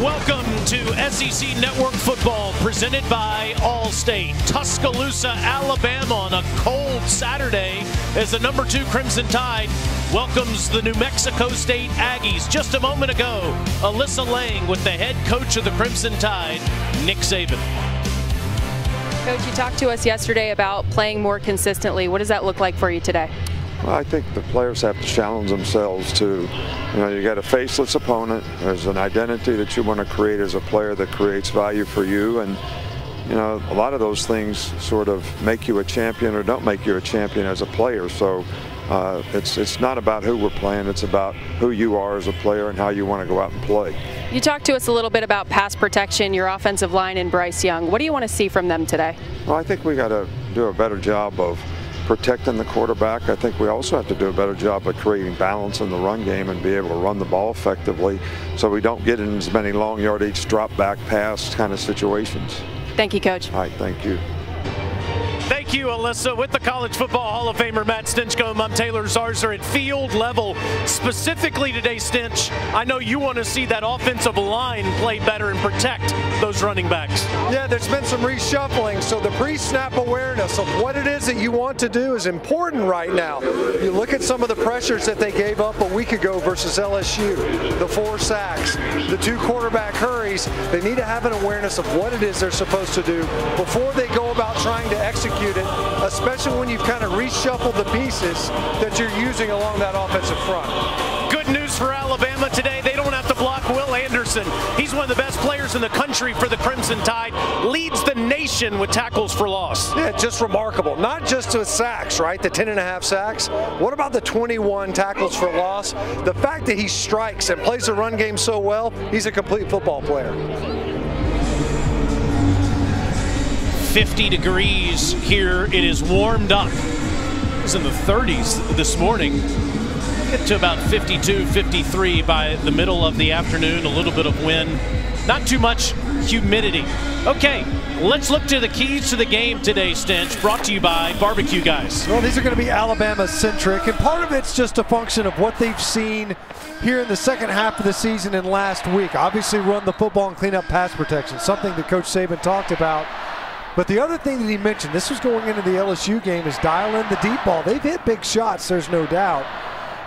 Welcome to SEC Network Football presented by Allstate. Tuscaloosa, Alabama on a cold Saturday as the number two Crimson Tide welcomes the New Mexico State Aggies. Just a moment ago, Alyssa Lang with the head coach of the Crimson Tide, Nick Saban. Coach, you talked to us yesterday about playing more consistently. What does that look like for you today? Well, I think the players have to challenge themselves to, you know, you got a faceless opponent. There's an identity that you want to create as a player that creates value for you. And, you know, a lot of those things sort of make you a champion or don't make you a champion as a player. So uh, it's, it's not about who we're playing. It's about who you are as a player and how you want to go out and play. You talked to us a little bit about pass protection, your offensive line, and Bryce Young. What do you want to see from them today? Well, I think we got to do a better job of protecting the quarterback. I think we also have to do a better job of creating balance in the run game and be able to run the ball effectively so we don't get in as many long yardage drop back pass kind of situations. Thank you, Coach. All right, thank you. Thank you, Alyssa. With the College Football Hall of Famer Matt Stinchcomb, I'm Taylor Zarzour at field level. Specifically today, Stinch, I know you want to see that offensive line play better and protect those running backs. Yeah, there's been some reshuffling, so the pre-snap awareness of what it is that you want to do is important right now. You look at some of the pressures that they gave up a week ago versus LSU, the four sacks, the two quarterback hurries. They need to have an awareness of what it is they're supposed to do before they go about trying to execute it, especially when you've kind of reshuffled the pieces that you're using along that offensive front. Good news for Alabama today. They don't have to block Will Anderson. He's one of the best players in the country for the Crimson Tide. Leads the nation with tackles for loss. Yeah, just remarkable. Not just with sacks, right? The 10 and a half sacks. What about the 21 tackles for loss? The fact that he strikes and plays the run game so well, he's a complete football player. 50 degrees here. It is warmed up. It was in the 30s this morning. Get to about 52, 53 by the middle of the afternoon. A little bit of wind. Not too much humidity. Okay, let's look to the keys to the game today, Stinch, brought to you by Barbecue Guys. Well, these are going to be Alabama-centric, and part of it's just a function of what they've seen here in the second half of the season and last week. Obviously run the football and clean up pass protection, something that Coach Saban talked about but the other thing that he mentioned, this was going into the LSU game, is dial in the deep ball. They've hit big shots, there's no doubt.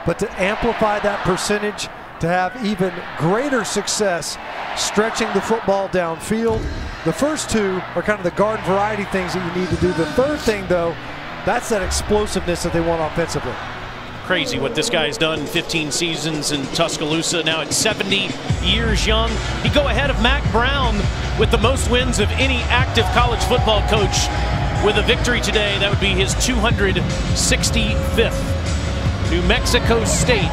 But to amplify that percentage, to have even greater success stretching the football downfield. The first two are kind of the garden variety things that you need to do. The third thing, though, that's that explosiveness that they want offensively crazy what this guy's done. 15 seasons in Tuscaloosa. Now at 70 years young. He go ahead of Mack Brown with the most wins of any active college football coach with a victory today. That would be his 265th New Mexico State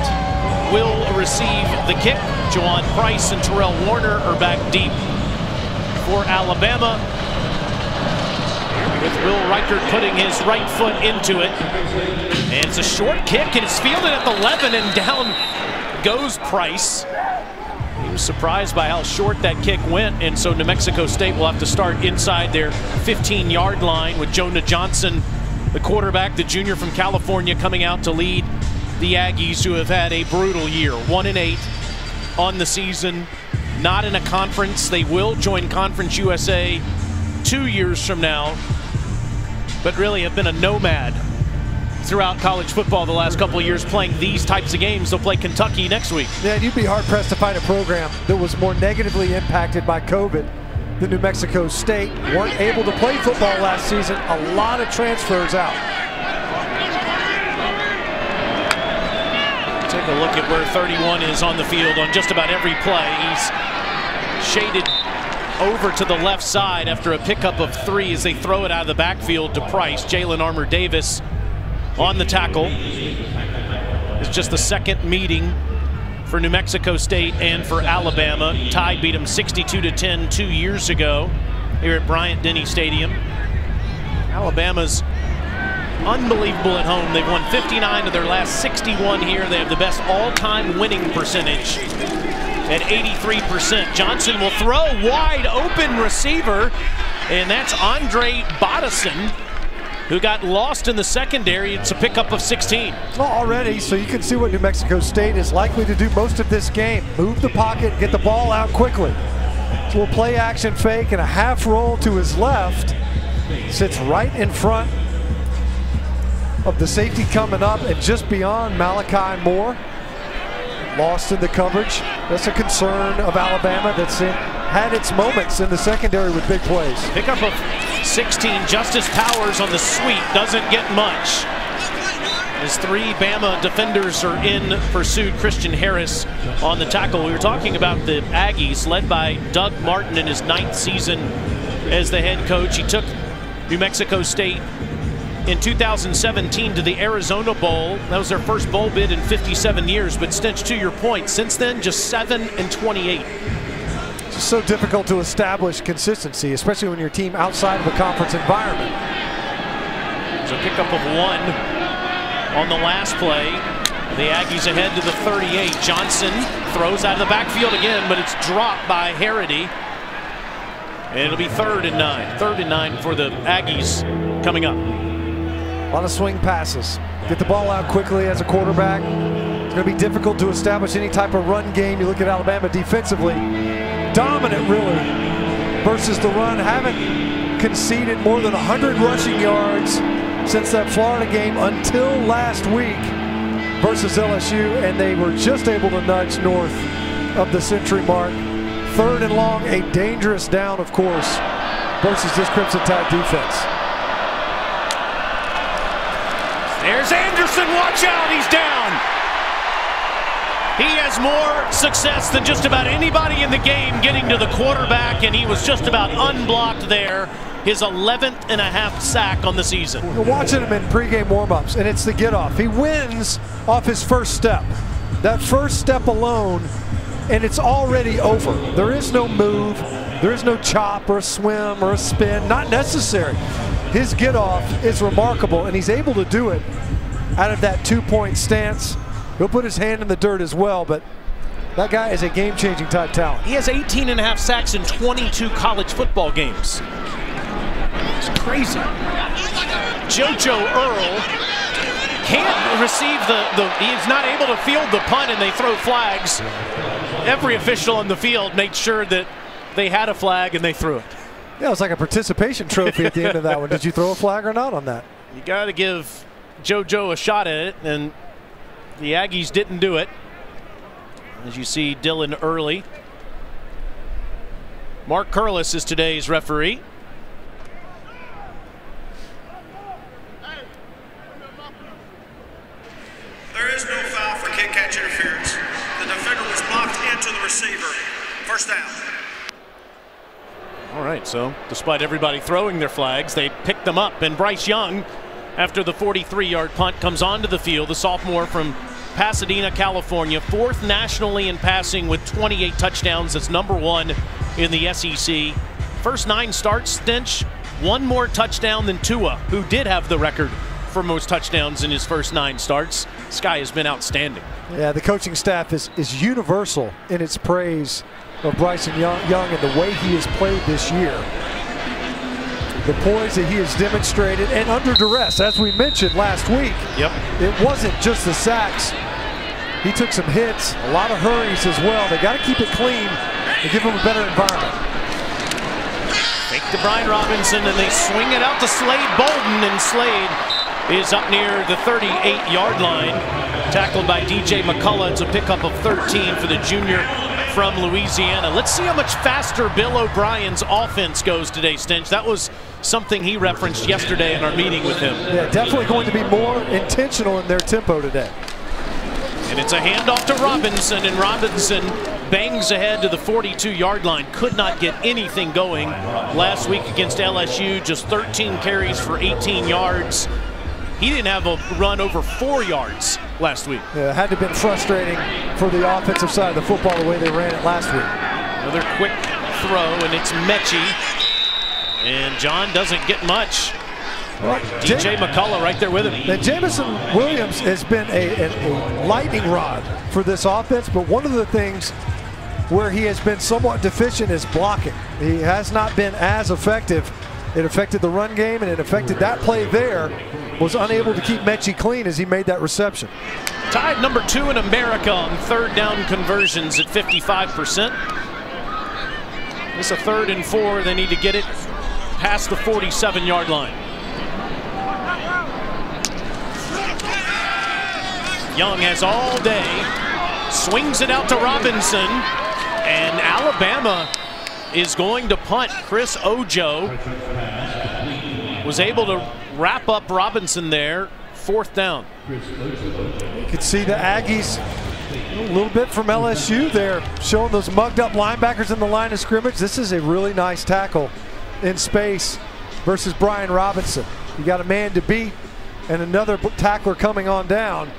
will receive the kick. Jawon Price and Terrell Warner are back deep for Alabama with Will Reichard putting his right foot into it. And it's a short kick, and it's fielded at the 11, and down goes Price. He was surprised by how short that kick went, and so New Mexico State will have to start inside their 15-yard line with Jonah Johnson, the quarterback, the junior from California, coming out to lead the Aggies, who have had a brutal year, one and eight on the season, not in a conference. They will join Conference USA two years from now but really have been a nomad throughout college football the last couple of years playing these types of games. They'll play Kentucky next week. Yeah, you'd be hard pressed to find a program that was more negatively impacted by COVID than New Mexico State. Weren't able to play football last season. A lot of transfers out. Take a look at where 31 is on the field on just about every play. He's shaded over to the left side after a pickup of three as they throw it out of the backfield to Price. Jalyn Armour Davis on the tackle. It's just the second meeting for New Mexico State and for Alabama. Tide beat them 62 to 10 two years ago here at Bryant Denny Stadium. Alabama's unbelievable at home. They've won 59 of their last 61 here. They have the best all-time winning percentage at 83%. Johnson will throw wide open receiver, and that's Andre Bodison. who got lost in the secondary. It's a pickup of 16. Well, already, so you can see what New Mexico State is likely to do most of this game. Move the pocket, get the ball out quickly. So we'll play action fake and a half roll to his left. Sits right in front of the safety coming up and just beyond Malachi Moore. Lost in the coverage. That's a concern of Alabama that's in, had its moments in the secondary with big plays. Pickup of 16. Justice Powers on the sweep doesn't get much. As three Bama defenders are in pursuit, Christian Harris on the tackle. We were talking about the Aggies led by Doug Martin in his ninth season as the head coach. He took New Mexico State in 2017 to the Arizona Bowl. That was their first bowl bid in 57 years. But Stinch, to your point, since then, just 7 and 28. It's so difficult to establish consistency, especially when your team outside of a conference environment. There's a pickup of one on the last play. The Aggies ahead to the 38. Johnson throws out of the backfield again, but it's dropped by Harity. And it'll be third and nine. Third and nine for the Aggies coming up. A lot of swing passes. Get the ball out quickly as a quarterback. It's going to be difficult to establish any type of run game. You look at Alabama defensively, dominant really versus the run. Haven't conceded more than 100 rushing yards since that Florida game until last week versus LSU, and they were just able to nudge north of the century mark. Third and long, a dangerous down, of course, versus this Crimson Tide defense. Anderson. Watch out. He's down. He has more success than just about anybody in the game getting to the quarterback, and he was just about unblocked there. His 11th and a half sack on the season. We're watching him in pregame warmups, and it's the get off. He wins off his first step. That first step alone, and it's already over. There is no move, there is no chop or a swim or a spin, not necessary. His get off is remarkable, and he's able to do it out of that two point stance. He'll put his hand in the dirt as well, but that guy is a game changing type talent. He has 18 and a half sacks in 22 college football games. It's crazy. JoJo Earl can't receive the, the, he's not able to field the punt and they throw flags. Every official on the field made sure that they had a flag and they threw it. Yeah, it was like a participation trophy at the end of that one. Did you throw a flag or not on that? You got to give JoJo a shot at it, and the Aggies didn't do it. As you see, Dylan Early. Mark Curles is today's referee. There is no foul for kick catch interference. The defender was blocked into the receiver. First down. All right, so despite everybody throwing their flags, they picked them up. And Bryce Young, after the 43 yard punt, comes onto the field. The sophomore from Pasadena, California, fourth nationally in passing with 28 touchdowns. That's number one in the SEC. First nine starts, Stinch, one more touchdown than Tua, who did have the record for most touchdowns in his first nine starts. Guy has been outstanding. Yeah, the coaching staff is, is universal in its praise of Bryson Young, Young and the way he has played this year. The poise that he has demonstrated and under duress, as we mentioned last week. Yep. It wasn't just the sacks. He took some hits, a lot of hurries as well. They got to keep it clean and give him a better environment. Fake to Brian Robinson, and they swing it out to Slade Bolden, and Slade is up near the 38-yard line. Tackled by DJ McCullough. It's a pickup of 13 for the junior from Louisiana. Let's see how much faster Bill O'Brien's offense goes today, Stinch. That was something he referenced yesterday in our meeting with him. Yeah, definitely going to be more intentional in their tempo today. And it's a handoff to Robinson, and Robinson bangs ahead to the 42-yard line. Could not get anything going last week against LSU. Just 13 carries for 18 yards. He didn't have a run over four yards last week. Yeah, it had to have been frustrating for the offensive side of the football the way they ran it last week. Another quick throw, and it's Metchie. And John doesn't get much. Well, DJ McCullough right there with him. Now, Jameson Williams has been a, a, a, lightning rod for this offense, but one of the things where he has been somewhat deficient is blocking. He has not been as effective It affected the run game, and it affected that play there. Was unable to keep Metchie clean as he made that reception. Tied number two in America on third down conversions at 55%. It's a third and four. They need to get it past the 47 yard line. Young has all day, swings it out to Robinson, and Alabama is going to punt. Chris Ojo was able to wrap up Robinson there, fourth down. You could see the Aggies a little bit from LSU there, showing those mugged up linebackers in the line of scrimmage. This is a really nice tackle in space versus Brian Robinson. You got a man to beat and another tackler coming on down.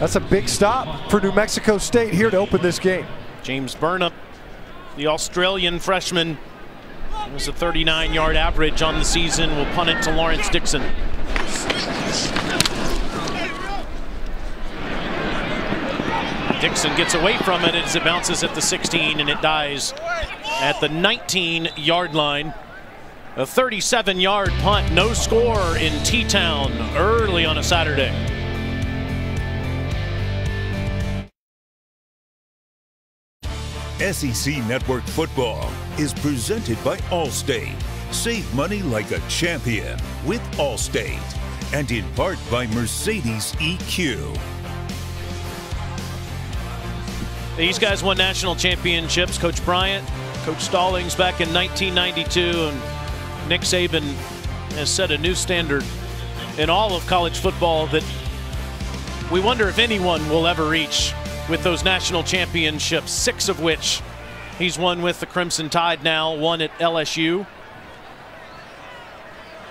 That's a big stop for New Mexico State here to open this game. James Burnip, the Australian freshman, has a 39 yard average on the season, will punt it to Lawrence Dixon. Dixon gets away from it as it bounces at the 16 and it dies at the 19 yard line. A 37 yard punt, no score in T Town early on a Saturday. SEC Network Football is presented by Allstate. Save money like a champion with Allstate. And in part by Mercedes EQ. These guys won national championships. Coach Bryant, Coach Stallings back in 1992, and Nick Saban has set a new standard in all of college football that we wonder if anyone will ever reach with those national championships, six of which he's won with the Crimson Tide now, one at LSU.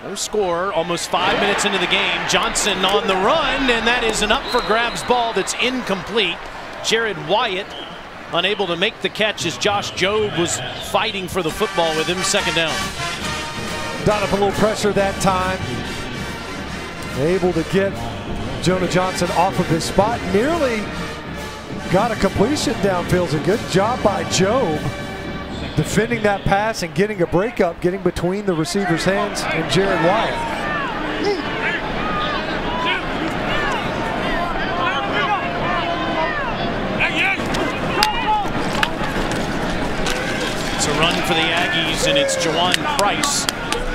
No score, almost five minutes into the game. Johnson on the run, and that is an up for grabs ball that's incomplete. Jared Wyatt unable to make the catch as Josh Jobe was fighting for the football with him second down. Got up a little pressure that time. Able to get Jonah Johnson off of his spot. Nearly got a completion downfield. A good job by Jobe defending that pass and getting a breakup, getting between the receiver's hands and Jared Wyatt. It's a run for the Aggies, and it's Jawan Price.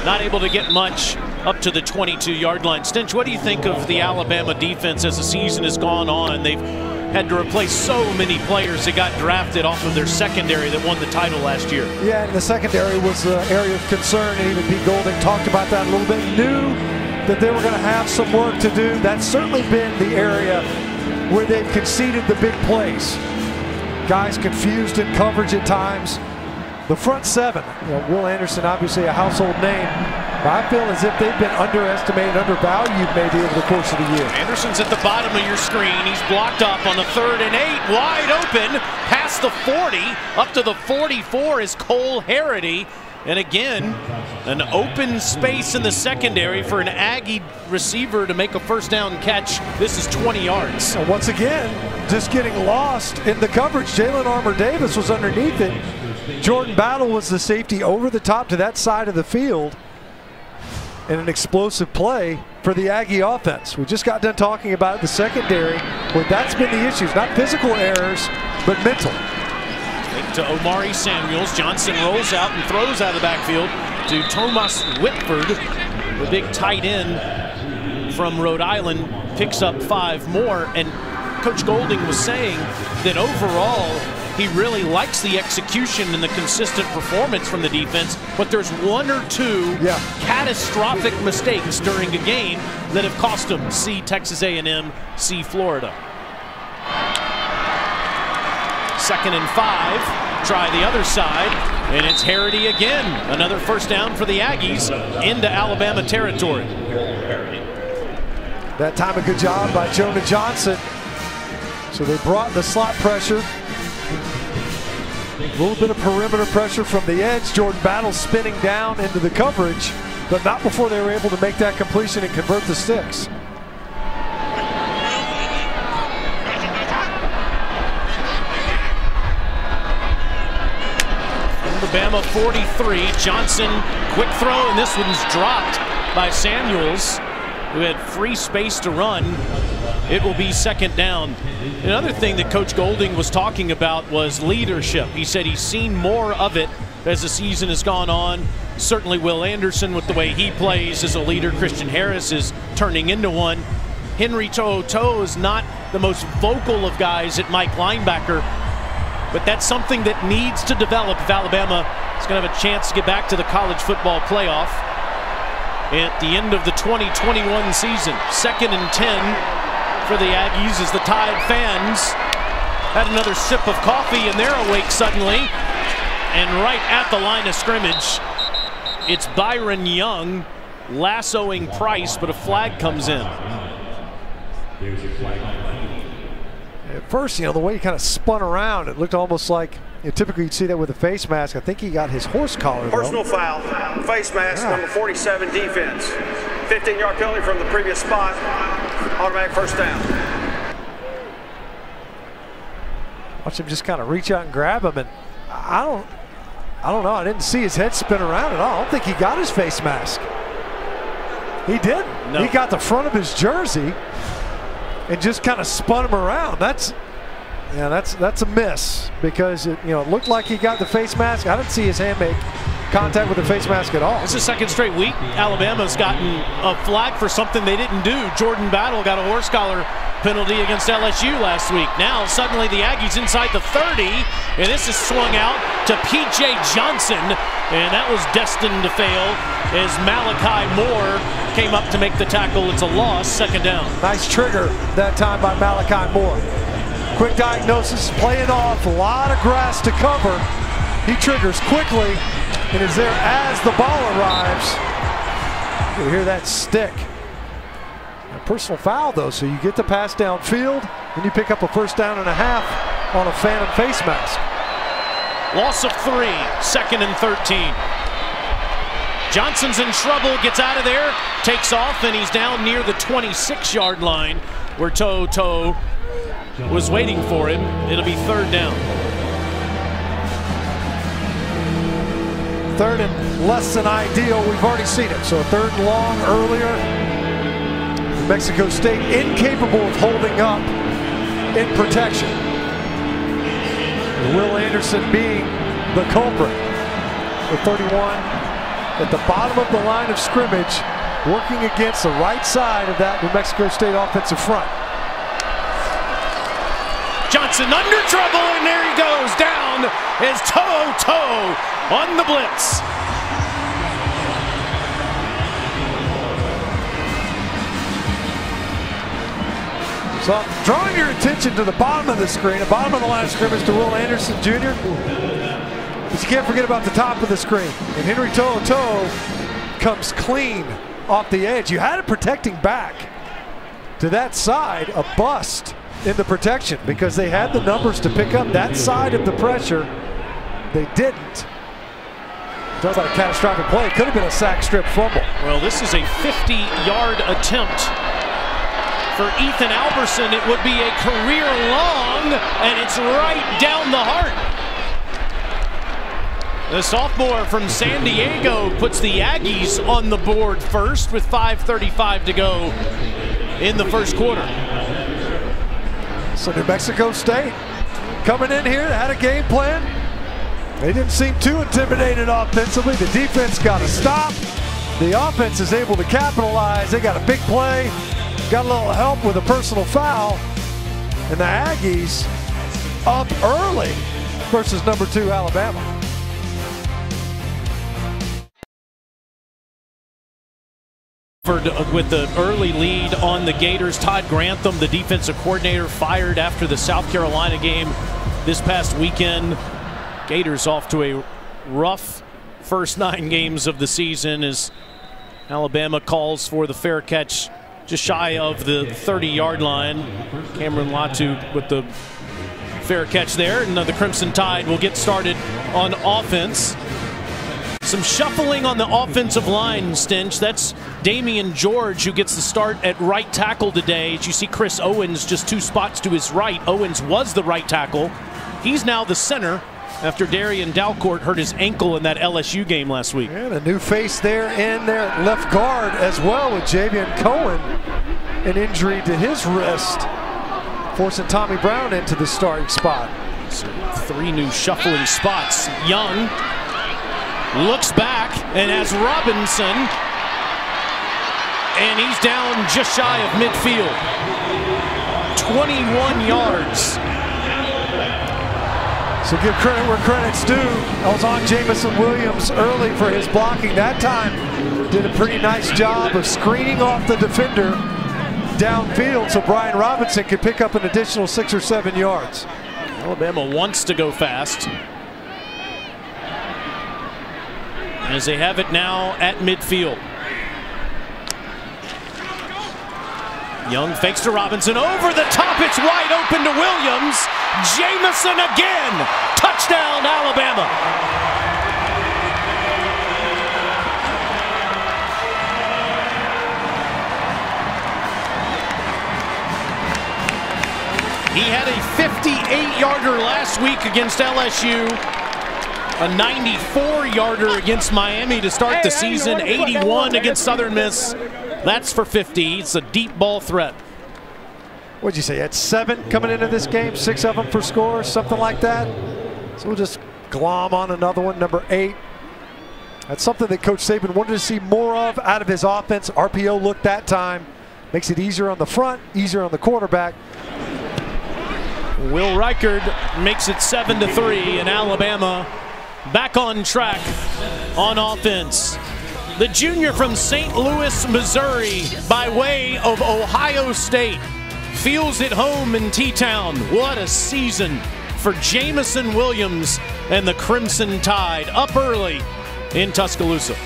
Not able to get much up to the 22 yard line. Stinch, what do you think of the Alabama defense as the season has gone on? They've had to replace so many players that got drafted off of their secondary that won the title last year. Yeah, and the secondary was an area of concern, and even Pete Golding talked about that a little bit. Knew that they were going to have some work to do. That's certainly been the area where they've conceded the big plays. Guys confused in coverage at times. The front seven, you know, Will Anderson, obviously a household name, but I feel as if they've been underestimated, undervalued maybe over the course of the year. Anderson's at the bottom of your screen. He's blocked up on the third and eight, wide open, past the 40, up to the 44 is Cole Harity. And again, an open space in the secondary for an Aggie receiver to make a first down catch. This is 20 yards. And once again, just getting lost in the coverage. Jalyn Armour Davis was underneath it. Jordan Battle was the safety over the top to that side of the field. And an explosive play for the Aggie offense. We just got done talking about the secondary, where that's been the issues, not physical errors, but mental. To Omari Samuels. Johnson rolls out and throws out of the backfield to Thomas Whitford, the big tight end from Rhode Island, picks up five more. And Coach Golding was saying that overall, he really likes the execution and the consistent performance from the defense, but there's one or two Yeah. catastrophic mistakes during a game that have cost him. See Texas A&M, see Florida. Second and five. Try the other side, and it's Harity again. Another first down for the Aggies into Alabama territory. That time a good job by Jonah Johnson. So they brought the slot pressure. A little bit of perimeter pressure from the edge. Jordan Battle spinning down into the coverage, but not before they were able to make that completion and convert the sticks. Alabama 43. Johnson, quick throw, and this one's dropped by Samuels, who had free space to run. It will be second down. Another thing that Coach Golding was talking about was leadership. He said he's seen more of it as the season has gone on. Certainly, Will Anderson, with the way he plays as a leader, Christian Harris is turning into one. Henry To'oTo'o is not the most vocal of guys at Mike linebacker, but that's something that needs to develop if Alabama is going to have a chance to get back to the college football playoff at the end of the 2021 season. Second and 10 for the Aggies as the Tide fans had another sip of coffee and they're awake suddenly. And right at the line of scrimmage, it's Byron Young lassoing Price, but a flag comes in. At first, you know, the way he kind of spun around, it looked almost like you know, typically you'd see that with a face mask. I think he got his horse collar. Personal though. foul, face mask, Yeah. number 47 defense. 15 yard penalty from the previous spot, automatic first down. Watch him just kind of reach out and grab him, and I don't, I don't know. I didn't see his head spin around at all. I don't think he got his face mask. He didn't. No. He got the front of his jersey and just kind of spun him around. That's, yeah, that's that's a miss because it, you know it looked like he got the face mask. I didn't see his hand make contact with the face mask at all. It's the second straight week Alabama's gotten a flag for something they didn't do. Jordan Battle got a horse collar penalty against LSU last week. Now suddenly the Aggies inside the 30, and this is swung out to P.J. Johnson, and that was destined to fail as Malachi Moore came up to make the tackle. It's a loss, second down. Nice trigger that time by Malachi Moore. Quick diagnosis, play it off, a lot of grass to cover. He triggers quickly and is there as the ball arrives. You hear that stick. A personal foul though, so you get the pass downfield, and you pick up a first down and a half on a phantom face mask. Loss of three, second and 13. Johnson's in trouble, gets out of there, takes off, and he's down near the 26 yard line where To'oTo'o was waiting for him. It'll be third down. Third and less than ideal. We've already seen it. So a third long earlier. Mexico State incapable of holding up in protection. Will Anderson being the culprit. The 31 at the bottom of the line of scrimmage, working against the right side of that New Mexico State offensive front. Johnson under trouble, and there he goes down as To'oTo'o on the blitz. So drawing your attention to the bottom of the screen, the bottom of the line of scrimmage to Will Anderson Jr. But you can't forget about the top of the screen. And Henry To'oTo'o comes clean off the edge. You had it protecting back to that side, a bust in the protection because they had the numbers to pick up that side of the pressure. They didn't. Talk about a catastrophic play. It could have been a sack strip fumble. Well, this is a 50 yard attempt. For Ethan Alberson, it would be a career long, and it's right down the heart. The sophomore from San Diego puts the Aggies on the board first with 5.35 to go in the first quarter. So New Mexico State coming in here, had a game plan. They didn't seem too intimidated offensively. The defense got a stop. The offense is able to capitalize. They got a big play, got a little help with a personal foul, and the Aggies up early versus number two Alabama. With the early lead on the Gators, Todd Grantham, the defensive coordinator, fired after the South Carolina game this past weekend. Gators off to a rough first nine games of the season as Alabama calls for the fair catch just shy of the 30 yard line. Cameron Latu with the fair catch there, and the Crimson Tide will get started on offense. Some shuffling on the offensive line, Stinch. That's Damieon George who gets the start at right tackle today. As you see Chris Owens just two spots to his right. Owens was the right tackle. He's now the center after Darrian Dalcourt hurt his ankle in that LSU game last week. And a new face there in their left guard as well with Javion Cohen. An injury to his wrist, forcing Tommy Brown into the starting spot. So three new shuffling spots. Young looks back and has Robinson. And he's down just shy of midfield. 21 yards. So give credit where credit's due. I was on Jameson Williams early for his blocking. That time did a pretty nice job of screening off the defender downfield so Brian Robinson could pick up an additional six or seven yards. Alabama wants to go fast. As they have it now at midfield. Young fakes to Robinson over the top. It's wide open to Williams. Jameson again. Touchdown, Alabama. He had a 58-yarder last week against LSU. A 94-yarder against Miami to start the season. 81 against Southern Miss. That's for 50. It's a deep ball threat. What'd you say? Had seven coming into this game, six of them for scores, something like that. So we'll just glom on another one, number eight. That's something that Coach Saban wanted to see more of out of his offense. RPO look that time. Makes it easier on the front, easier on the quarterback. Will Reichard makes it 7 to 3, and Alabama back on track on offense. The junior from St. Louis, Missouri, by way of Ohio State, feels at home in T-Town. What a season for Jameson Williams and the Crimson Tide up early in Tuscaloosa.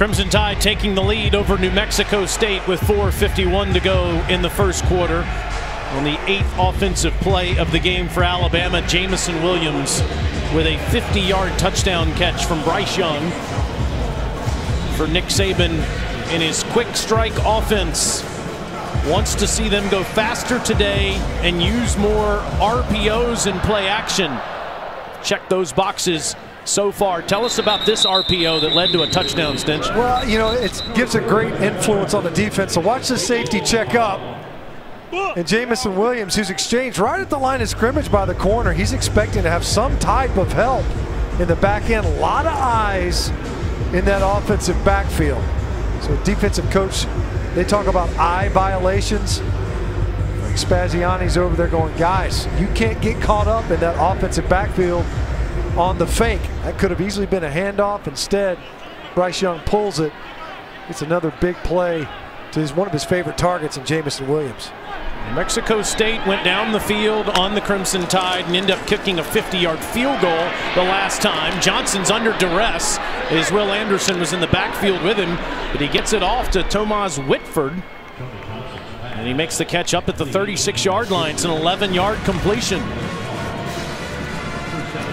Crimson Tide taking the lead over New Mexico State with 4.51 to go in the first quarter. On the eighth offensive play of the game for Alabama, Jameson Williams with a 50-yard touchdown catch from Bryce Young. For Nick Saban in his quick strike offense. Wants to see them go faster today and use more RPOs and play action. Check those boxes so far. Tell us about this RPO that led to a touchdown, Stinch. Well, you know, it gives a great influence on the defense. So watch the safety check up. And Jameson Williams, who's exchanged right at the line of scrimmage by the corner, he's expecting to have some type of help in the back end. A lot of eyes in that offensive backfield. So defensive coach, they talk about eye violations. Spaziani's over there going, guys, you can't get caught up in that offensive backfield on the fake. That could have easily been a handoff. Instead, Bryce Young pulls it. It's another big play to his, one of his favorite targets in Jameson Williams. Mexico State went down the field on the Crimson Tide and ended up kicking a 50-yard field goal the last time. Johnson's under duress as Will Anderson was in the backfield with him, but he gets it off to Tomas Whitford. And he makes the catch up at the 36-yard line. It's an 11-yard completion.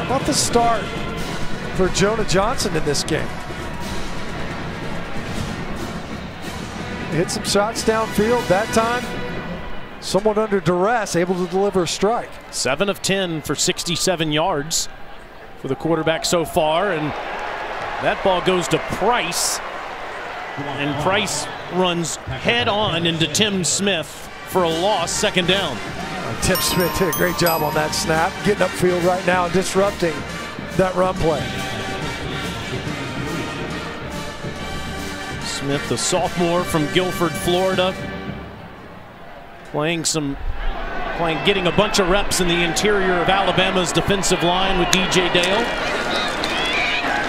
About the start for Jonah Johnson in this game? Hit some shots downfield that time. Somewhat under duress, able to deliver a strike. 7 of 10 for 67 yards for the quarterback so far. And that ball goes to Price. And Price runs head on into Tim Smith for a loss, second down. Tim Smith did a great job on that snap, getting upfield right now and disrupting that run play. Smith, the sophomore from Guilford, Florida, playing some, playing, getting a bunch of reps in the interior of Alabama's defensive line with DJ Dale.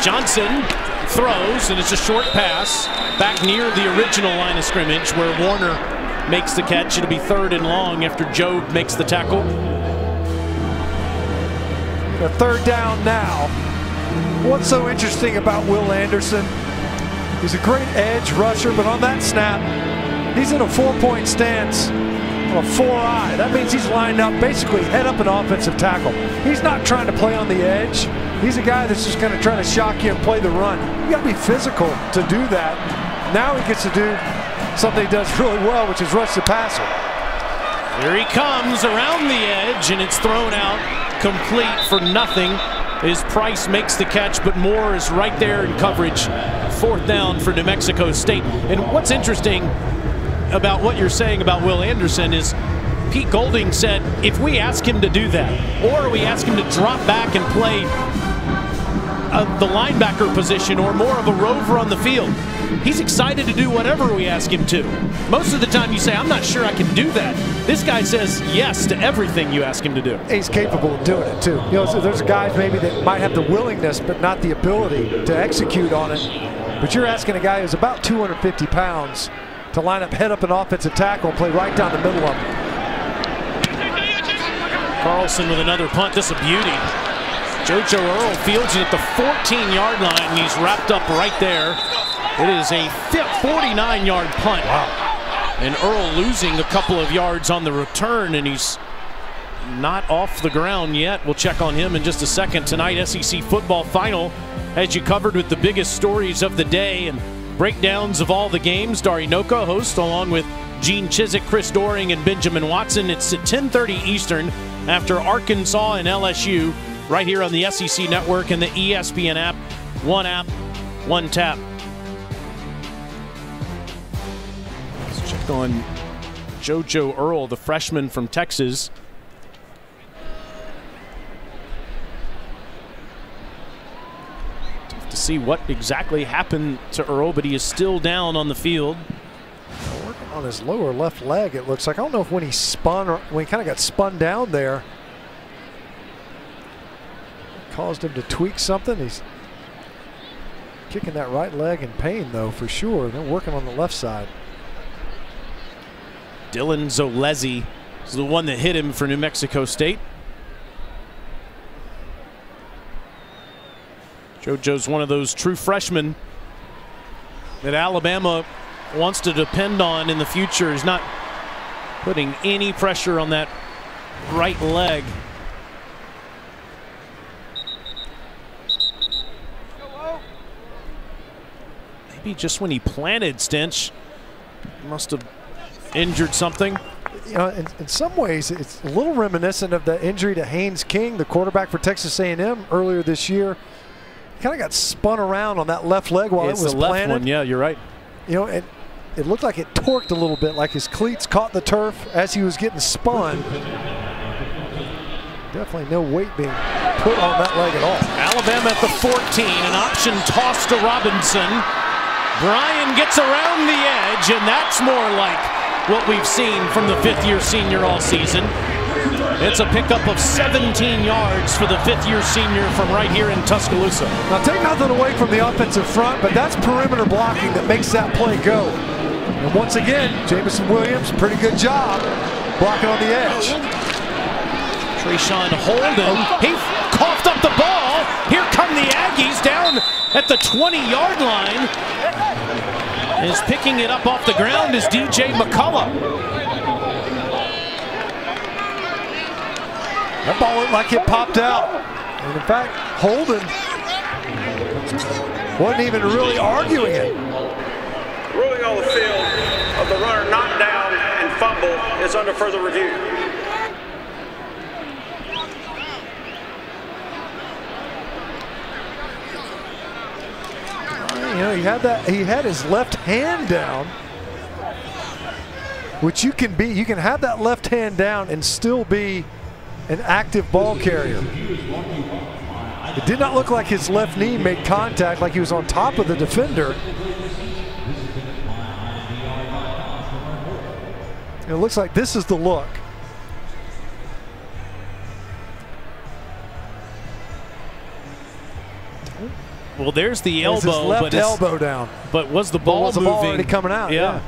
Johnson throws, and it's a short pass back near the original line of scrimmage where Warner makes the catch. It'll be third and long after Joe makes the tackle. The third down now. What's so interesting about Will Anderson? He's a great edge rusher, but on that snap, he's in a four-point stance on a four-eye. That means he's lined up basically head up an offensive tackle. He's not trying to play on the edge. He's a guy that's just going to try to shock you and play the run. You got to be physical to do that. Now he gets to do something he does really well, which is rush the passer. Here he comes around the edge, and it's thrown out complete for nothing. His Price makes the catch, but Moore is right there in coverage. Fourth down for New Mexico State. And what's interesting about what you're saying about Will Anderson is Pete Golding said if we ask him to do that, or we ask him to drop back and play uh, the linebacker position or more of a rover on the field, he's excited to do whatever we ask him to. Most of the time you say, I'm not sure I can do that. This guy says yes to everything you ask him to do. He's capable of doing it too. You know, so there's guys maybe that might have the willingness but not the ability to execute on it. But you're asking a guy who's about 250 pounds to line up, head up an offensive tackle, and play right down the middle of him. Carlson with another punt. This is a beauty. JoJo Earl fields it at the 14-yard line. And he's wrapped up right there. It is a 49-yard punt. Wow. And Earl losing a couple of yards on the return, and he's not off the ground yet. We'll check on him in just a second. Tonight, SEC football final as you covered with the biggest stories of the day and breakdowns of all the games. Dari Nowkhah host along with Gene Chizik, Chris Doering, and Benjamin Watson. It's at 10:30 Eastern after Arkansas and LSU right here on the SEC Network and the ESPN app. One app, one tap. Let's check on JoJo Earl, the freshman from Texas. To see what exactly happened to Earl, but he is still down on the field. Working on his lower left leg, it looks like. I don't know if when he spun or when he kind of got spun down there, caused him to tweak something. He's kicking that right leg in pain, though, for sure. They're working on the left side. Dylan Zolezi is the one that hit him for New Mexico State. JoJo's one of those true freshmen that Alabama wants to depend on in the future. He's not putting any pressure on that right leg. Maybe just when he planted Stinch, must have injured something. You know, in, in, some ways, it's a little reminiscent of the injury to Haynes King, the quarterback for Texas A&M earlier this year. Kind of got spun around on that left leg while it's it was the left planted. One. Yeah, you're right. You know, and it looked like it torqued a little bit, like his cleats caught the turf as he was getting spun. Definitely no weight being put on that leg at all. Alabama at the 14, an option toss to Robinson. Brian gets around the edge, and that's more like what we've seen from the fifth-year senior all season. It's a pickup of 17 yards for the fifth-year senior from right here in Tuscaloosa. Now take nothing away from the offensive front, but that's perimeter blocking that makes that play go. And once again, Jameson Williams, pretty good job blocking on the edge. Traeshon Holden, he coughed up the. Here come the Aggies down at the 20-yard line. Is picking it up off the ground is DJ McCullough. That ball looked like it popped out. And in fact, Holden wasn't even really arguing it. Ruling on the field of the runner knocked down and fumble is under further review. You know, he had that. He had his left hand down, which you can be. You can have that left hand down and still be an active ball carrier. It did not look like his left knee made contact, like he was on top of the defender. It looks like this is the look. Well, there's the elbow, There's left but elbow down. But was the ball was the moving? ball already coming out? Yeah. yeah.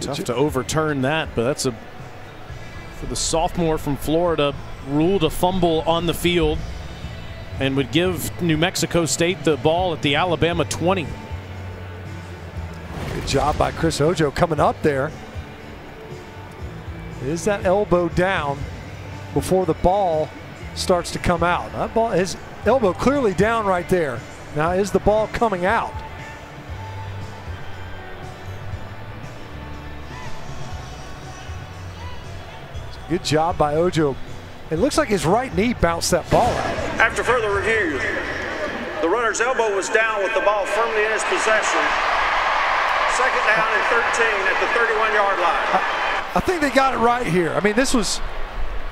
Tough to overturn that, but that's a for the sophomore from Florida ruled a fumble on the field and would give New Mexico State the ball at the Alabama 20. Good job by Chris Ojo coming up there. Is that elbow down before the ball starts to come out? That ball, his elbow clearly down right there. Now, is the ball coming out? Good job by Ojo. It looks like his right knee bounced that ball out. After further review, the runner's elbow was down with the ball firmly in his possession. Second down and 13 at the 31 yard line. I think they got it right here. I mean, this was,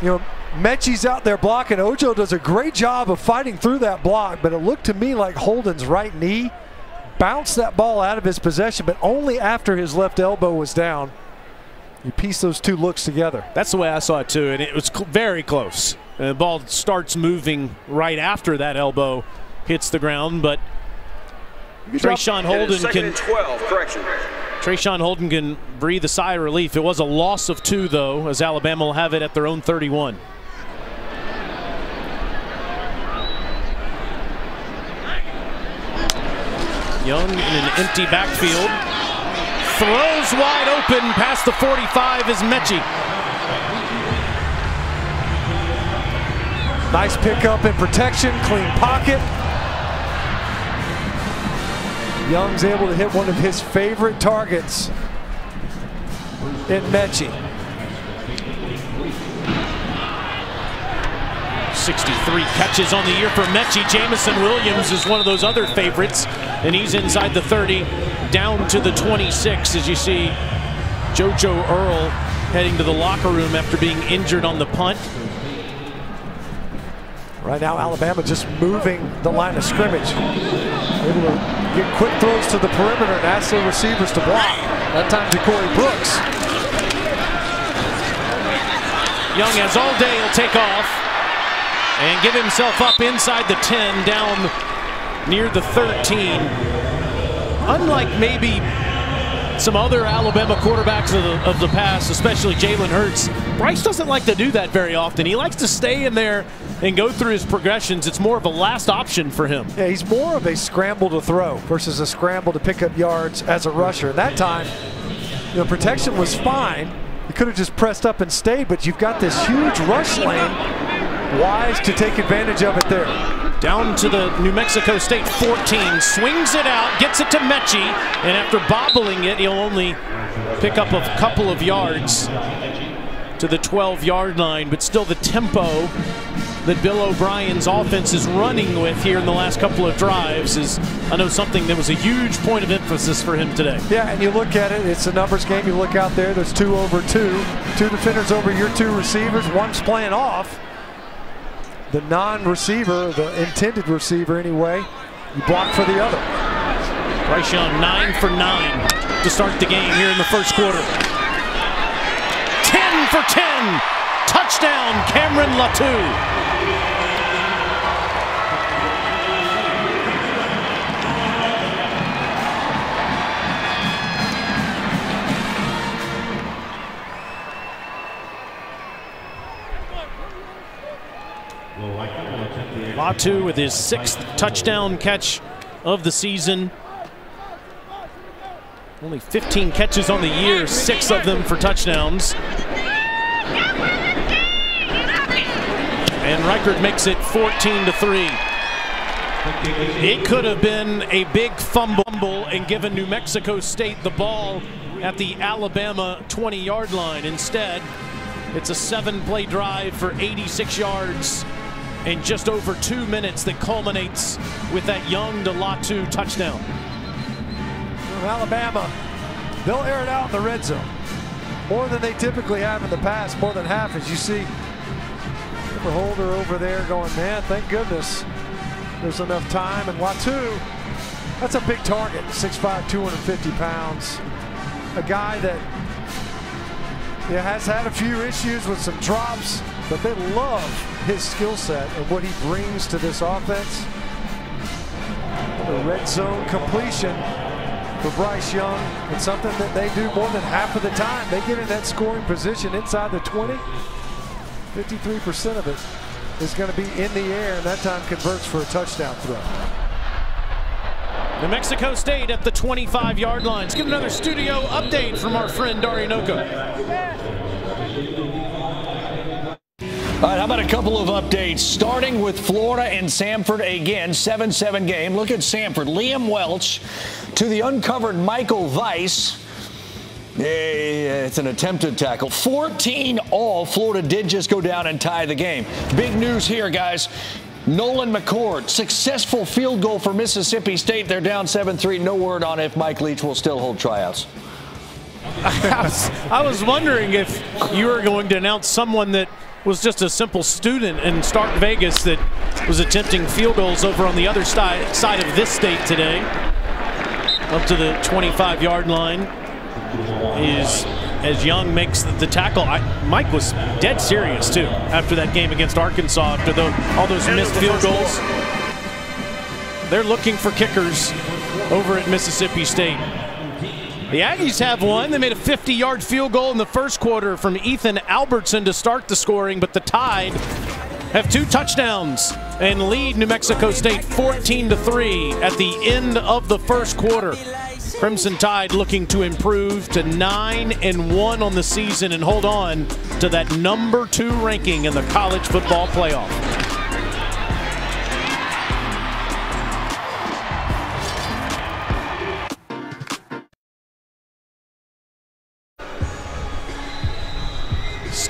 you know, Metchie's out there blocking. Ojo does a great job of fighting through that block, but it looked to me like Holden's right knee bounced that ball out of his possession, but only after his left elbow was down. You piece those two looks together. That's the way I saw it too, and it was cl very close. And the ball starts moving right after that elbow hits the ground, but Traeshon Holden can 12, correction. Traeshon Holden can breathe a sigh of relief. It was a loss of two though, as Alabama will have it at their own 31. Young in an empty backfield. Throws wide open past the 45 is Metchie. Nice pickup in protection, clean pocket. Young's able to hit one of his favorite targets in Metchie. 63 catches on the year for Metchie. Jameson Williams is one of those other favorites, and he's inside the 30, down to the 26 as you see JoJo Earle heading to the locker room after being injured on the punt. Right now, Alabama just moving the line of scrimmage. Able to get quick throws to the perimeter and ask their receivers to block. That time to Corey Brooks. Young has all day, he'll take off and give himself up inside the 10, down near the 13. Unlike maybe some other Alabama quarterbacks of the, of the past, especially Jalen Hurts, Bryce doesn't like to do that very often. He likes to stay in there and go through his progressions. It's more of a last option for him. Yeah, he's more of a scramble to throw versus a scramble to pick up yards as a rusher. That time, know, protection was fine. You could have just pressed up and stayed, but you've got this huge rush lane. Wise to take advantage of it there. Down to the New Mexico State 14, swings it out, gets it to Metchie, and after bobbling it, he'll only pick up a couple of yards to the 12-yard line, but still the tempo that Bill O'Brien's offense is running with here in the last couple of drives is, I know, something that was a huge point of emphasis for him today. Yeah, and you look at it, it's a numbers game. You look out there, there's two over two, two defenders over your two receivers, one's playing off. The non-receiver, the intended receiver anyway, you block for the other. Bryce Young, nine for nine to start the game here in the first quarter. 10 for 10. Touchdown, Cameron Latu. Latu with his sixth touchdown catch of the season. Only 15 catches on the year, six of them for touchdowns. And Reichard makes it 14 to 3. It could have been a big fumble and given New Mexico State the ball at the Alabama 20 yard line. Instead, it's a seven play drive for 86 yards in just over two minutes that culminates with that Young to touchdown. From Alabama, they'll air it out in the red zone. More than they typically have in the past, more than half, as you see. Remember Holder over there going, man, thank goodness there's enough time. And Latu, that's a big target, 6'5", 250 pounds. A guy that yeah, has had a few issues with some drops, but they love his skill set and what he brings to this offense. The red zone completion for Bryce Young. It's something that they do more than half of the time. They get in that scoring position inside the 20. 53% of it is going to be in the air, and that time converts for a touchdown throw. New Mexico State at the 25-yard line. Let's give another studio update from our friend Dari Nowkhah. All right, how about a couple of updates? Starting with Florida and Samford again, 7 7 game. Look at Samford. Liam Welch to the uncovered Michael Weiss. It's an attempted tackle. 14 all. Florida did just go down and tie the game. Big news here, guys. Nolan McCord, successful field goal for Mississippi State. They're down 7 3. No word on if Mike Leach will still hold tryouts. I was, I was wondering if you were going to announce someone that was just a simple student in Stark Vegas that was attempting field goals over on the other side, side of this state today. Up to the 25 yard line is as Young makes the tackle. I, Mike was dead serious too after that game against Arkansas after the, all those missed field goals. They're looking for kickers over at Mississippi State. The Aggies have one. They made a 50 yard field goal in the first quarter from Ethan Albertson to start the scoring, but the Tide have two touchdowns and lead New Mexico State 14 to 3 at the end of the first quarter. Crimson Tide looking to improve to 9 and 1 on the season and hold on to that number 2 ranking in the college football playoff.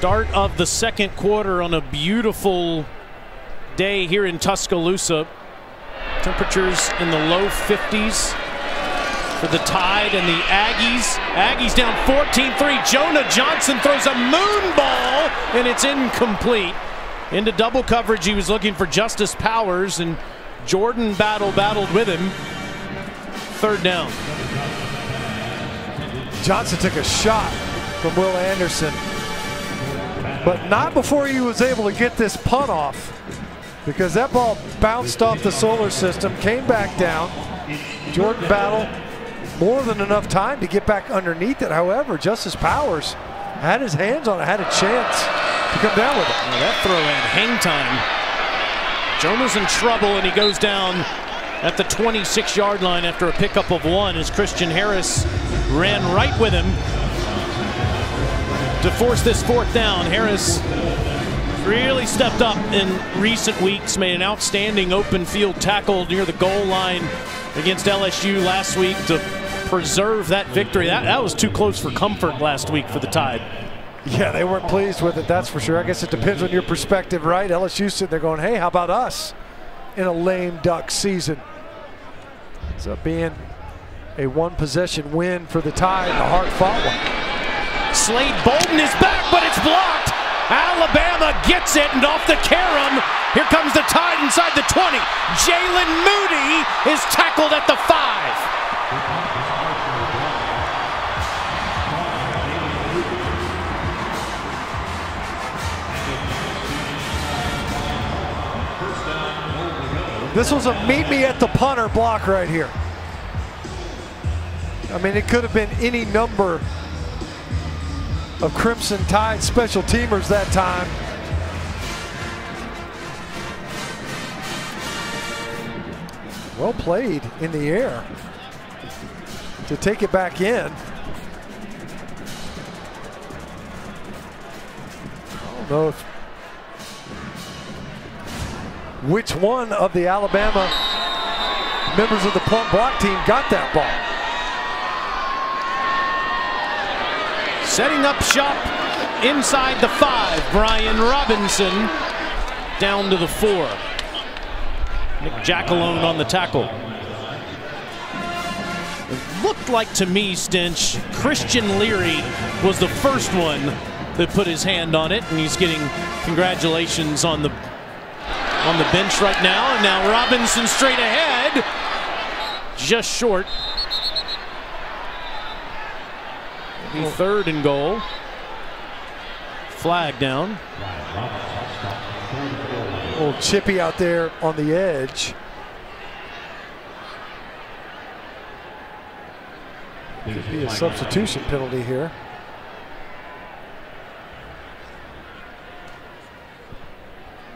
Start of the second quarter on a beautiful day here in Tuscaloosa. Temperatures in the low 50s for the Tide and the Aggies. Aggies down 14-3. Jonah Johnson throws a moon ball, and it's incomplete. Into double coverage, he was looking for Justice Powers, and Jordan Battle battled with him. Third down. Johnson took a shot from Will Anderson, but not before he was able to get this punt off because that ball bounced off the solar system, came back down. Jordan Battle more than enough time to get back underneath it. However, Justice Powers had his hands on it, had a chance to come down with it. Well, that throw in hang time. Jonah's in trouble, and he goes down at the 26-yard line after a pickup of one as Christian Harris ran right with him to force this fourth down. Harris really stepped up in recent weeks, made an outstanding open field tackle near the goal line against LSU last week to preserve that victory. That, that was too close for comfort last week for the Tide. Yeah, they weren't pleased with it, that's for sure. I guess it depends on your perspective, right? LSU sitting there going, hey, how about us in a lame duck season? So being a one possession win for the Tide, a hard fought one. Slade Bolden is back, but it's blocked. Alabama gets it and off the carom. Here comes the Tide inside the 20. Jalen Moody is tackled at the five. This was a meet me at the punter block right here. I mean, it could have been any number of Crimson Tide special teamers that time. Well played in the air to take it back in. I don't know which one of the Alabama members of the punt block team got that ball. Setting up shop inside the five. Brian Robinson down to the four. Nick Jackalone on the tackle. It looked like to me, Stinch, Christian Leary was the first one that put his hand on it, and he's getting congratulations on the on the bench right now. And now Robinson straight ahead. Just short. Third and goal. Flag down. Old Chippy out there on the edge. Could be a substitution penalty here.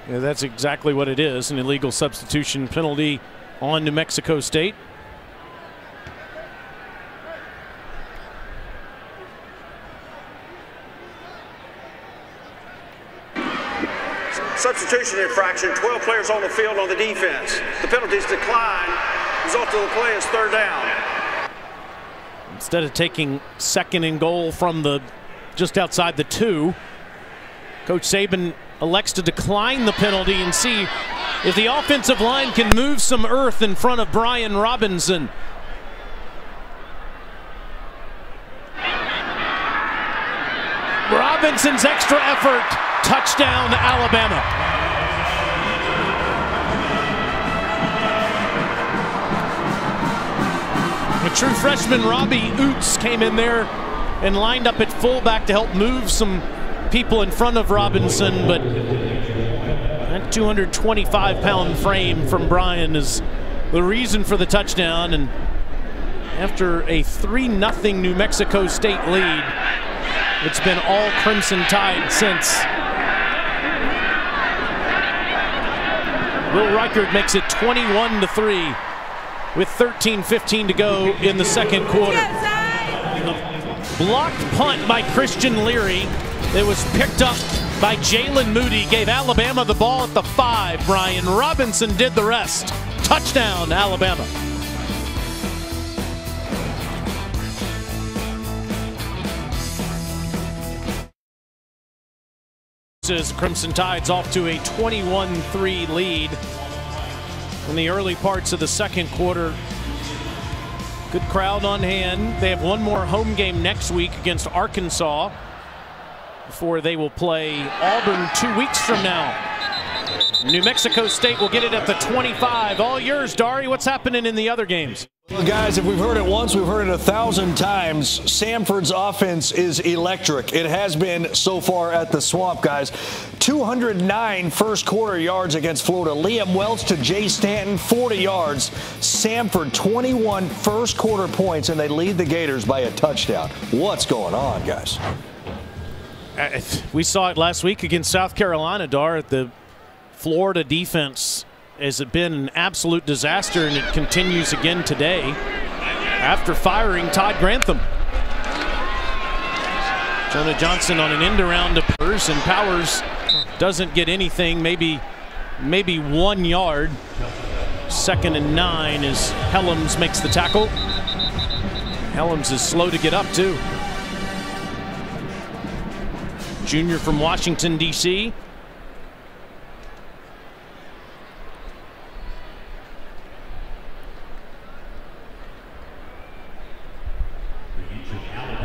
Yeah, that's exactly what it is an illegal substitution penalty on New Mexico State. Substitution infraction, 12 players on the field on the defense. The penalties decline. Result of the play is third down. Instead of taking second and goal from the just outside the two, Coach Saban elects to decline the penalty and see if the offensive line can move some earth in front of Brian Robinson. Robinson's extra effort, touchdown Alabama. A true freshman Robbie Ouzts came in there and lined up at fullback to help move some people in front of Robinson, but that 225 pound frame from Brian is the reason for the touchdown. And after a 3 0 New Mexico State lead, it's been all Crimson Tide since. Will Reichard makes it 21 to 3 with 13-15 to go in the second quarter. Blocked punt by Christian Leary that was picked up by Jalen Moody gave Alabama the ball at the five. Brian Robinson did the rest. Touchdown, Alabama. Crimson Tide's off to a 21-3 lead in the early parts of the second quarter. Good crowd on hand. They have one more home game next week against Arkansas before they will play Auburn two weeks from now. New Mexico State will get it at the 25. All yours, Dari. What's happening in the other games? Well, guys, if we've heard it once, we've heard it a thousand times. Samford's offense is electric. It has been so far at the swamp, guys. 209 first quarter yards against Florida. Liam Welch to Jay Stanton, 40 yards. Samford, 21 first quarter points, and they lead the Gators by a touchdown. What's going on, guys? Uh, we saw it last week against South Carolina, Dar. At the Florida defense has been an absolute disaster, and it continues again today after firing Todd Grantham. Jonah Johnson on an end around to Powers, and Powers doesn't get anything, maybe maybe one yard. Second and nine as Hellams makes the tackle. Hellams is slow to get up, too junior from Washington, D.C.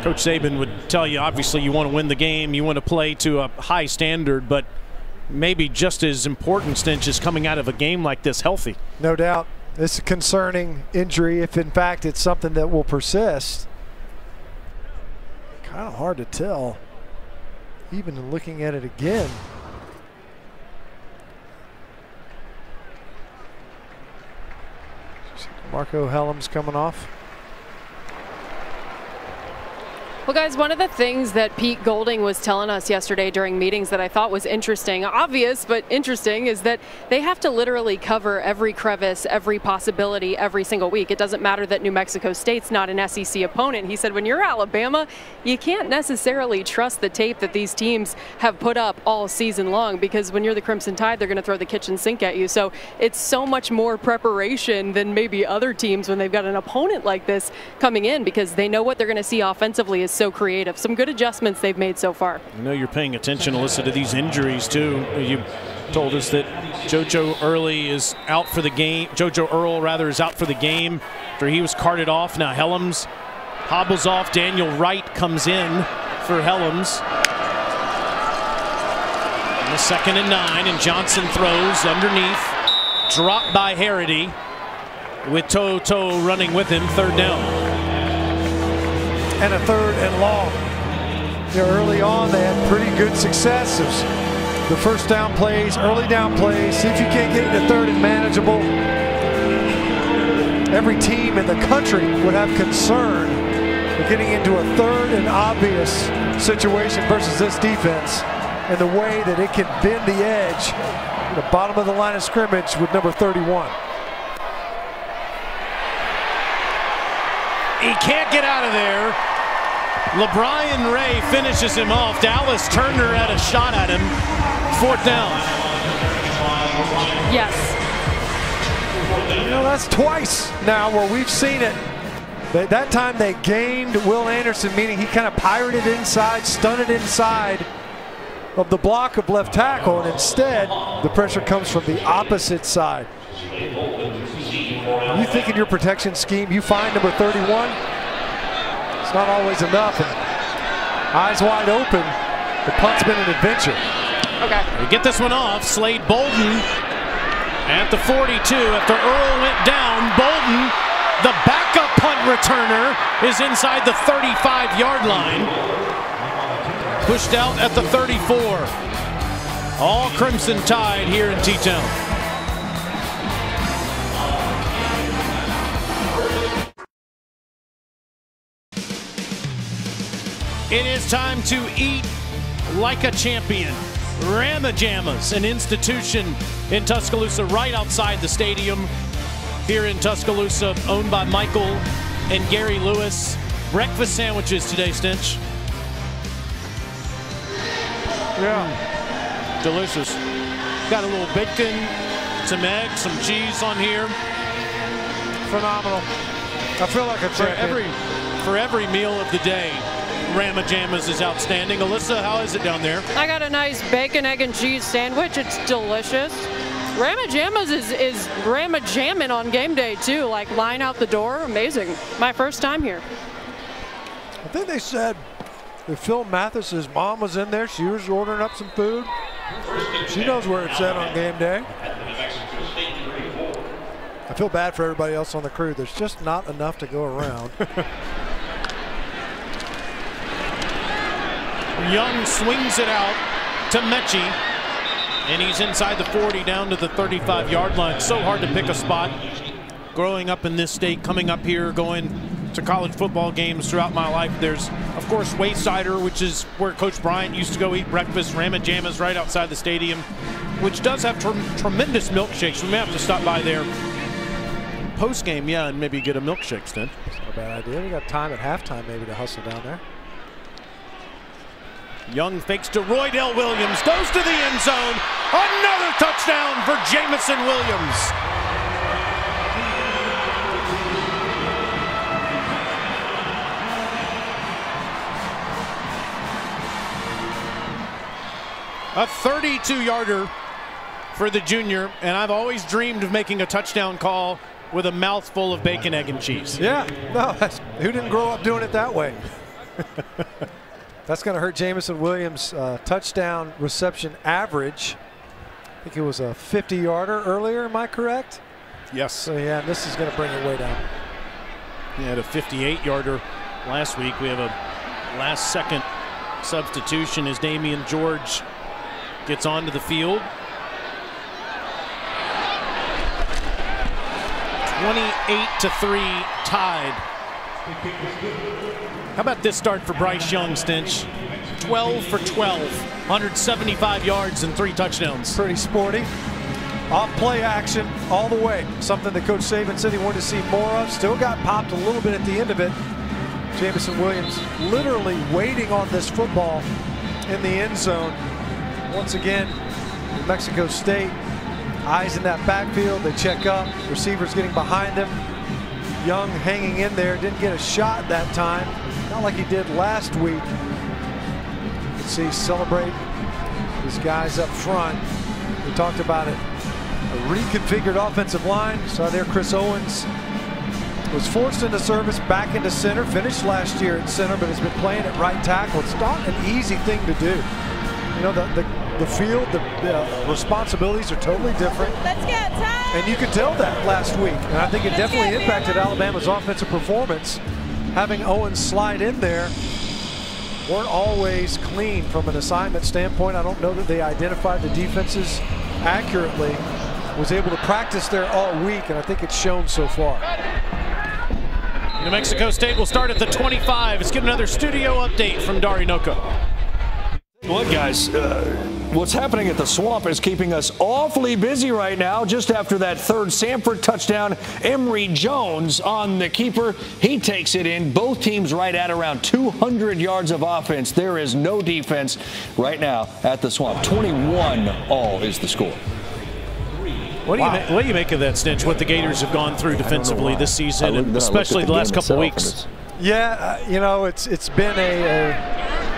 Coach Saban would tell you, obviously, you want to win the game, you want to play to a high standard, but maybe just as important, Stinch, is coming out of a game like this healthy. No doubt. It's a concerning injury if, in fact, it's something that will persist. Kind of hard to tell even looking at it again. Marco Hellams coming off. Well, guys, one of the things that Pete Golding was telling us yesterday during meetings that I thought was interesting, obvious but interesting, is that they have to literally cover every crevice, every possibility every single week. It doesn't matter that New Mexico State's not an SEC opponent. He said, when you're Alabama, you can't necessarily trust the tape that these teams have put up all season long because when you're the Crimson Tide, they're going to throw the kitchen sink at you. So it's so much more preparation than maybe other teams when they've got an opponent like this coming in because they know what they're going to see offensively is so creative. Some good adjustments they've made so far. I know you're paying attention, Alyssa, to these injuries too. You told us that JoJo Early is out for the game. JoJo Earle, rather, is out for the game after he was carted off. Now Hellams hobbles off. Daniel Wright comes in for Hellams. And the second and nine, and Johnson throws underneath. Dropped by Harity with To'oTo'o running with him, third down and a third and long. You know, early on, they had pretty good successes. The first down plays, early down plays, see if you can't get into third and manageable. Every team in the country would have concern of getting into a third and obvious situation versus this defense and the way that it can bend the edge the bottom of the line of scrimmage with number 31. He can't get out of there. LaBryan Ray finishes him off. Dallas Turner had a shot at him. Fourth down. Yes. You know, that's twice now where we've seen it. They, that time they gained Will Anderson, meaning he kind of pirated inside, stunted inside of the block of left tackle, and instead the pressure comes from the opposite side. You think in your protection scheme, you find number 31, it's not always enough. And eyes wide open, the punt's been an adventure. Okay. We get this one off. Slade Bolden at the 42 after Earle went down. Bolden, the backup punt returner, is inside the 35-yard line. Pushed out at the 34. All Crimson Tide here in T-Town. It is time to eat like a champion. Rama Jama's, an institution in Tuscaloosa right outside the stadium here in Tuscaloosa, owned by Michael and Gary Lewis. Breakfast sandwiches today, Stinch. Yeah. Mm, delicious. Got a little bacon, some eggs, some cheese on here. Phenomenal. I feel like a For champion. every, for every meal of the day, Rama Jama's is outstanding. Alyssa, how is it down there? I got a nice bacon, egg, and cheese sandwich. It's delicious. Rama Jama's is, is Ramajamming on game day, too. Like, line out the door. Amazing. My first time here. I think they said if Phil Mathis's mom was in there, she was ordering up some food. She knows where it's at on game day. I feel bad for everybody else on the crew. There's just not enough to go around. Young swings it out to Metchie. And he's inside the 40 down to the 35 yard line. So hard to pick a spot. Growing up in this state, coming up here, going to college football games throughout my life. There's, of course, Waysider, which is where Coach Bryant used to go eat breakfast. Rama Jama's right outside the stadium, which does have tre tremendous milkshakes. We may have to stop by there post game, yeah, and maybe get a milkshake, Stin. Not a bad idea. We got time at halftime maybe to hustle down there. Young fakes to Roydell Williams, goes to the end zone. Another touchdown for Jameson Williams. A 32 yarder for the junior, and I've always dreamed of making a touchdown call with a mouthful of bacon, egg, and cheese. Yeah, no, that's, who didn't grow up doing it that way? that's going to hurt Jameson Williams' uh, touchdown reception average. I think it was a 50 yarder earlier, am I correct? Yes. So, yeah, this is going to bring it way down. He had a 58 yarder last week. We have a last second substitution as Damieon George gets onto the field. 28 to 3 Tide. How about this start for Bryce Young, Stinch? 12 for 12, 175 yards and three touchdowns. Pretty sporty. Off play action all the way. Something that Coach Saban said he wanted to see more of. Still got popped a little bit at the end of it. Jameson Williams literally waiting on this football in the end zone. Once again, New Mexico State eyes in that backfield. They check up. Receivers getting behind them. Young hanging in there. Didn't get a shot that time. Not like he did last week. You can see, celebrate these guys up front. We talked about it. A reconfigured offensive line. Saw there Chris Owens was forced into service back into center. Finished last year at center, but has been playing at right tackle. It's not an easy thing to do. You know, the, the, the field, the, the responsibilities are totally different. Let's get time. And you could tell that last week. And I think it definitely impacted Alabama's offensive performance. Having Owens slide in there weren't always clean from an assignment standpoint. I don't know that they identified the defenses accurately. Was able to practice there all week, and I think it's shown so far. New Mexico State will start at the 25. Let's get another studio update from Dari Nowkhah. Look, guys, uh, what's happening at the swamp is keeping us awfully busy right now. Just after that third Samford touchdown, Emory Jones on the keeper. He takes it in. Both teams right at around 200 yards of offense. There is no defense right now at the swamp. 21 all is the score. What do you Wow. ma- what do you make of that, Stinch? What the Gators have gone through defensively this season, and especially the last couple weeks. Yeah, uh, you know, it's it's been a, a, a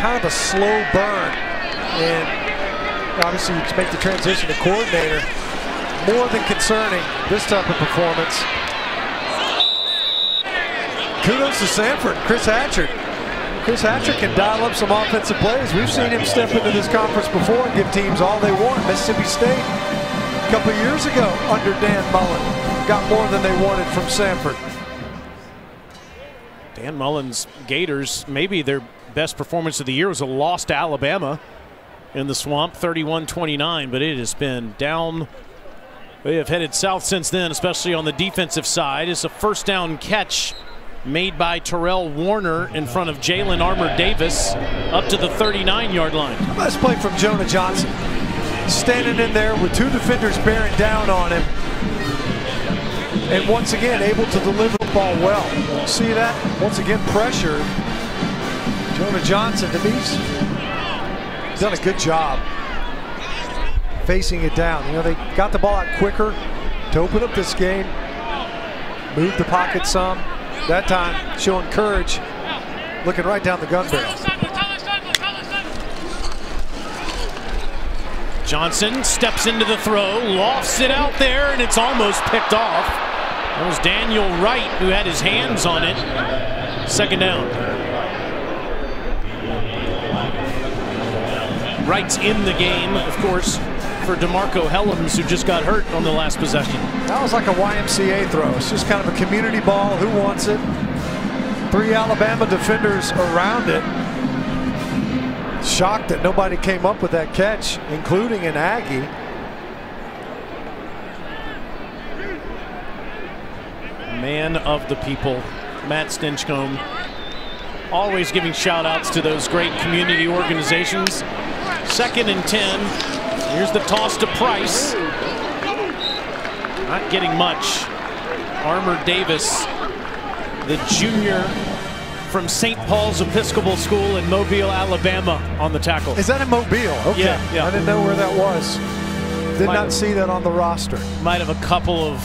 kind of a slow burn, and obviously to make the transition to coordinator more than concerning. This type of performance. Kudos to Samford, Chris Hatchard. Chris Hatcher can dial up some offensive plays. We've seen him step into this conference before and give teams all they want. Mississippi State a couple years ago under Dan Mullen got more than they wanted from Samford. Dan Mullen's Gators, maybe their best performance of the year was a loss to Alabama in the swamp, 31-29, but it has been down. They have headed south since then, especially on the defensive side. It's a first down catch made by Terrell Warner in front of Jalyn Armour Davis up to the 39-yard line. Nice play from Jonah Johnson. Standing in there with two defenders bearing down on him. And once again, able to deliver the ball well. See that? Once again, pressure. Jonah Johnson, to me, he's done a good job facing it down. You know, they got the ball out quicker to open up this game, move the pocket some. That time, showing courage, looking right down the gun barrel. Johnson steps into the throw, lofts it out there, and it's almost picked off. That was Daniel Wright who had his hands on it. Second down. Wright's in the game, of course, for DeMarcco Hellams, who just got hurt on the last possession. That was like a YMCA throw. It's just kind of a community ball. Who wants it? Three Alabama defenders around it. Shocked that nobody came up with that catch, including an Aggie. Man of the people, Matt Stinchcomb. Always giving shout outs to those great community organizations. Second and 10. Here's the toss to Price. Not getting much. Armour Davis, the junior from St. Paul's Episcopal School in Mobile, Alabama, on the tackle. Is that in Mobile? Okay. Yeah, yeah. I didn't know where that was. Did Might not have- see that on the roster. Might have a couple of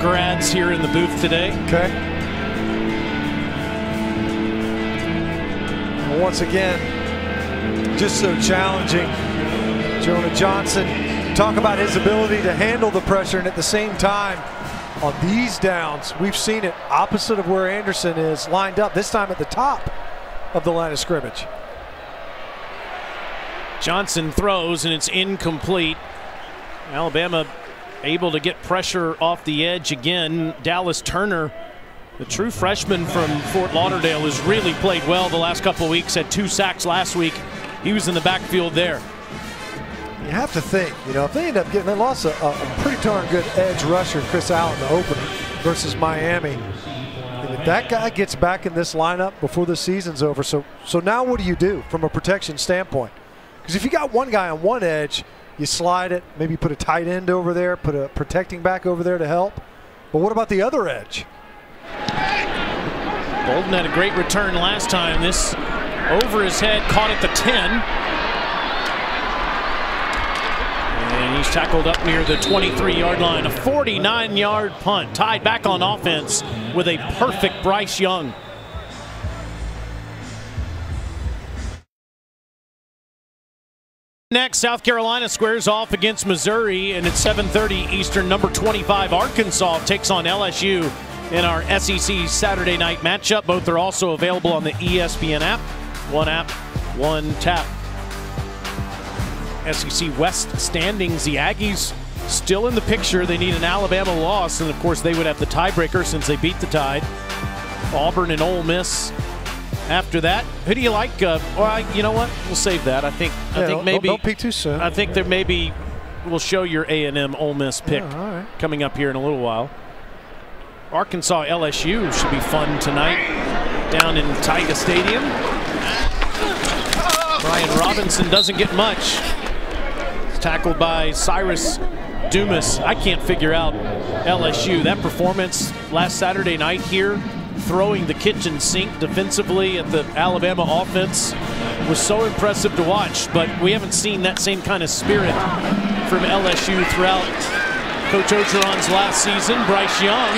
grads here in the booth today. Okay. Once again, just so challenging. Jonah Johnson, talk about his ability to handle the pressure and at the same time, on these downs, we've seen it opposite of where Anderson is lined up, this time at the top of the line of scrimmage. Johnson throws and it's incomplete. Alabama able to get pressure off the edge again. Dallas Turner, the true freshman from Fort Lauderdale, has really played well the last couple weeks. Had two sacks last week. He was in the backfield there. You have to think, you know, if they end up getting, they lost a, a pretty darn good edge rusher, Chris Allen, the opener versus Miami. And if that guy gets back in this lineup before the season's over, so so now what do you do from a protection standpoint? Because if you got one guy on one edge, you slide it, maybe put a tight end over there, put a protecting back over there to help. But what about the other edge? Bolden had a great return last time. This over his head, caught at the 10. And he's tackled up near the 23-yard line. A 49-yard punt, Tide back on offense with a perfect Bryce Young. Next, South Carolina squares off against Missouri, and at 7:30 Eastern. Number 25 Arkansas takes on LSU in our SEC Saturday night matchup. Both are also available on the ESPN app. One app, one tap. SEC West standings. The Aggies still in the picture. They need an Alabama loss, and of course they would have the tiebreaker since they beat the Tide. Auburn and Ole Miss. After that, who do you like? Uh, well, you know what? We'll save that. I think. I Yeah, think don't- maybe. don't peek too soon. I think there maybe we'll show your A and M Ole Miss pick Yeah, right. coming up here in a little while. Arkansas LSU should be fun tonight down in Tiger Stadium. Brian Robinson doesn't get much. He's tackled by Cyrus Dumas. I can't figure out LSU. That performance last Saturday night here, throwing the kitchen sink defensively at the Alabama offense, was so impressive to watch. But we haven't seen that same kind of spirit from LSU throughout Coach Orgeron's last season. Bryce Young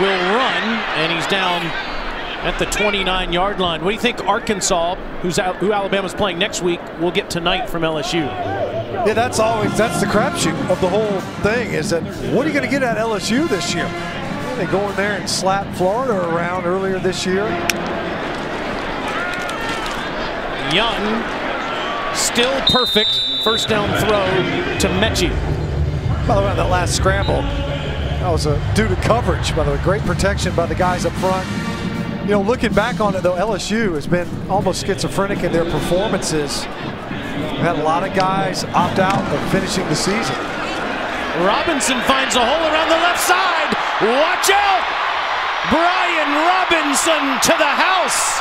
will run, and he's down at the 29-yard line. What do you think Arkansas, who's out, who Alabama's playing next week, will get tonight from LSU? Yeah, that's always that's the crapshoot of the whole thing. Is that what are you going to get at LSU this year? They go in there and slap Florida around earlier this year. Young, still perfect. First down throw to Metchie. By the way, on that last scramble, that was a, due to coverage. By the way, great protection by the guys up front. You know, looking back on it though, LSU has been almost schizophrenic in their performances. We've had a lot of guys opt out of finishing the season. Robinson finds a hole around the left side. Watch out! Brian Robinson to the house.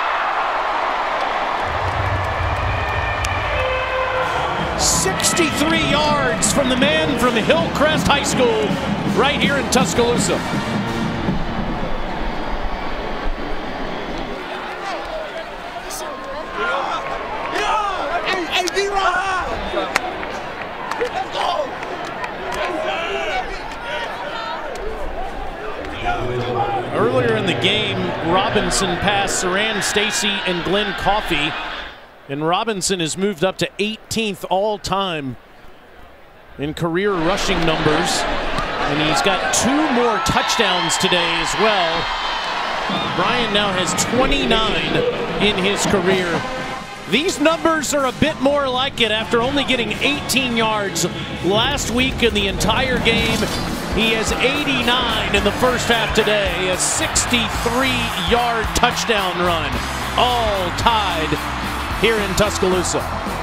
63 yards from the man from Hillcrest High School right here in Tuscaloosa. Earlier in the game, Robinson passed Siran Stacy and Glen Coffee. And Robinson has moved up to 18th all time in career rushing numbers. And he's got two more touchdowns today as well. Brian now has 29 in his career. These numbers are a bit more like it after only getting 18 yards last week in the entire game. He has 89 in the first half today, a 63-yard touchdown run, all Tide here in Tuscaloosa.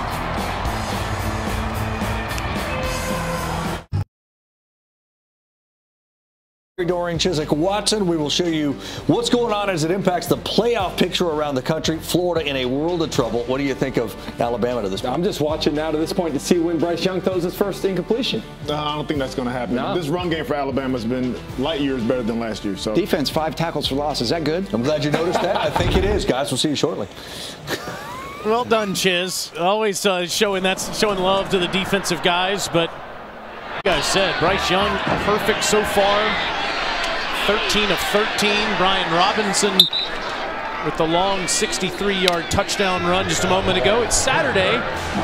Dorian Chiswick Watson, we will show you what's going on as it impacts the playoff picture around the country. Florida in a world of trouble. What do you think of Alabama to this point? I'm just watching now to this point to see when Bryce Young throws his first incompletion. No, I don't think that's going to happen. No. This run game for Alabama has been light years better than last year. So defense, five tackles for loss. Is that good? I'm glad you noticed that. I think it is, guys. We'll see you shortly. Well done, Chiz. Always uh, showing that's showing love to the defensive guys, but guys said Bryce Young perfect so far. 13 of 13. Brian Robinson with the long 63-yard touchdown run just a moment ago. It's Saturday,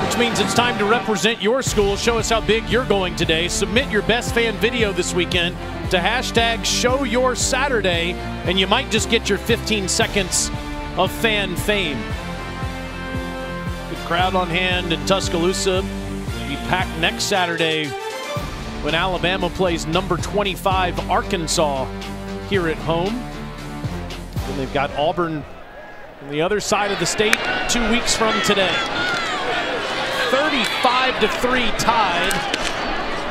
which means it's time to represent your school. Show us how big you're going today. Submit your best fan video this weekend to hashtag Show Your Saturday, and you might just get your 15 seconds of fan fame. Good crowd on hand in Tuscaloosa. Be packed next Saturday when Alabama plays number 25 Arkansas here at home. And they've got Auburn on the other side of the state two weeks from today. 35 to 3 Tide.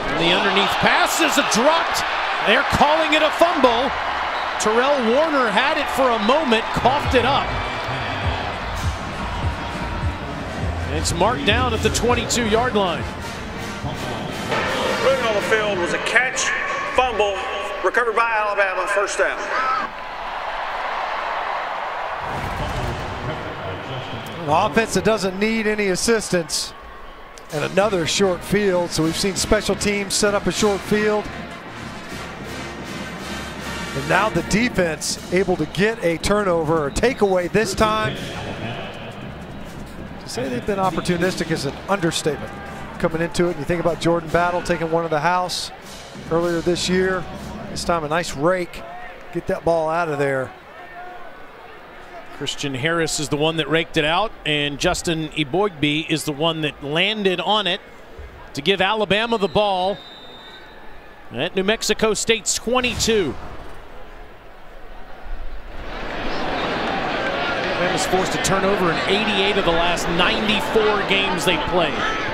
And the underneath pass is a dropped. They're calling it a fumble. Terrell Warner had it for a moment, coughed it up. It's marked down at the 22 yard line. Running on the field was a catch, fumble, recovered by Alabama, first down. An offense that doesn't need any assistance. And another short field. So we've seen special teams set up a short field. And now the defense able to get a turnover or takeaway this time. To say they've been opportunistic is an understatement. Coming into it, and you think about Jordan Battle taking one of the house earlier this year. This time a nice rake. Get that ball out of there. Christian Harris is the one that raked it out, and Justin Eboigbe is the one that landed on it to give Alabama the ball at New Mexico State's 22. Alabama's forced to turn over in 88 of the last 94 games they played.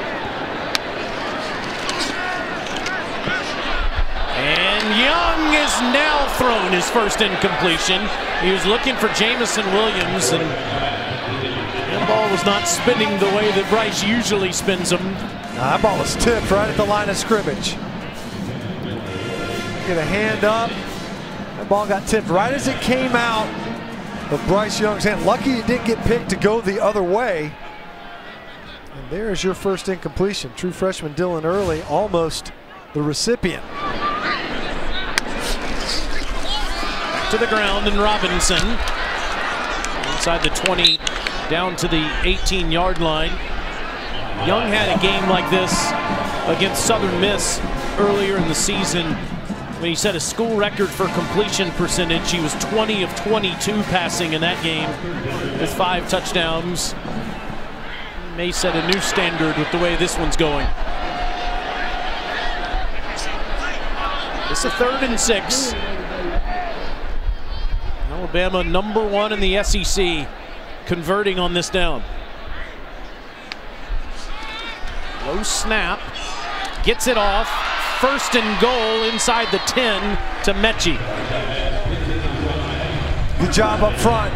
And Young is now thrown his first incompletion. He was looking for Jameson Williams, and that ball was not spinning the way that Bryce usually spins them. Nah, that ball was tipped right at the line of scrimmage. Get a hand up. That ball got tipped right as it came out of Bryce Young's hand. Lucky it didn't get picked to go the other way. And There's your first incompletion. True freshman Dylan Early, almost the recipient. To the ground and Robinson inside the 20 down to the 18 yard line. Young had a game like this against Southern Miss earlier in the season when he set a school record for completion percentage. He was 20 of 22 passing in that game with five touchdowns. May set a new standard with the way this one's going. It's a third and six. Alabama number one in the SEC converting on this down. Low snap, gets it off, first and goal inside the 10 to Metchie. Good job up front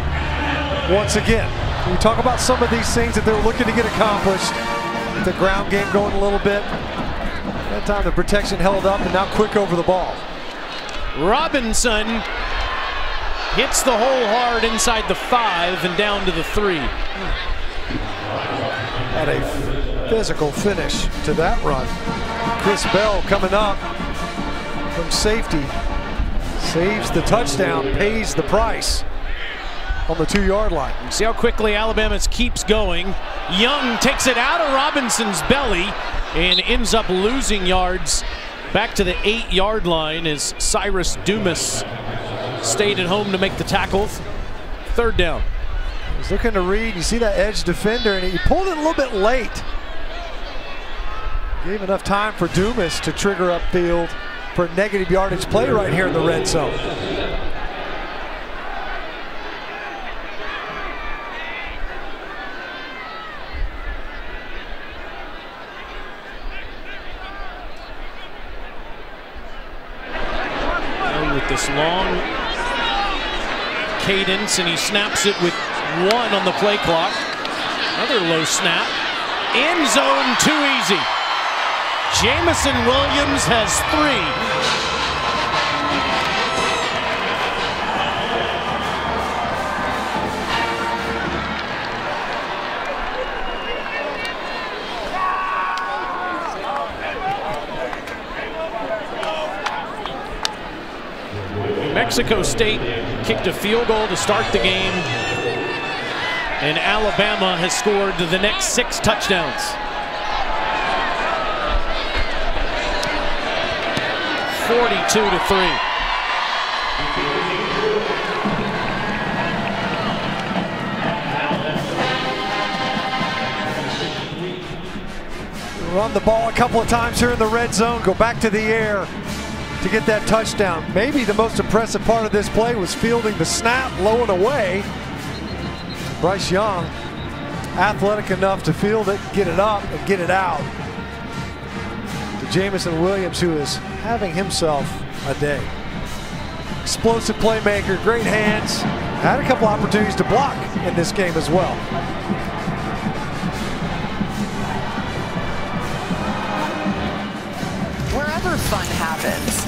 once again. We talk about some of these things that they're looking to get accomplished. The ground game going a little bit. That time the protection held up and now quick over the ball. Robinson Hits the hole hard inside the five and down to the three. Had a physical finish to that run. Chris Bell coming up from safety. Saves the touchdown, pays the price on the two-yard line. See how quickly Alabama keeps going. Young takes it out of Robinson's belly and ends up losing yards back to the eight-yard line as Cyrus Dumas stayed at home to make the tackles. Third down. He's looking to read. You see that edge defender, and he pulled it a little bit late. Gave enough time for Dumas to trigger upfield for negative yardage play right here in the red zone. with this long cadence, and he snaps it with one on the play clock. Another low snap. End zone, too easy. Jameson Williams has three. Mexico State kicked a field goal to start the game. And Alabama has scored the next six touchdowns. Forty-two to three. Run the ball a couple of times here in the red zone, go back to the air to get that touchdown. Maybe the most impressive part of this play was fielding the snap low and away. Bryce Young, athletic enough to field it, get it up, and get it out. To Jameson Williams, who is having himself a day. Explosive playmaker, great hands. Had a couple opportunities to block in this game as well. Happens,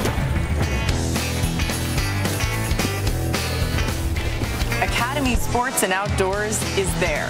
Academy Sports and Outdoors is there.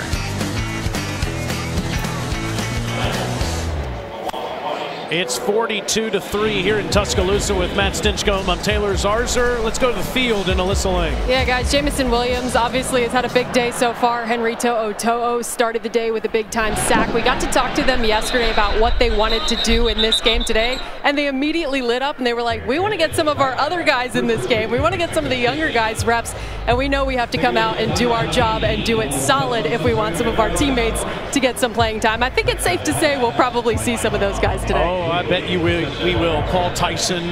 It's 42 to 3 here in Tuscaloosa with Matt Stinchcomb. I'm Taylor Zarzour. Let's go to the field in Alyssa Lang. Yeah, guys, Jameson Williams obviously has had a big day so far. Henry To'o started the day with a big time sack. We got to talk to them yesterday about what they wanted to do in this game today, and they immediately lit up and they were like, we want to get some of our other guys in this game. We want to get some of the younger guys reps, and we know we have to come out and do our job and do it solid if we want some of our teammates to get some playing time. I think it's safe to say we'll probably see some of those guys today. Oh, Oh, I bet you will. We will. Paul Tyson,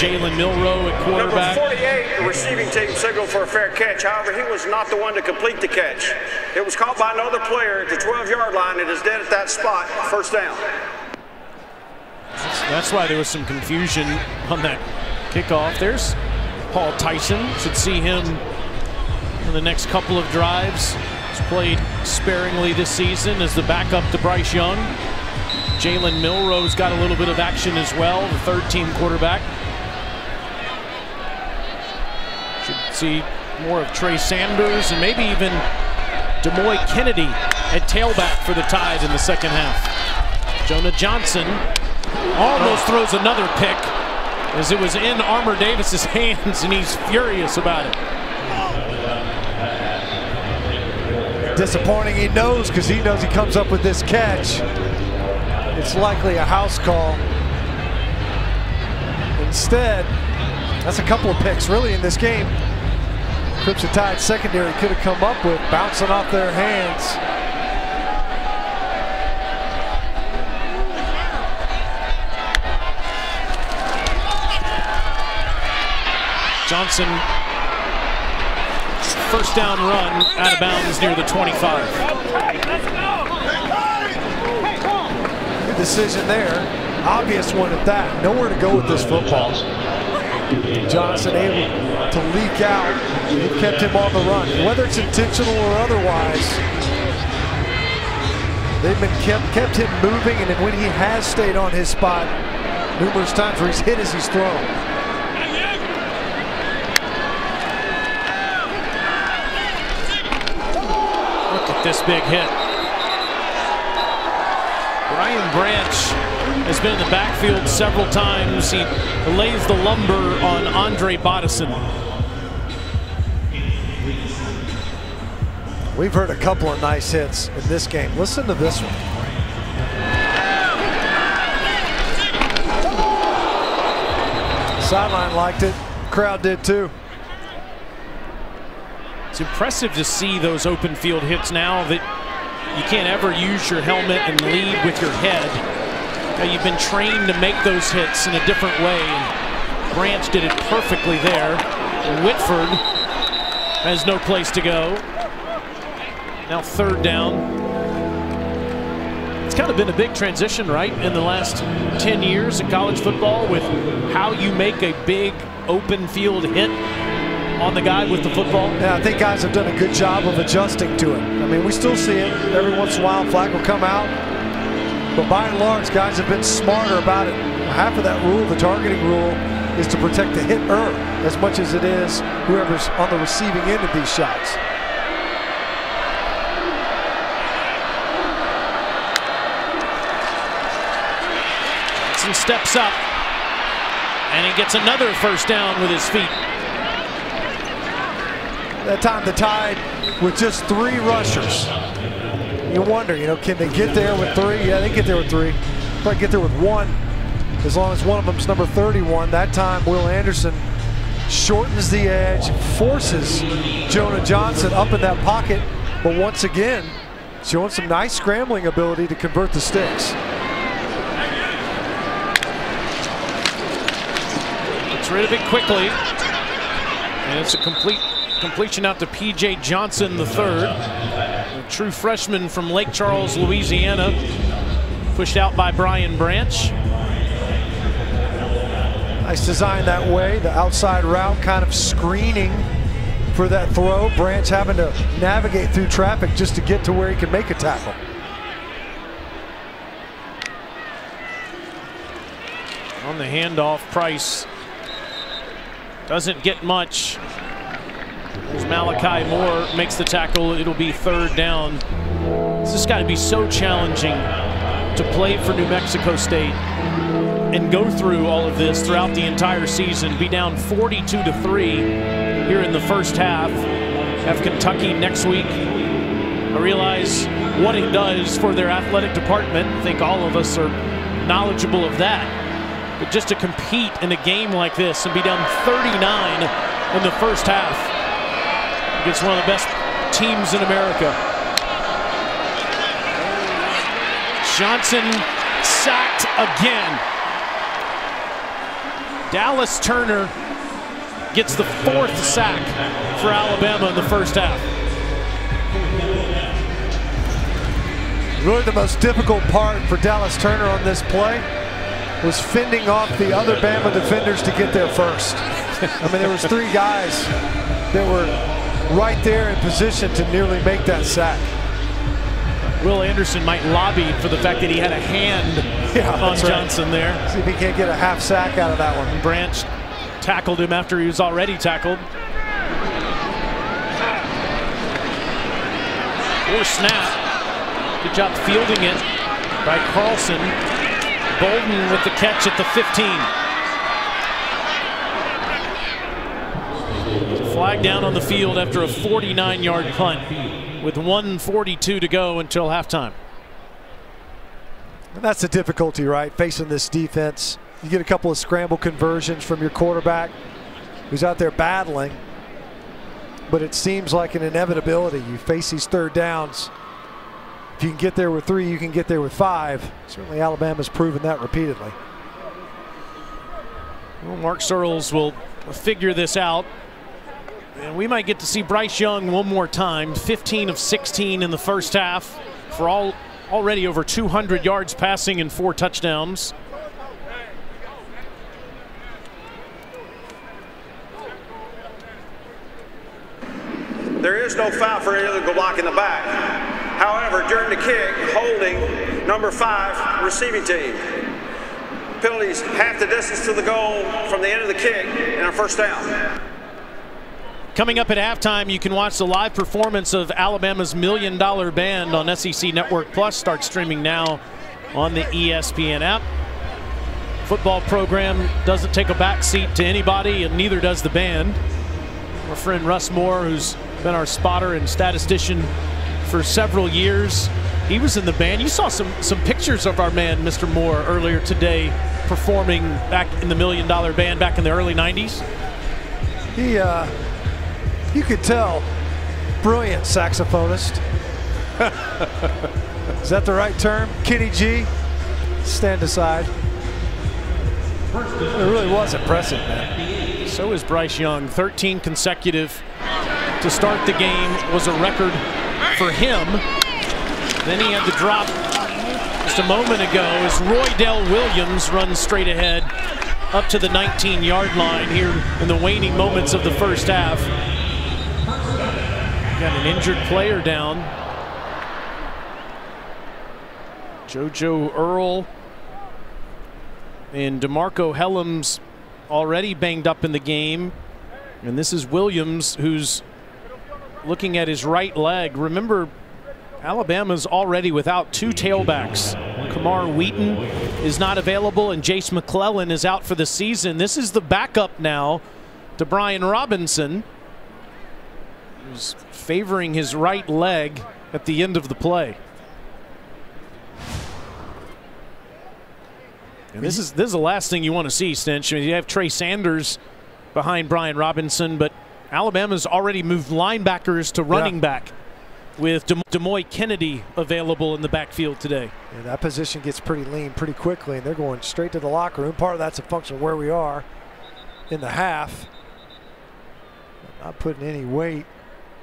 Jalen Milroe at quarterback. Number 48, receiving team signaled for a fair catch. However, he was not the one to complete the catch. It was caught by another player at the 12-yard line and is dead at that spot. First down. That's why there was some confusion on that kickoff. There's Paul Tyson. Should see him in the next couple of drives. He's played sparingly this season as the backup to Bryce Young. Jalen Milroe's got a little bit of action as well, the third team quarterback. Should see more of Trey Sanders and maybe even Demouy Kennedy at tailback for the Tide in the second half. Jonah Johnson almost throws another pick as it was in Armour Davis's hands, and he's furious about it. Disappointing, he knows because he knows he comes up with this catch. It's likely a house call. Instead, that's a couple of picks really in this game. Crimson Tide secondary could have come up with bouncing off their hands. Johnson, first down run out of bounds near the 25. Decision there. Obvious one at that. Nowhere to go with this football. Johnson able to leak out. He kept him on the run. Whether it's intentional or otherwise, they've been kept, kept him moving, and when he has stayed on his spot numerous times where he's hit as he's thrown. this big hit. Brian Branch has been in the backfield several times. He lays the lumber on Andre Bodison. We've heard a couple of nice hits in this game. Listen to this one. Sideline liked it. Crowd did too. It's impressive to see those open field hits now that you can't ever use your helmet and lead with your head. Now you've been trained to make those hits in a different way. Branch did it perfectly there. Whitford has no place to go. Now third down. It's kind of been a big transition, right, in the last 10 years in college football with how you make a big open field hit on the guy with the football? Yeah, I think guys have done a good job of adjusting to it. I mean, we still see it. Every once in a while, flag will come out. But by and large, guys have been smarter about it. Half of that rule, the targeting rule, is to protect the hitter as much as it is whoever's on the receiving end of these shots. Johnson steps up, and he gets another first down with his feet. That time the Tide with just three rushers. You wonder, you know, can they get there with three? Yeah, they get there with three. Probably get there with one, as long as one of them's number 31. That time, Will Anderson shortens the edge, forces Jonah Johnson up in that pocket, but once again, showing some nice scrambling ability to convert the sticks. Gets rid of it quickly, and it's a complete completion out to P.J. Johnson the third, a true freshman from Lake Charles, Louisiana, pushed out by Brian Branch. Nice design that way, the outside route kind of screening for that throw. Branch having to navigate through traffic just to get to where he can make a tackle. On the handoff, Price doesn't get much. As Malachi Moore makes the tackle, it'll be third down. This has got to be so challenging to play for New Mexico State and go through all of this throughout the entire season. Be down 42 to 3 here in the first half. Have Kentucky next week. I realize what it does for their athletic department. I think all of us are knowledgeable of that. But just to compete in a game like this and be down 39 in the first half against one of the best teams in America. Johnson sacked again. Dallas Turner gets the fourth sack for Alabama in the first half. Really the most difficult part for Dallas Turner on this play was fending off the other Bama defenders to get there first. I mean, there was three guys that were right there in position to nearly make that sack. Will Anderson might lobby for the fact that he had a hand yeah, on Johnson right. there. See if he can't get a half sack out of that one. Branch tackled him after he was already tackled. Or snap. Good job fielding it by Carlson. Bolden with the catch at the 15. Flag down on the field after a 49-yard punt with 142 to go until halftime. And that's the difficulty, right? Facing this defense. You get a couple of scramble conversions from your quarterback who's out there battling. But it seems like an inevitability. You face these third downs. If you can get there with three, you can get there with five. Certainly Alabama's proven that repeatedly. Well, Mark Curles will figure this out. And we might get to see Bryce Young one more time. 15 of 16 in the first half for all already over 200 yards passing and four touchdowns. There is no foul for illegal block in the back. However, during the kick, holding number five receiving team. Penalties half the distance to the goal from the end of the kick and a first down. Coming up at halftime, you can watch the live performance of Alabama's Million Dollar Band on SEC Network Plus. Start streaming now on the ESPN app. Football program doesn't take a back seat to anybody, and neither does the band. Our friend Russ Moore, who's been our spotter and statistician for several years, he was in the band. You saw some some pictures of our man, Mr. Moore, earlier today, performing back in the Million Dollar Band back in the early 90s. He uh, you could tell, brilliant saxophonist. Is that the right term? Kenny G, stand aside. It really was impressive, man. So is Bryce Young. 13 consecutive to start the game was a record for him. Then he had the drop just a moment ago as Roy Dell Williams runs straight ahead up to the 19-yard line here in the waning moments of the first half. Got an injured player down. JoJo Earle and DeMarcco Hellams already banged up in the game. And this is Williams who's looking at his right leg. Remember, Alabama's already without two tailbacks. Camar Wheaton is not available, and Jase McClellan is out for the season. This is the backup now to Brian Robinson, who's favoring his right leg at the end of the play. And this is this is the last thing you want to see, Stinch. I mean, you have Trey Sanders behind Brian Robinson, but Alabama's already moved linebackers to running Yeah. back with Dem- Demouy Kennedy available in the backfield today. Yeah, that position gets pretty lean pretty quickly, and they're going straight to the locker room. Part of that's a function of where we are in the half. Not putting any weight,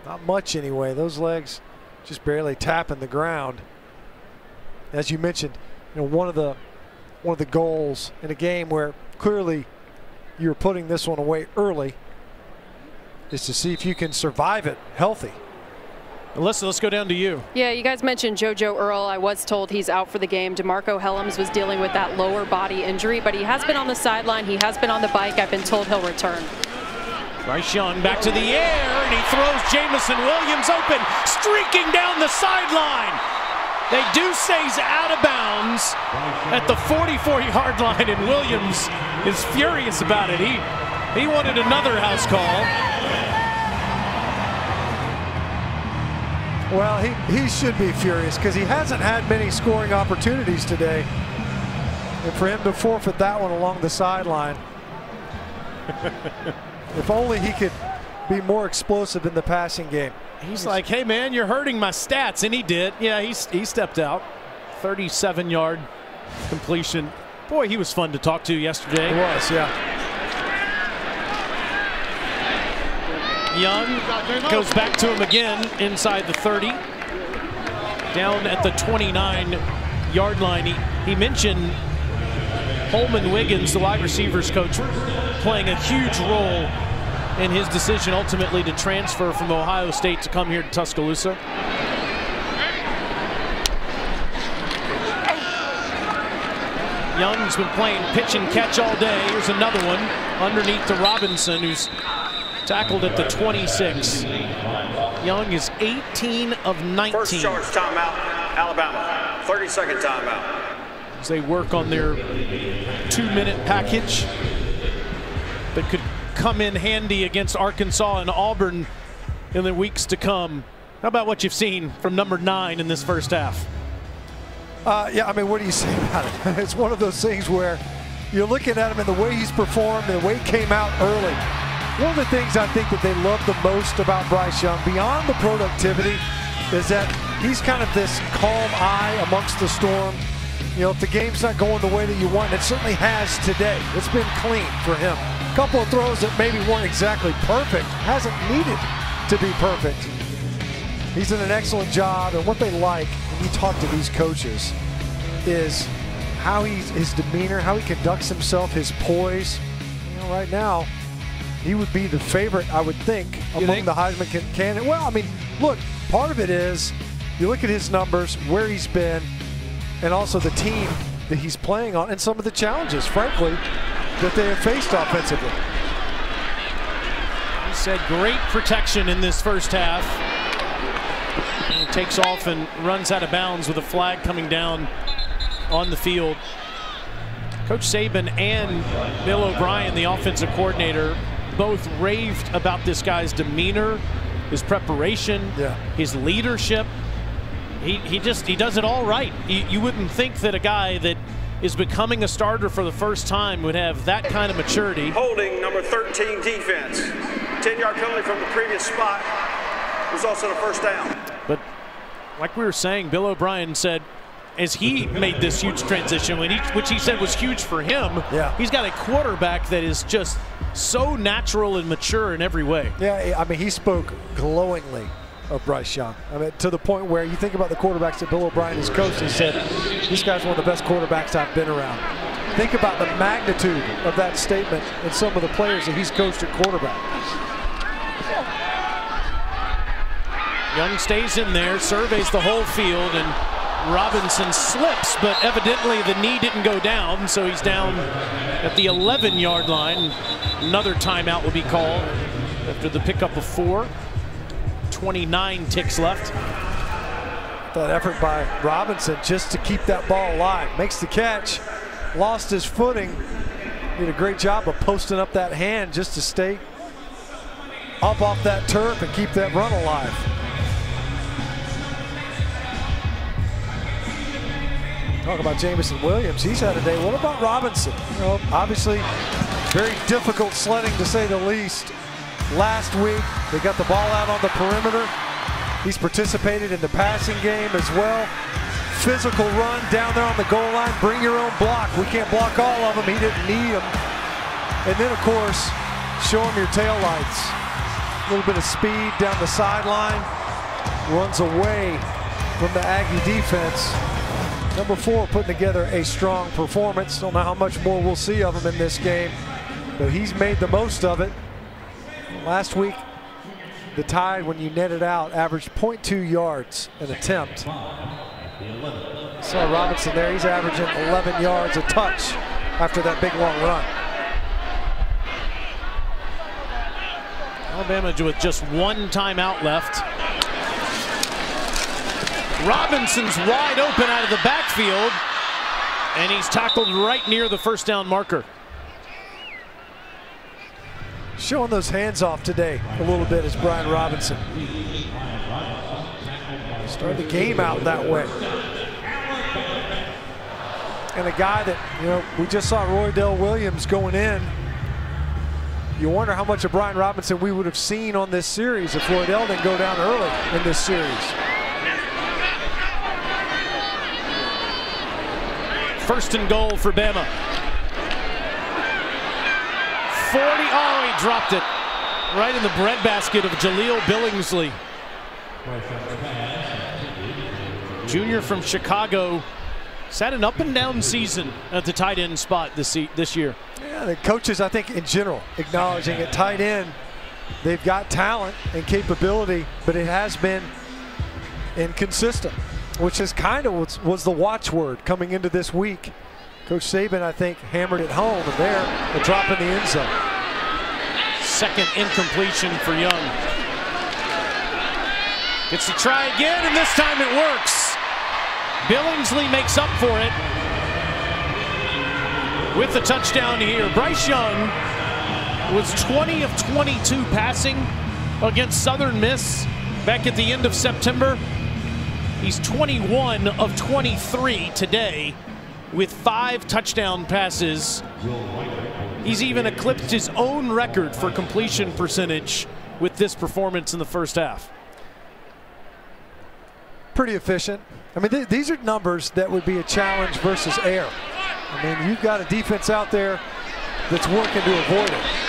not much anyway. Those legs just barely tapping the ground. As you mentioned, you know one of the one of the goals in a game where clearly you're putting this one away early is to see if you can survive it healthy. Alyssa, let's go down to you. Yeah, you guys mentioned JoJo Earle. I was told he's out for the game. DeMarcco Hellams was dealing with that lower body injury, but he has been on the sideline. He has been on the bike. I've been told he'll return. Bryce Young back to the air, and he throws Jameson Williams open, streaking down the sideline. They do say he's out of bounds at the 44-yard line, and Williams is furious about it. He he wanted another house call. Well, he, he should be furious because he hasn't had many scoring opportunities today. And for him to forfeit that one along the sideline, if only he could be more explosive in the passing game. He's like, hey, man, you're hurting my stats. And he did. Yeah, he, he stepped out. 37 yard completion. Boy, he was fun to talk to yesterday. It was, yeah. Young goes back to him again inside the 30. Down at the 29 yard line. He, he mentioned Holman Wiggins, the wide receivers coach, playing a huge role in his decision ultimately to transfer from Ohio State to come here to Tuscaloosa. Young's been playing pitch and catch all day. Here's another one underneath to Robinson, who's tackled at the 26. Young is 18 of 19. First charge timeout, Alabama. 30 second timeout. As they work on their two minute package that could come in handy against Arkansas and Auburn in the weeks to come. How about what you've seen from number nine in this first half? Uh, yeah, I mean, what do you say about it? it's one of those things where you're looking at him and the way he's performed and the way he came out early. One of the things I think that they love the most about Bryce Young, beyond the productivity, is that he's kind of this calm eye amongst the storm. You know, if the game's not going the way that you want, it certainly has today. It's been clean for him. Couple of throws that maybe weren't exactly perfect, hasn't needed to be perfect. He's done an excellent job, and what they like when you talk to these coaches is how he's his demeanor, how he conducts himself, his poise. You know, right now, he would be the favorite, I would think, You among think? the Heisman can- candidate. Well, I mean, look, part of it is you look at his numbers, where he's been, and also the team that he's playing on, and some of the challenges, frankly, that they have faced offensively. He said great protection in this first half. And takes off and runs out of bounds with a flag coming down on the field. Coach Saban and Bill O'Brien, the offensive coordinator, both raved about this guy's demeanor, his preparation, Yeah. his leadership. He, he just he does it all right. You, you wouldn't think that a guy that is becoming a starter for the first time would have that kind of maturity. Holding number 13 defense. 10 yard penalty from the previous spot. Results in a first down. But like we were saying, Bill O'Brien said as he made this huge transition, when he, which he said was huge for him, Yeah. he's got a quarterback that is just so natural and mature in every way. Yeah, I mean, he spoke glowingly of Bryce Young. I mean, to the point where you think about the quarterbacks that Bill O'Brien has coached, he said, this guy's one of the best quarterbacks I've been around. Think about the magnitude of that statement and some of the players that he's coached at quarterback. Young stays in there, surveys the whole field, and Robinson slips, but evidently the knee didn't go down, so he's down at the 11 yard line. Another timeout will be called after the pickup of four. 29 ticks left. That effort by Robinson just to keep that ball alive. Makes the catch, lost his footing. Did a great job of posting up that hand just to stay up off that turf and keep that run alive. Talk about Jameson Williams. He's had a day. What about Robinson? Know, obviously, very difficult sledding to say the least. Last week, they got the ball out on the perimeter. He's participated in the passing game as well. Physical run down there on the goal line. Bring your own block. We can't block all of them. He didn't need them. And then, of course, show him your tail lights. A little bit of speed down the sideline. Runs away from the Aggie defense. Number four putting together a strong performance. Don't know how much more we'll see of him in this game, but he's made the most of it. Last week, the Tide, when you net it out, averaged 0.2 yards an attempt. Saw Robinson there. He's averaging 11 yards a touch after that big long run. Alabama with just one timeout left. Robinson's wide open out of the backfield, and he's tackled right near the first down marker. Showing those hands off today a little bit is Brian Robinson. Started the game out that way. And a guy that, you know, we just saw Roydell Williams going in. You wonder how much of Brian Robinson we would have seen on this series if Roy Dell didn't go down early in this series. First and goal for Bama. 40, oh, he dropped it. Right in the breadbasket of Jaleel Billingsley. Junior from Chicago. Had an up and down season at the tight end spot this, this year. Yeah, the coaches, I think, in general, acknowledging at tight end, they've got talent and capability, but it has been inconsistent, which is kind of was, was the watchword coming into this week. Coach Saban, I think, hammered it home, and there, a drop in the end zone. Second incompletion for Young. Gets to try again, and this time it works. Billingsley makes up for it with the touchdown here. Bryce Young was 20 of 22 passing against Southern Miss back at the end of September. He's 21 of 23 today with five touchdown passes. He's even eclipsed his own record for completion percentage with this performance in the first half. Pretty efficient. I mean, th these are numbers that would be a challenge versus air. I mean, you've got a defense out there that's working to avoid it.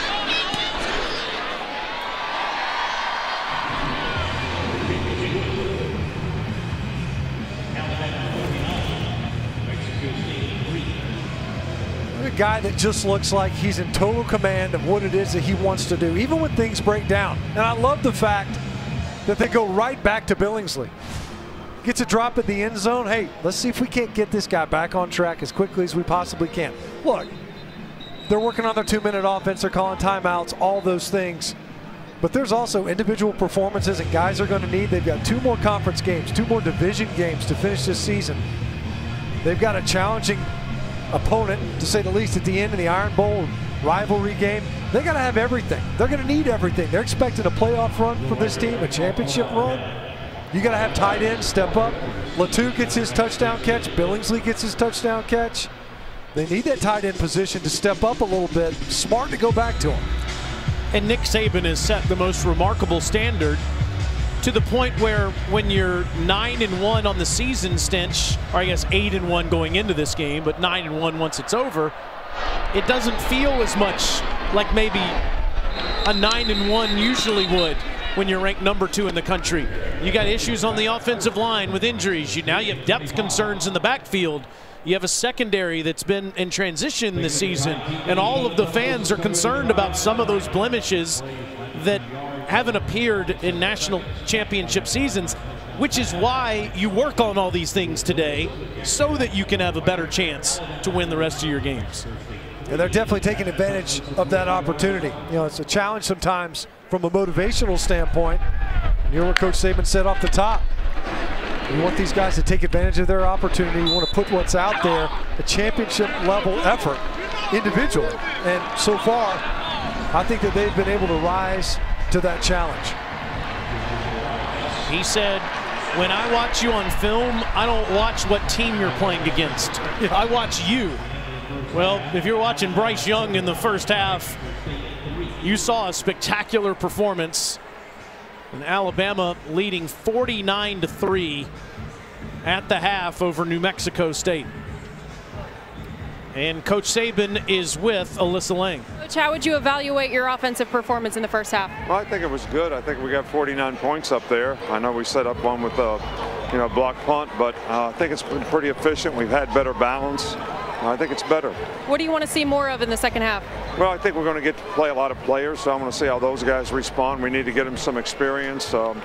Guy that just looks like he's in total command of what it is that he wants to do, even when things break down. And I love the fact that they go right back to Billingsley. Gets a drop at the end zone. Hey, let's see if we can't get this guy back on track as quickly as we possibly can. Look, they're working on their two-minute offense. They're calling timeouts, all those things. But there's also individual performances and guys are going to need. They've got two more conference games, two more division games to finish this season. They've got a challenging opponent, to say the least, at the end of the Iron Bowl rivalry game. They got to have everything. They're going to need everything. They're expecting a playoff run from this team, a championship run. You got to have tight end step up. Latu gets his touchdown catch. Billingsley gets his touchdown catch. They need that tight end position to step up a little bit. Smart to go back to him. And Nick Saban has set the most remarkable standard to the point where when you're nine and one on the season Stinch, or I guess eight and one going into this game, but nine and one once it's over, it doesn't feel as much like maybe a nine and one usually would when you're ranked number two in the country. You got issues on the offensive line with injuries. You now you have depth concerns in the backfield. You have a secondary that's been in transition this season, and all of the fans are concerned about some of those blemishes that haven't appeared in national championship seasons, which is why you work on all these things today so that you can have a better chance to win the rest of your games. And they're definitely taking advantage of that opportunity. You know, it's a challenge sometimes from a motivational standpoint. And you're what Coach Saban said off the top. You want these guys to take advantage of their opportunity. You want to put what's out there, a championship level effort individually. And so far, I think that they've been able to rise to that challenge. He said, when I watch you on film, I don't watch what team you're playing against. I watch you. Well, if you're watching Bryce Young in the first half, you saw a spectacular performance. And Alabama leading 49 to 3 at the half over New Mexico State. And Coach Saban is with Alyssa Lang. Coach, how would you evaluate your offensive performance in the first half? Well, I think it was good. I think we got 49 points up there. I know we set up one with a, you know, block punt, but uh, I think it's been pretty efficient. We've had better balance. I think it's better. What do you want to see more of in the second half? Well, I think we're going to get to play a lot of players, so I'm going to see how those guys respond. We need to get them some experience. Um,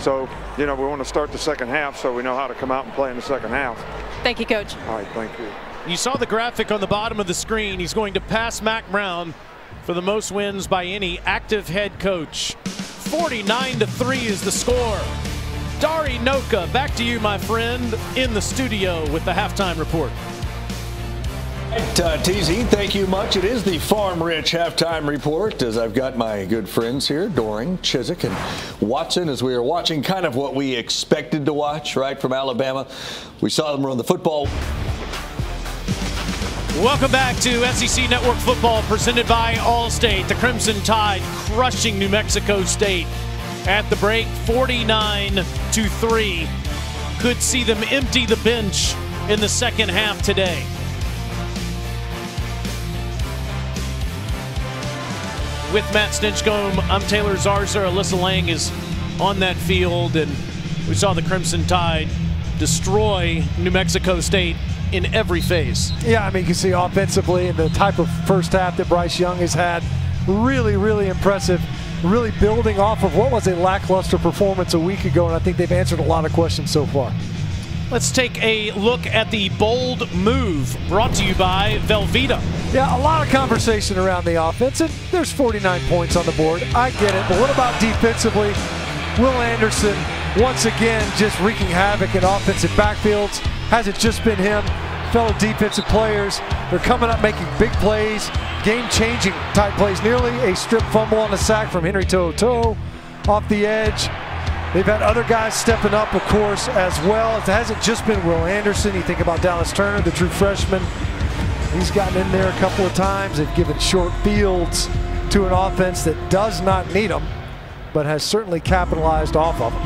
so, you know, we want to start the second half so we know how to come out and play in the second half. Thank you, Coach. All right, thank you. You saw the graphic on the bottom of the screen. He's going to pass Mack Brown for the most wins by any active head coach. 49 to 3 is the score. Dari Nowkhah, back to you, my friend, in the studio with the halftime report. Uh, TZ, thank you much. It is the Farm Rich halftime report as I've got my good friends here, Doering, Chiswick, and Watson, as we are watching kind of what we expected to watch, right, from Alabama. We saw them run the football. Welcome back to SEC Network Football presented by Allstate. The Crimson Tide crushing New Mexico State at the break 49 to 3. Could see them empty the bench in the second half today. With Matt Stinchcomb, I'm Taylor Zarzour. Alyssa Lang is on that field, and we saw the Crimson Tide destroy New Mexico State in every phase. Yeah, I mean, you can see offensively and the type of first half that Bryce Young has had. Really, really impressive. Really building off of what was a lackluster performance a week ago, and I think they've answered a lot of questions so far. Let's take a look at the bold move brought to you by Velveeta. Yeah, a lot of conversation around the offense, and there's 49 points on the board. I get it, but what about defensively? Will Anderson once again just wreaking havoc in offensive backfields. Hasn't just been him, fellow defensive players. They're coming up making big plays, game-changing type plays. Nearly a strip fumble on a sack from Henry To'oTo'o off the edge. They've had other guys stepping up, of course, as well. It hasn't just been Will Anderson. You think about Dallas Turner, the true freshman. He's gotten in there a couple of times. They've given short fields to an offense that does not need them, but has certainly capitalized off of them.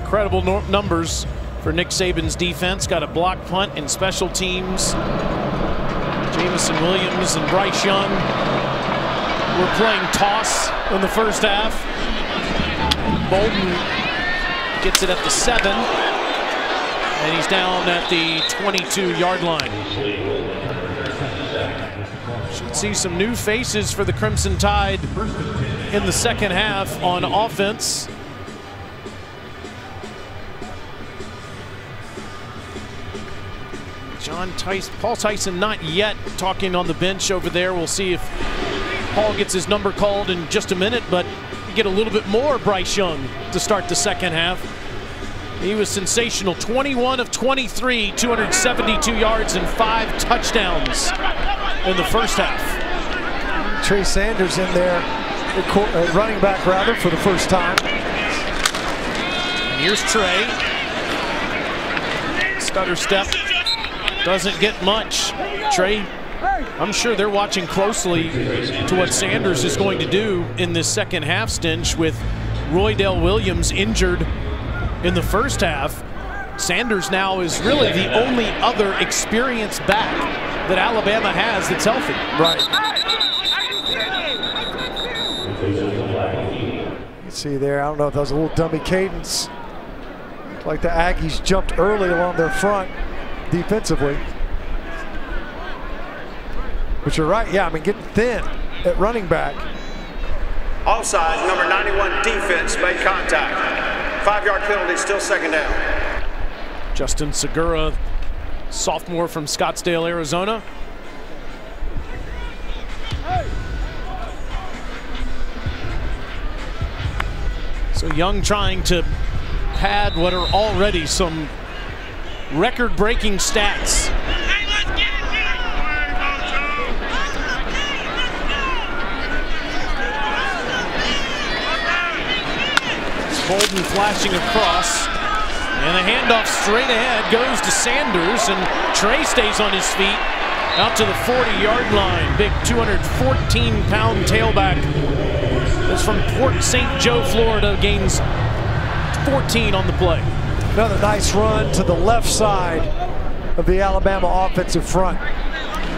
Incredible numbers for Nick Saban's defense. Got a block punt in special teams. Jameson Williams and Bryce Young were playing toss in the first half. Bolden gets it at the seven. And he's down at the 22-yard line. Should see some new faces for the Crimson Tide in the second half on offense. John Tyson, Paul Tyson not yet talking on the bench over there. We'll see if Paul gets his number called in just a minute, but you get a little bit more Bryce Young to start the second half. He was sensational. 21 of 23, 272 yards and five touchdowns in the first half. Trey Sanders in there, uh, running back rather, for the first time. And here's Trey. Stutter step. Doesn't get much. Trey, I'm sure they're watching closely to what Sanders is going to do in this second half Stinch with Roydell Williams injured in the first half. Sanders now is really the only other experienced back that Alabama has that's healthy. Right. You see there, I don't know if that was a little dummy cadence. Like the Aggies jumped early along their front defensively. But you're right, yeah, I mean, getting thin at running back. Offside, number 91 defense made contact. Five-yard penalty, still second down. Justin Segura, sophomore from Scottsdale, Arizona. So Young trying to pad what are already some record-breaking stats. Bolden flashing across. And the handoff straight ahead goes to Sanders, and Trey stays on his feet out to the 40-yard line. Big 214-pound tailback. That's from Port St. Joe, Florida, gains 14 on the play. Another nice run to the left side of the Alabama offensive front.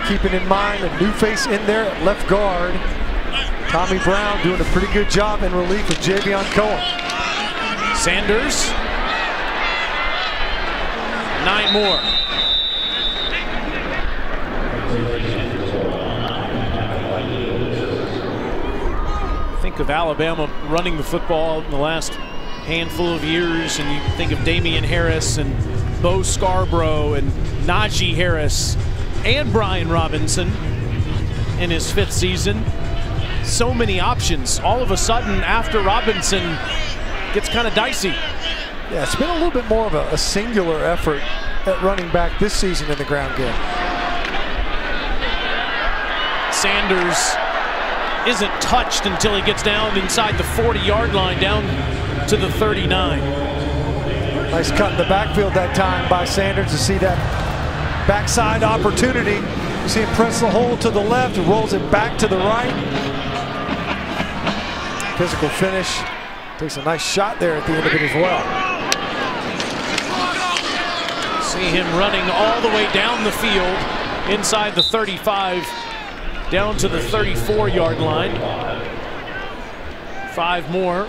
Keeping in mind a new face in there at left guard. Tommy Brown doing a pretty good job in relief of Javion Cohen. Sanders. Nine more. Think of Alabama running the football in the last handful of years, and you think of Damien Harris and Bo Scarborough and Najee Harris and Brian Robinson in his fifth season. So many options. All of a sudden, after Robinson gets kind of dicey. Yeah, it's been a little bit more of a, a, singular effort at running back this season in the ground game. Sanders isn't touched until he gets down inside the 40-yard line, down to the 39. Nice cut in the backfield that time by Sanders to see that backside opportunity. You see him press the hole to the left, rolls it back to the right. Physical finish. Takes a nice shot there at the end of it as well. See him running all the way down the field inside the 35 down to the 34-yard line. Five more.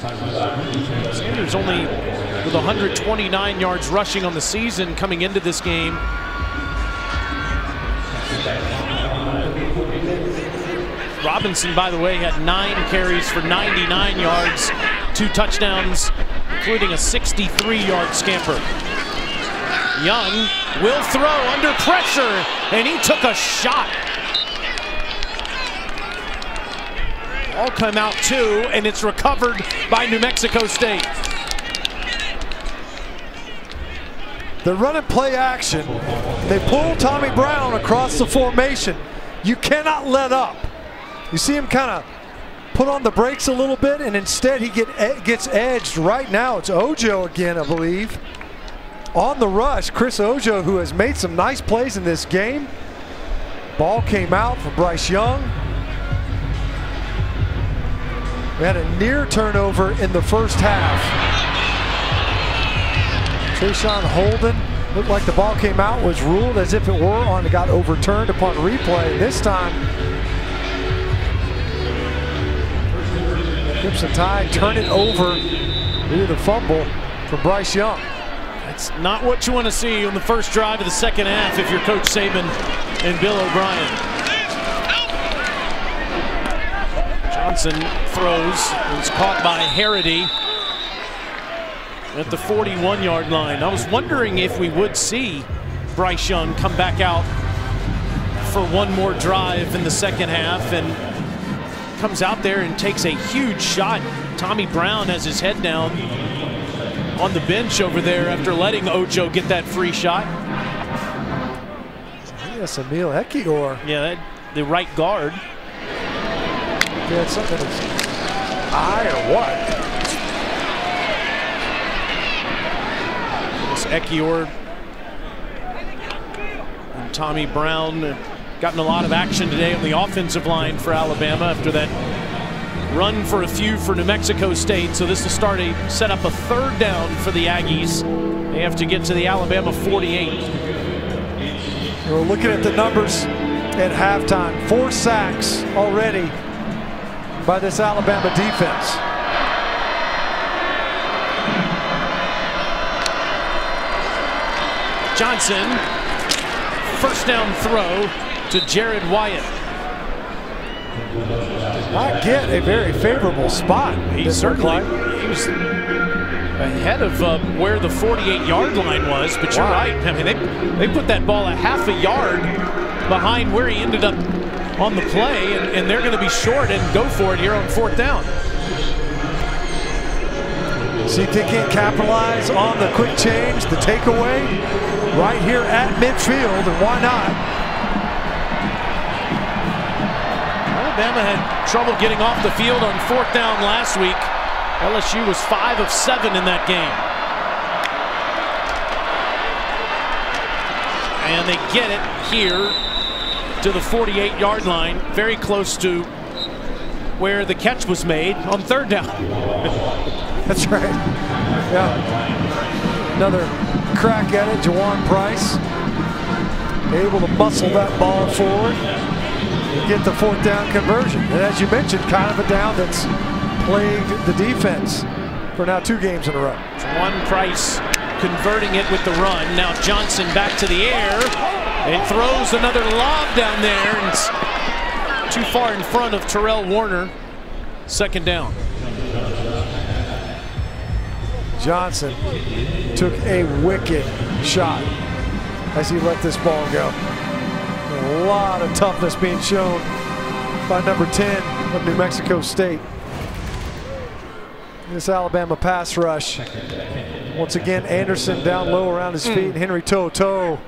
Sanders only with 129 yards rushing on the season coming into this game. Robinson, by the way, had nine carries for 99 yards, two touchdowns, including a 63-yard scamper. Young will throw under pressure, and he took a shot. Ball come out too, and it's recovered by New Mexico State. The run and play action. They pull Tommy Brown across the formation. You cannot let up. You see him kind of put on the brakes a little bit, and instead he get, gets edged. Right now, it's Ojo again, I believe. On the rush, Chris Ojo, who has made some nice plays in this game. Ball came out for Bryce Young. We had a near turnover in the first half. Traeshon Holden looked like the ball came out, was ruled as if it were on, it got overturned upon replay. This time, Crimson Tide turn it over due the fumble for Bryce Young. That's not what you want to see on the first drive of the second half if you're Coach Saban and Bill O'Brien. Johnson throws, it's caught by Harity at the 41 yard line. I was wondering if we would see Bryce Young come back out for one more drive in the second half and comes out there and takes a huge shot. Tommy Brown has his head down on the bench over there after letting Ojo get that free shot. Yes, Emil Ekiyor. Yeah, that, the right guard. Yeah, something eye or what? Ekiyor and Tommy Brown gotten a lot of action today on the offensive line for Alabama after that run for a few for New Mexico State. So this will start a set up a third down for the Aggies. They have to get to the Alabama 48. We're looking at the numbers at halftime. Four sacks already by this Alabama defense. Johnson, first down throw to Jared Wyatt. I get a very favorable spot. He certainly he was ahead of uh, where the 48-yard line was, but you're wow. right. I mean, they, they put that ball a half a yard behind where he ended up on the play, and, and they're going to be short and go for it here on fourth down. See if they can't capitalize on the quick change, the takeaway right here at midfield, and why not? Alabama had trouble getting off the field on fourth down last week. LSU was five of seven in that game. And they get it here to the 48 yard line, very close to where the catch was made on third down. That's right. Yeah. Another crack at it, Juwaun Price. Able to muscle that ball forward and get the fourth down conversion. And as you mentioned, kind of a down that's plagued the defense for now two games in a row. Juwaun Price converting it with the run. Now Johnson back to the air and throws another lob down there and too far in front of Terrell Warner. Second down. Johnson took a wicked shot as he let this ball go. A lot of toughness being shown by number 10 of New Mexico State. This Alabama pass rush. Once again, Anderson down low around his feet. Mm. Henry To'oTo'o.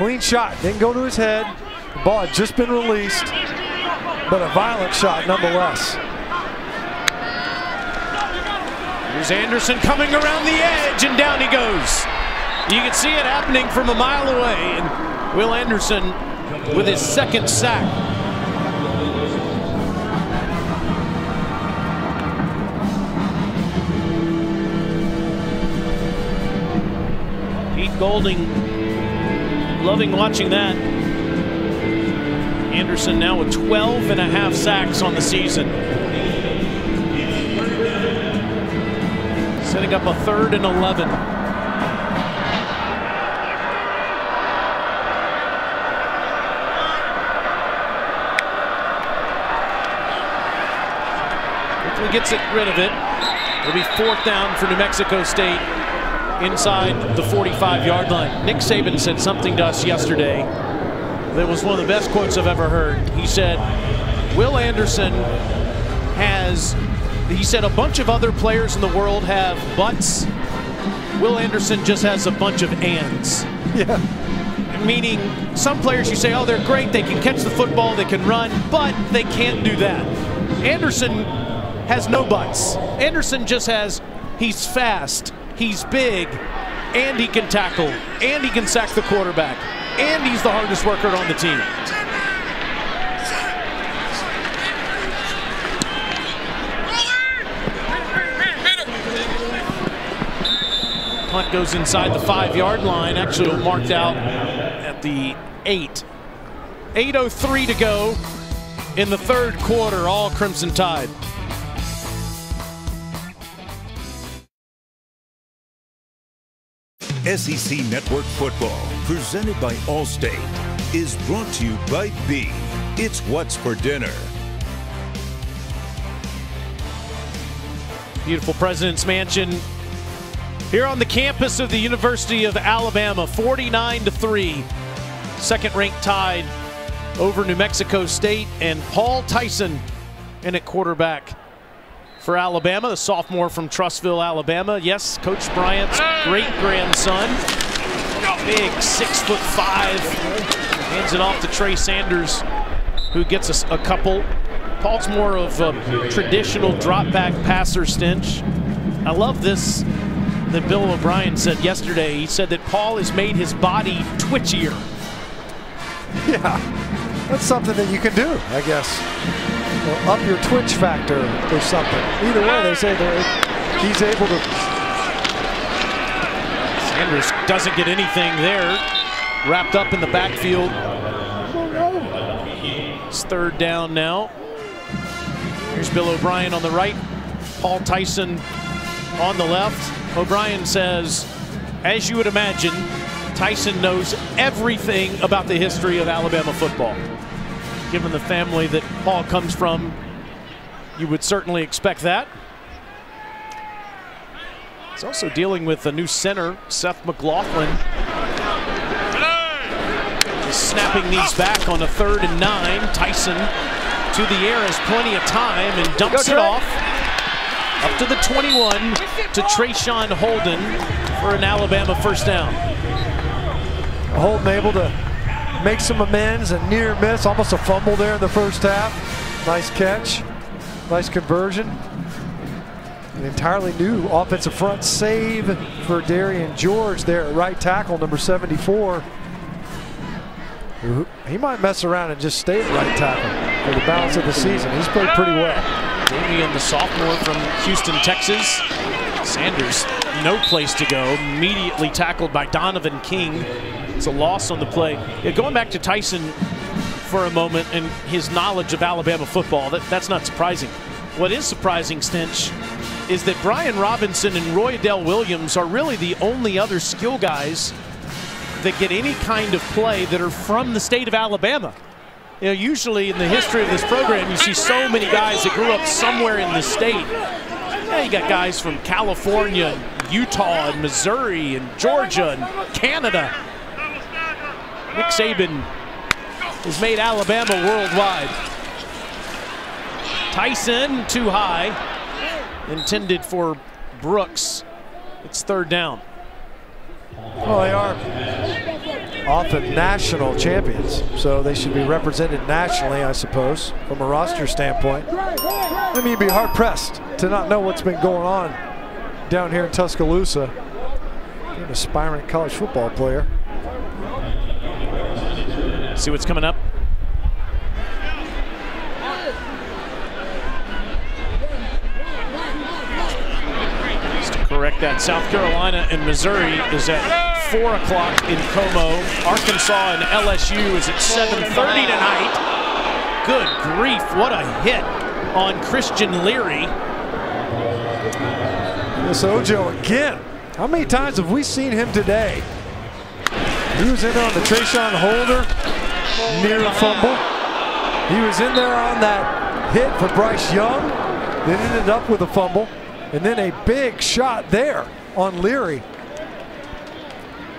Clean shot. Didn't go to his head. The ball had just been released, but a violent shot nonetheless. Here's Anderson coming around the edge, and down he goes. You can see it happening from a mile away, and Will Anderson with his second sack. Pete Golding loving watching that. Anderson now with 12 and a half sacks on the season. setting up a third and 11. Quickly gets it rid of it. It'll be fourth down for New Mexico State inside the 45-yard line. Nick Saban said something to us yesterday that was one of the best quotes I've ever heard. He said, Will Anderson has, he said, a bunch of other players in the world have butts. Will Anderson just has a bunch of ands. Yeah. Meaning, some players you say, oh, they're great, they can catch the football, they can run, but they can't do that. Anderson has no butts. Anderson just has, he's fast, he's big, and he can tackle, and he can sack the quarterback, and he's the hardest worker on the team. Punt goes inside the five-yard line. Actually, marked out at the eight. 8.03 to go in the third quarter, all Crimson Tide. SEC Network Football, presented by Allstate, is brought to you by B. It's what's for dinner. Beautiful President's Mansion here on the campus of the University of Alabama, 49 to 3. Second ranked Tide over New Mexico State and Paul Tyson in at quarterback for Alabama, the sophomore from Trussville, Alabama. Yes, Coach Bryant's great grandson. Big six foot five. Hands it off to Trey Sanders, who gets a, a couple. Paul's more of a traditional drop back passer Stinch. I love this that Bill O'Brien said yesterday. He said that Paul has made his body twitchier. Yeah, that's something that you can do, I guess. Up your twitch factor or something. Either way, they say he's able to. Sanders doesn't get anything there. Wrapped up in the backfield. It's third down now. Here's Bill O'Brien on the right. Paul Tyson on the left. O'Brien says, as you would imagine, Tyson knows everything about the history of Alabama football. Given the family that Paul comes from, you would certainly expect that. He's also dealing with a new center, Seth McLaughlin. He's snapping these back on a third and nine. Tyson to the air has plenty of time and dumps it off. Up to the 21 to Traeshon Holden for an Alabama first down. Holden able to make some amends, a near miss, almost a fumble there in the first half. Nice catch, nice conversion. An entirely new offensive front save for Damieon George there at right tackle, number 74. He might mess around and just stay at right tackle for the balance of the season. He's played pretty well. Damieon, the sophomore from Houston, Texas. Sanders, no place to go. Immediately tackled by Donovan King. It's a loss on the play. Yeah, going back to Tyson for a moment and his knowledge of Alabama football, that, that's not surprising. What is surprising, Stinch, is that Brian Robinson and Roydell Williams are really the only other skill guys that get any kind of play that are from the state of Alabama. You know, usually in the history of this program, you see so many guys that grew up somewhere in the state. Yeah, you got guys from California, and Utah, and Missouri, and Georgia, and Canada. Nick Saban has made Alabama worldwide. Tyson too high, intended for Brooks. It's third down. Well, they are often national champions, so they should be represented nationally, I suppose, from a roster standpoint. I mean, you'd be hard pressed to not know what's been going on down here in Tuscaloosa. You're an aspiring college football player. See what's coming up. Just to correct that, South Carolina and Missouri is at 4 o'clock in Como. Arkansas and LSU is at 7.30 tonight. Good grief, what a hit on Christian Leary. This Ojo again. How many times have we seen him today? He was in there on the Traeshon Holden, near the fumble. He was in there on that hit for Bryce Young, then ended up with a fumble, and then a big shot there on Leary.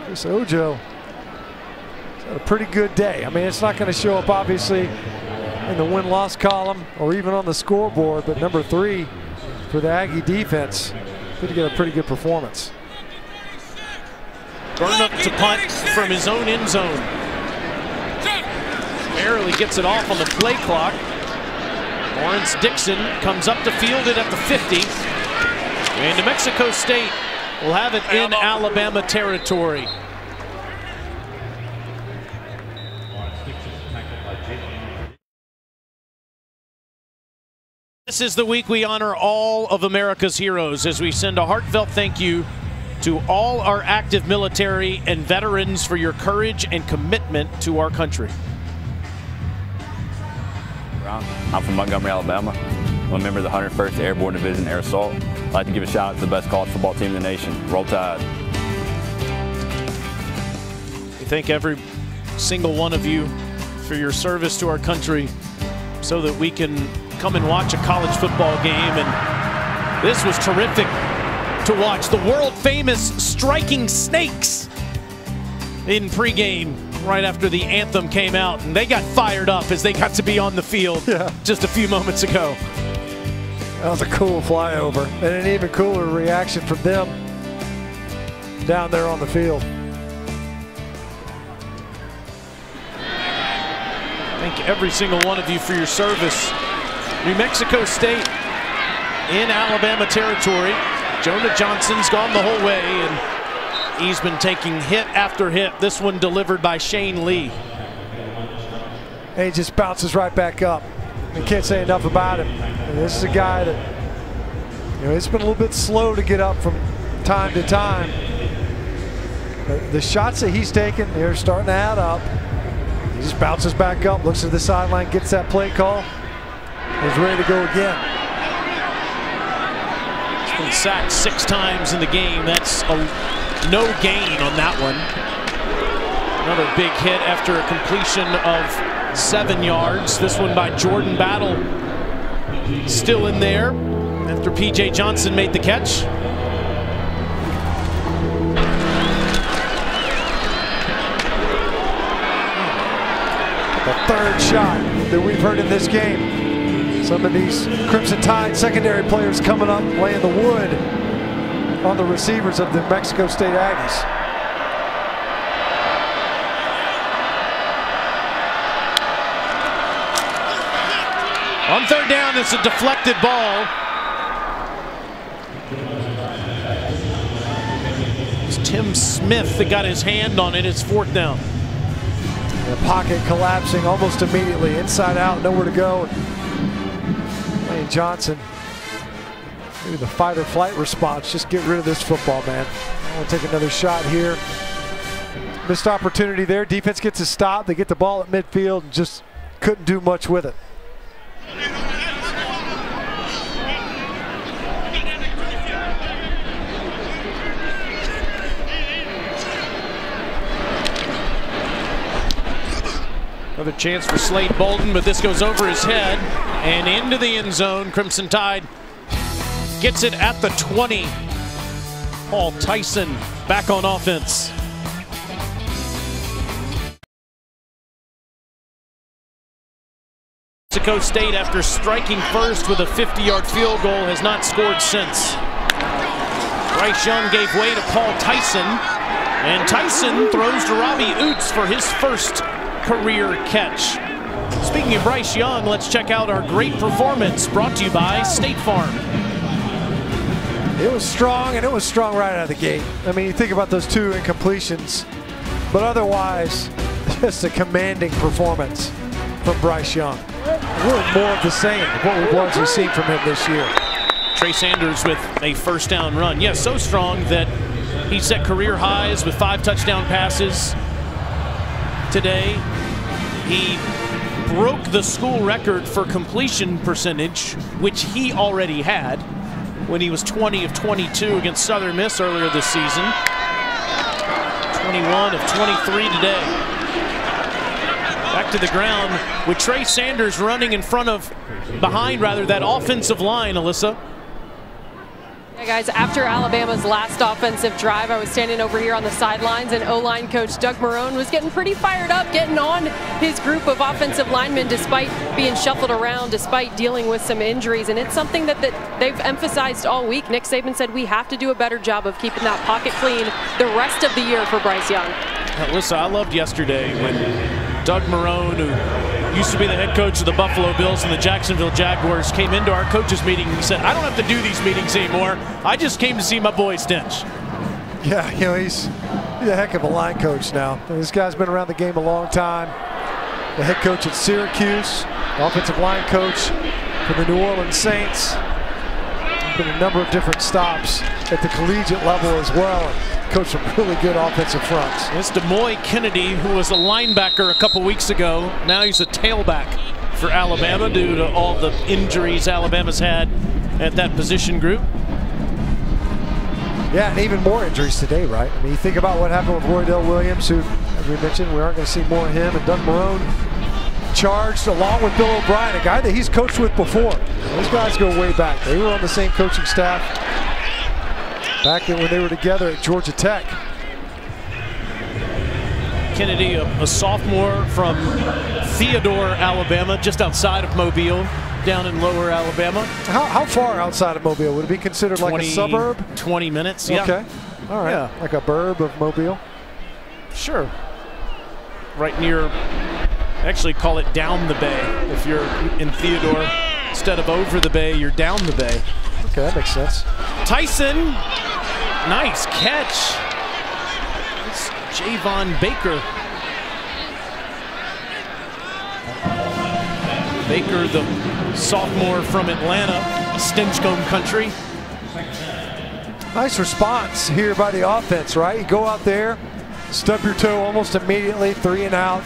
This Ojo had a pretty good day. I mean, it's not going to show up, obviously, in the win-loss column or even on the scoreboard, but number three for the Aggie defense could get a pretty good performance. Burnip to punt from his own end zone. Barely gets it off on the play clock. Lawrence Dixon comes up to field it at the 50. And New Mexico State will have it in Alabama territory. This is the week we honor all of America's heroes as we send a heartfelt thank you to all our active military and veterans for your courage and commitment to our country. I'm from Montgomery, Alabama. I'm a member of the 101st Airborne Division Air Assault. I'd like to give a shout out to the best college football team in the nation, Roll Tide. We thank every single one of you for your service to our country so that we can come and watch a college football game. And this was terrific to watch. The world famous Striking Snakes in pregame right after the anthem came out. And they got fired up as they got to be on the field yeah. just a few moments ago. That was a cool flyover and an even cooler reaction from them down there on the field. Thank every single one of you for your service. New Mexico State in Alabama territory. Jonah Johnson's gone the whole way, and he's been taking hit after hit. This one delivered by Shane Lee. He just bounces right back up. You can't say enough about him. And this is a guy that, you know, it's been a little bit slow to get up from time to time. But the shots that he's taken, they're starting to add up. He just bounces back up, looks at the sideline, gets that play call, is ready to go again. He's been sacked six times in the game. That's a no gain on that one. Another big hit after a completion of seven yards. This one by Jordan Battle. Still in there after P.J. Johnson made the catch. The third shot that we've heard in this game. Some of these Crimson Tide secondary players coming up, laying the wood on the receivers of the Mexico State Aggies. On third down, it's a deflected ball. It's Tim Smith that got his hand on it. It's fourth down. The pocket collapsing almost immediately, inside out, nowhere to go. Lane Johnson, maybe the fight or flight response, just get rid of this football, man. I want to take another shot here. Missed opportunity there. Defense gets a stop. They get the ball at midfield and just couldn't do much with it. Another chance for Slade Bolden, but this goes over his head and into the end zone. Crimson Tide gets it at the 20. Paul Tyson back on offense. Mexico State, after striking first with a 50-yard field goal, has not scored since. Bryce Young gave way to Paul Tyson, and Tyson throws to Robbie Ouzts for his first career catch. Speaking of Bryce Young, let's check out our great performance brought to you by State Farm. It was strong, and it was strong right out of the gate. I mean, you think about those two incompletions, but otherwise, just a commanding performance from Bryce Young. Really more of the same, what we've largely seen from him this year. Trey Sanders with a first down run. Yes, so strong that he set career highs with five touchdown passes today. He broke the school record for completion percentage, which he already had when he was 20 of 22 against Southern Miss earlier this season. 21 of 23 today. Back to the ground with Trey Sanders running in front of, behind rather, that offensive line, Alyssa. Hey guys, after Alabama's last offensive drive, I was standing over here on the sidelines, and O-line coach Doug Marrone was getting pretty fired up, getting on his group of offensive linemen despite being shuffled around, despite dealing with some injuries. And it's something that, that they've emphasized all week. Nick Saban said we have to do a better job of keeping that pocket clean the rest of the year for Bryce Young. Listen, I loved yesterday when Doug Marrone, who used to be the head coach of the Buffalo Bills and the Jacksonville Jaguars, came into our coaches meeting and said, I don't have to do these meetings anymore. I just came to see my boy Stinch. Yeah, you know, he's, he's a heck of a line coach now. This guy's been around the game a long time. The head coach at Syracuse, offensive line coach for the New Orleans Saints. Been a number of different stops at the collegiate level as well. And coached some really good offensive fronts. It's Demouy Kennedy, who was a linebacker a couple weeks ago. Now he's a tailback for Alabama due to all the injuries Alabama's had at that position group. Yeah, and even more injuries today, right? I mean, you think about what happened with Roydell Williams, who, as we mentioned, we aren't going to see more of him, and Doug Marrone charged along with Bill O'Brien, a guy that he's coached with before. Those guys go way back. They were on the same coaching staff back when they were together at Georgia Tech. Kennedy, a, a, sophomore from Theodore, Alabama, just outside of Mobile, down in lower Alabama. How, how far outside of Mobile? Would it be considered 20, like a suburb? 20 minutes, yeah. Okay. All right. Yeah. Like a burb of Mobile? Sure. Right near, actually call it down the bay. If you're in Theodore, instead of over the bay, you're down the bay. Okay, that makes sense. Tyson, nice catch. It's Javon Baker. Baker, the sophomore from Atlanta, Stinchcomb country. Nice response here by the offense, right? You go out there, stub your toe almost immediately, three and out.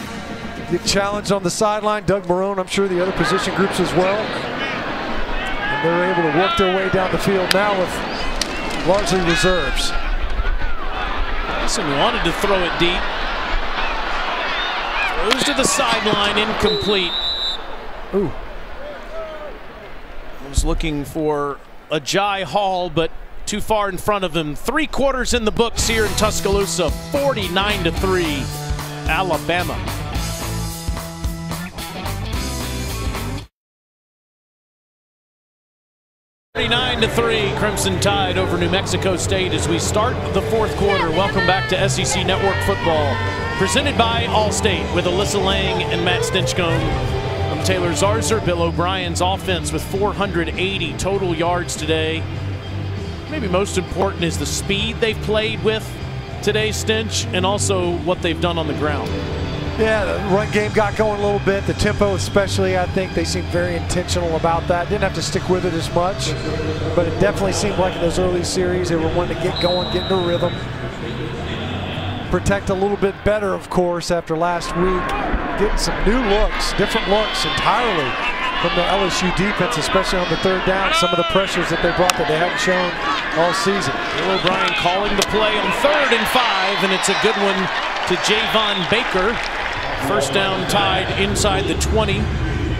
Get challenged on the sideline. Doug Marrone, I'm sure the other position groups as well. And they're able to work their way down the field now with largely reserves. Tyson wanted to throw it deep. Throws to the sideline, incomplete. Ooh. Was looking for Agiye Hall, but too far in front of him. Three quarters in the books here in Tuscaloosa, 49 to 3, Alabama. Forty-nine to three, Crimson Tide over New Mexico State as we start the fourth quarter. Welcome back to SEC Network Football, presented by Allstate with Alyssa Lang and Matt Stinchcomb. I'm Taylor Zarzour, Bill O'Brien's offense with 480 total yards today. Maybe most important is the speed they've played with today, Stinch, and also what they've done on the ground. Yeah, the run game got going a little bit. The tempo especially, I think they seemed very intentional about that. Didn't have to stick with it as much, but it definitely seemed like in those early series they were wanting to get going, get into rhythm. Protect a little bit better, of course, after last week. Getting some new looks, different looks entirely from the LSU defense, especially on the third down. Some of the pressures that they brought that they haven't shown all season. Bill O'Brien calling the play on third and five, and it's a good one to Javon Baker. First down Tide inside the 20.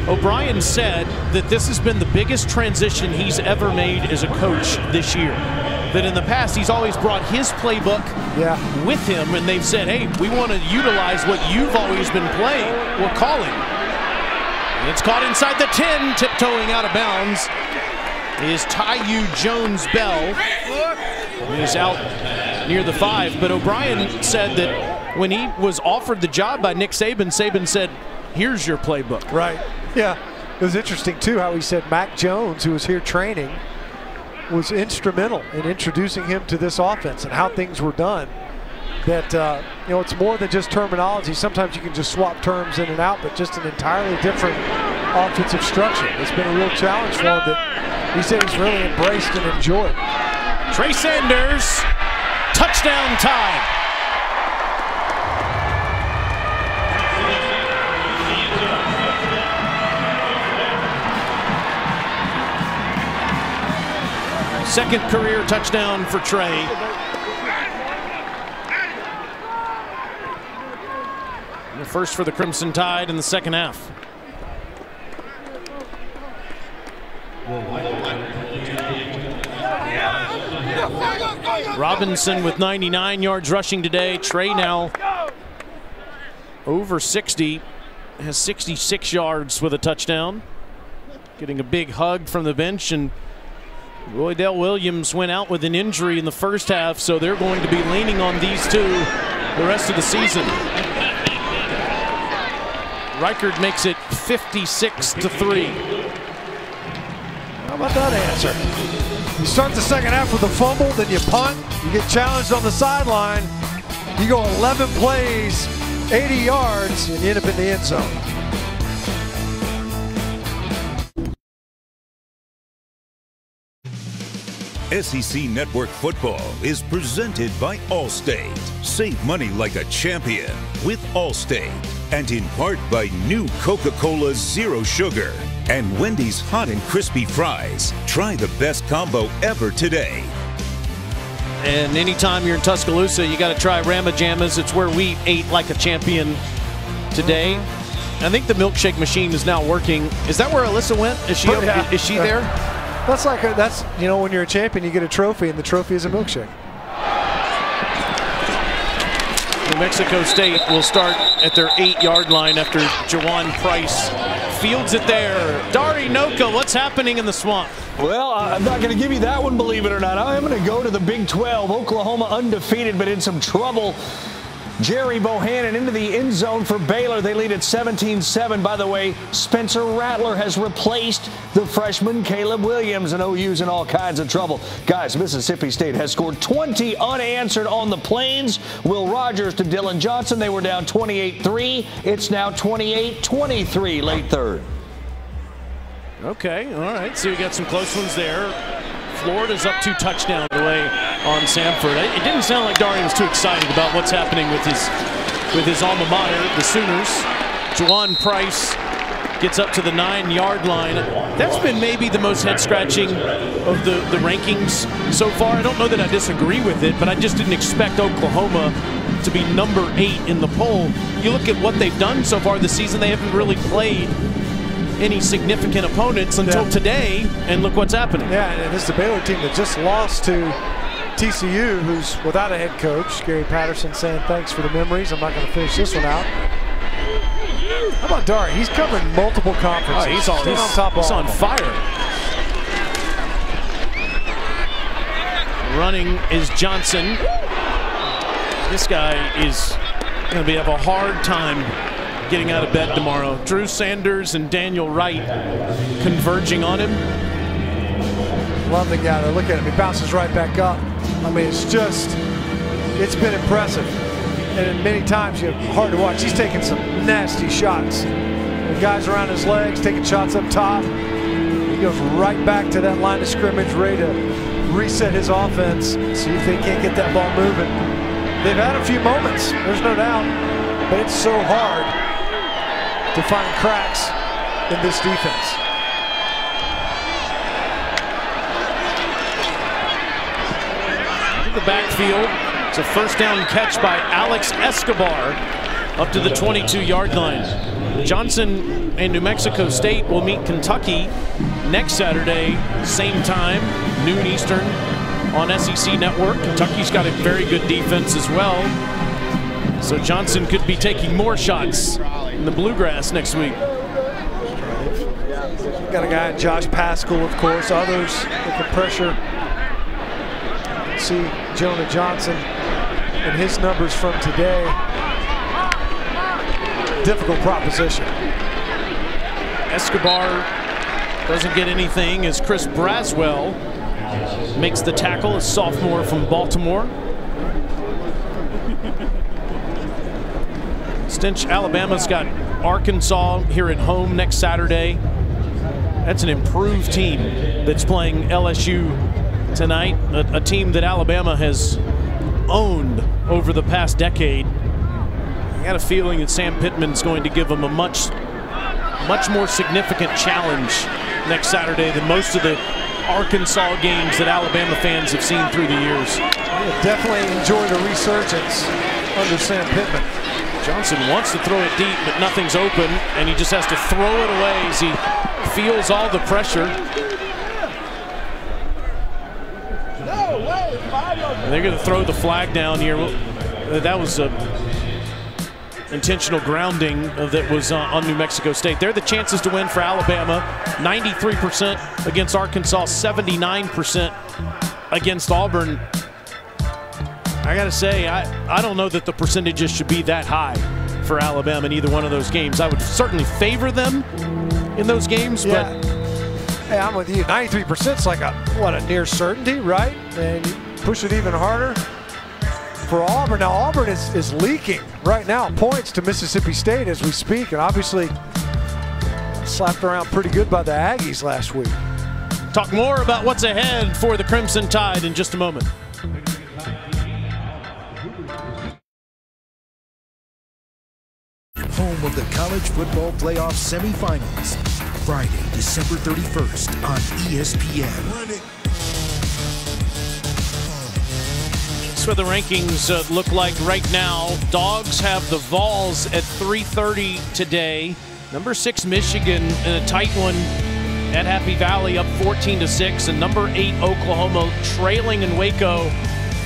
O'Brien said that this has been the biggest transition he's ever made as a coach this year. That in the past, he's always brought his playbook yeah. with him, and they've said, hey, we want to utilize what you've always been playing. We're calling. And it's caught inside the 10, tiptoeing out of bounds is Taiyu Jones Bell. He's out near the five, but O'Brien said that when he was offered the job by Nick Saban, Saban said, here's your playbook. Right. Yeah. It was interesting, too, how he said Mac Jones, who was here training, was instrumental in introducing him to this offense and how things were done. That, uh, you know, it's more than just terminology. Sometimes you can just swap terms in and out, but just an entirely different offensive structure. It's been a real challenge for him that he said he's really embraced and enjoyed. Trey Sanders, touchdown time. Second career touchdown for Trey. The first for the Crimson Tide in the second half. Robinson with 99 yards rushing today. Trey now over 60, has 66 yards with a touchdown. Getting a big hug from the bench, and Roydell Williams went out with an injury in the first half, so they're going to be leaning on these two the rest of the season. Reichard makes it 56 to 3. How about that answer? You start the second half with a fumble, then you punt, you get challenged on the sideline, you go 11 plays, 80 yards, and you end up in the end zone. SEC Network Football is presented by Allstate. Save money like a champion with Allstate. And in part by new Coca Cola Zero Sugar and Wendy's Hot and Crispy Fries. Try the best combo ever today. And anytime you're in Tuscaloosa, you got to try Rama Jama's. It's where we ate like a champion today. I think the milkshake machine is now working. Is that where Alyssa went? Is she Yeah. is she there? That's like a, that's you know when you're a champion, you get a trophy, and the trophy is a milkshake. New Mexico State will start at their eight-yard line after Juwaun Price fields it there. Dari Nowkhah, what's happening in the swamp? Well, I'm not going to give you that one, believe it or not. I'm going to go to the Big 12. Oklahoma undefeated, but in some trouble. Gerry Bohanon into the end zone for Baylor. They lead at 17-7. By the way, Spencer Rattler has replaced the freshman Caleb Williams, and OU's in all kinds of trouble. Guys, Mississippi State has scored 20 unanswered on the plains. Will Rogers to Dillon Johnson. They were down 28-3. It's now 28-23 late third. Okay, all right. So you got some close ones there. Florida's up two touchdowns away on Samford. It didn't sound like Darian was too excited about what's happening with his with his alma mater, the Sooners. Juwaun Price gets up to the nine-yard line. That's been maybe the most head-scratching of the, the rankings so far. I don't know that I disagree with it, but I just didn't expect Oklahoma to be number eight in the poll. You look at what they've done so far this season, they haven't really played any significant opponents until Yeah. today, and look what's happening. Yeah, and this is the Baylor team that just lost to TCU, who's without a head coach. Gary Patterson saying thanks for the memories. I'm not going to finish this one out. How about Dart? He's covering multiple conferences. Oh, he's on, he's, on top of he's on fire. Running is Johnson. This guy is going to be have a hard time getting out of bed tomorrow. Drew Sanders and Daniel Wright converging on him. Love the guy. Look at him. He bounces right back up. I mean, it's just, it's been impressive. And many times, you know, hard to watch. He's taking some nasty shots. The guys around his legs, taking shots up top. He goes right back to that line of scrimmage, ready to reset his offense, see if they can't get that ball moving. They've had a few moments, there's no doubt, but it's so hard to find cracks in this defense. the backfield. It's a first down catch by Alex Escobar up to the 22-yard line. Johnson and New Mexico State will meet Kentucky next Saturday, same time, noon Eastern on SEC Network. Kentucky's got a very good defense as well. So Johnson could be taking more shots in the bluegrass next week. Got a guy, Josh Paschal, of course. Others that can pressure. See Jonah Johnson and his numbers from today. Difficult proposition. Escobar doesn't get anything as Chris Braswell makes the tackle, a sophomore from Baltimore. Alabama's got Arkansas here at home next Saturday. That's an improved team that's playing LSU tonight, a, a team that Alabama has owned over the past decade. I got a feeling that Sam Pittman's going to give them a much, much more significant challenge next Saturday than most of the Arkansas games that Alabama fans have seen through the years. Definitely enjoy the resurgence under Sam Pittman. Johnson wants to throw it deep, but nothing's open, and he just has to throw it away as he feels all the pressure. Way! They're going to throw the flag down here. That was a intentional grounding that was uh, on New Mexico State. They're the chances to win for Alabama. 93% against Arkansas, 79% against Auburn. I got to say, I, I don't know that the percentages should be that high for Alabama in either one of those games. I would certainly favor them in those games, yeah. but Hey, I'm with you. 93% is like a what a near certainty, right? And push it even harder for Auburn. Now Auburn is, is leaking right now points to Mississippi State as we speak, and obviously slapped around pretty good by the Aggies last week. Talk more about what's ahead for the Crimson Tide in just a moment. Home of the college football playoff semifinals. Friday, December 31st on ESPN. That's what the rankings uh, look like right now. Dogs have the Vols at 3:30 today. Number six Michigan in a tight one at Happy Valley up 14 to six, and number eight Oklahoma trailing in Waco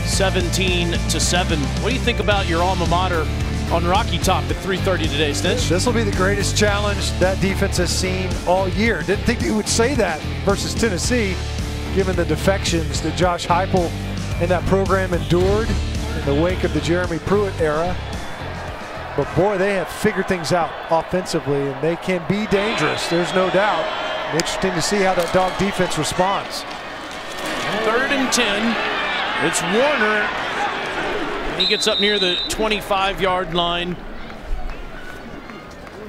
17 to seven. What do you think about your alma mater on Rocky Top at 3:30 today, Stinch? This will be the greatest challenge that defense has seen all year. Didn't think you would say that versus Tennessee, given the defections that Josh Heupel and that program endured in the wake of the Jeremy Pruitt era. But boy, they have figured things out offensively, and they can be dangerous. There's no doubt. Interesting to see how that dog defense responds. Third and 10. It's Warner. He gets up near the 25-yard line.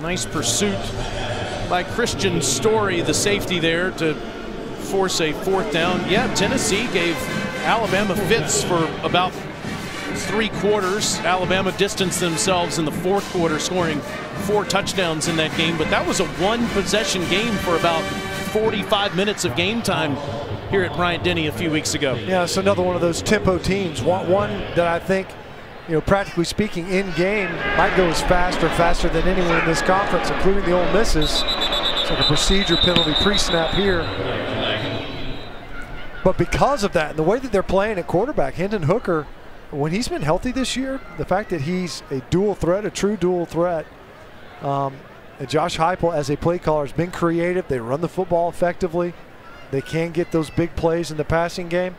Nice pursuit by Kristian Story, the safety there, to force a fourth down. Yeah, Tennessee gave Alabama fits for about three quarters. Alabama distanced themselves in the fourth quarter, scoring four touchdowns in that game. But that was a one-possession game for about 45 minutes of game time here at Bryant Denny a few weeks ago. Yeah, it's another one of those tempo teams. One, one that I think, you know, practically speaking, in game might go as fast or faster than anyone in this conference, including the Ole Misses. It's like a procedure penalty pre-snap here. But because of that, and the way that they're playing at quarterback, Hendon Hooker, when he's been healthy this year, the fact that he's a dual threat, a true dual threat, um, and Josh Heupel as a play caller has been creative. They run the football effectively. They can get those big plays in the passing game.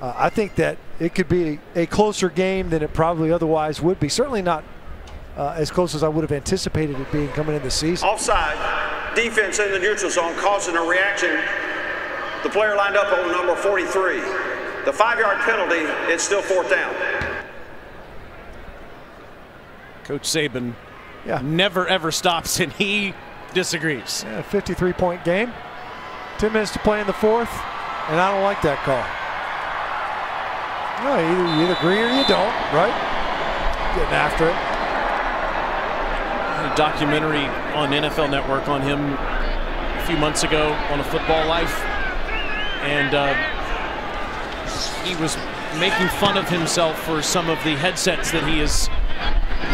Uh, I think that it could be a closer game than it probably otherwise would be. Certainly not uh, as close as I would have anticipated it being coming in the season. Offside, defense in the neutral zone causing a reaction. The player lined up on number 43. The five-yard penalty, it's still fourth down. Coach Saban yeah. never ever stops, and he disagrees. Yeah, 53-point game. 10 minutes to play in the fourth, and I don't like that call. No, either you either agree or you don't, right? Getting after it. A documentary on NFL Network on him a few months ago on a football life, and uh, he was making fun of himself for some of the headsets that he has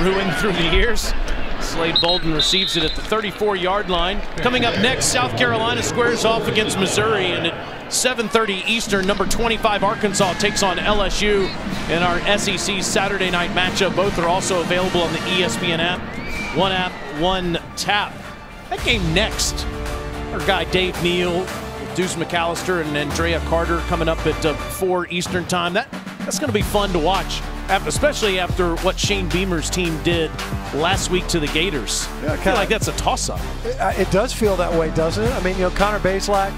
ruined through the years. Slade Bolden receives it at the 34-yard line. Coming up next, South Carolina squares off against Missouri, and at 7:30 Eastern, number 25 Arkansas takes on LSU in our SEC Saturday night matchup. Both are also available on the ESPN app. One app, one tap. That game next. Our guy Dave Neal, Deuce McAllister, and Andraya Carter coming up at uh, 4 Eastern time. That that's going to be fun to watch especially after what Shane Beamer's team did last week to the Gators. Yeah, I feel like that's a toss-up. It, it, does feel that way, doesn't it? I mean, you know, Connor Bazelak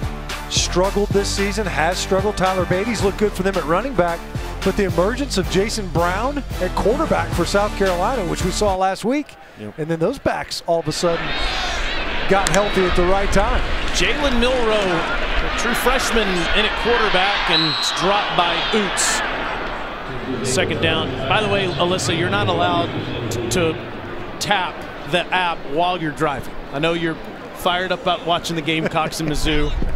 struggled this season, has struggled. Tyler Badie's looked good for them at running back. But the emergence of Jason Brown at quarterback for South Carolina, which we saw last week, yep. and then those backs all of a sudden got healthy at the right time. Jalen Milroe, true freshman in at quarterback, and it's dropped by Ouzts. Second down. By the way, Alyssa, you're not allowed to tap the app while you're driving. I know you're fired up about watching the Gamecocks in Mizzou.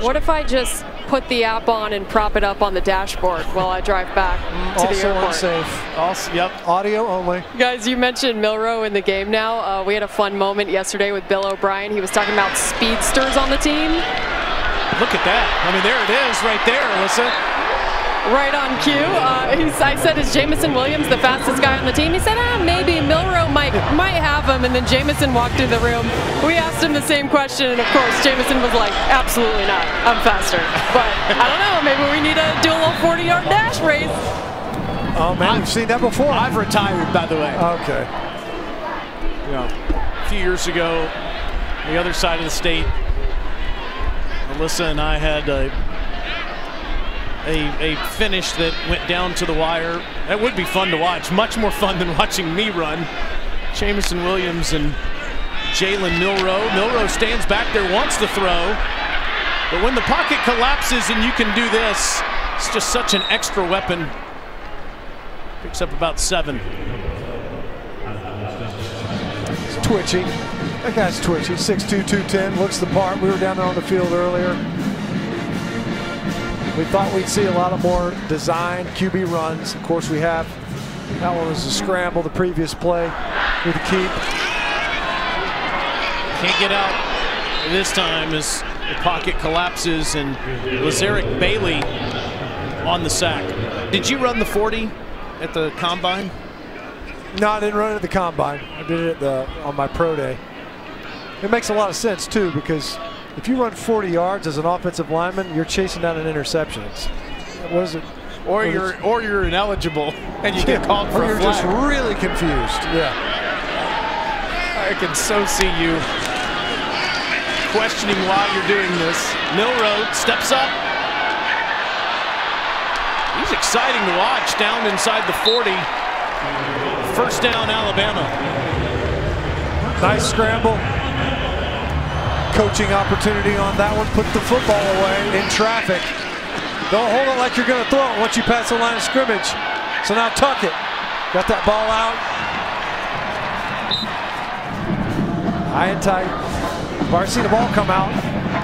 What if I just put the app on and prop it up on the dashboard while I drive back to also the airport? unsafe. Also, yep. Audio only. Guys, you mentioned Milroe in the game now. Uh, we had a fun moment yesterday with Bill O'Brien. He was talking about speedsters on the team. Look at that. I mean, there it is right there, Alyssa. Right on cue. Uh, I said, "Is Jameson Williams the fastest guy on the team?" He said, "Ah, maybe Milroe might might have him." And then Jameson walked through the room. We asked him the same question, and of course, Jameson was like, "Absolutely not. I'm faster." But I don't know. Maybe we need to do a little 40-yard dash race. Oh man, I've seen that before. I've retired, by the way. Okay. You know, a few years ago, the other side of the state, Alyssa and I had a, a, a finish that went down to the wire. That would be fun to watch. Much more fun than watching me run. Jameson Williams and Jalen Milroe. Milrow stands back there, wants to throw. But when the pocket collapses and you can do this, it's just such an extra weapon. Picks up about seven. It's twitching. That guy's twitching. 6'2", 210, looks the part. We were down there on the field earlier. We thought we'd see a lot of more design QB runs. Of course, we have. That one was a scramble the previous play with a keep. Can't get out this time as the pocket collapses and Lazarick Bailey on the sack. Did you run the 40 at the combine? No, I didn't run it at the combine. I did it at the, on my pro day. It makes a lot of sense too because if you run 40 yards as an offensive lineman, you're chasing down an interception. It's, what is it? Or What you're or you're ineligible and you get called for or a you're flag. just really confused. Yeah. I can so see you questioning why you're doing this. Milroe steps up. He's exciting to watch down inside the 40. First down, Alabama. Nice scramble. Coaching opportunity on that one. Put the football away in traffic. Don't hold it like you're going to throw it once you pass the line of scrimmage. So now tuck it. Got that ball out. High and tight. Seen the ball come out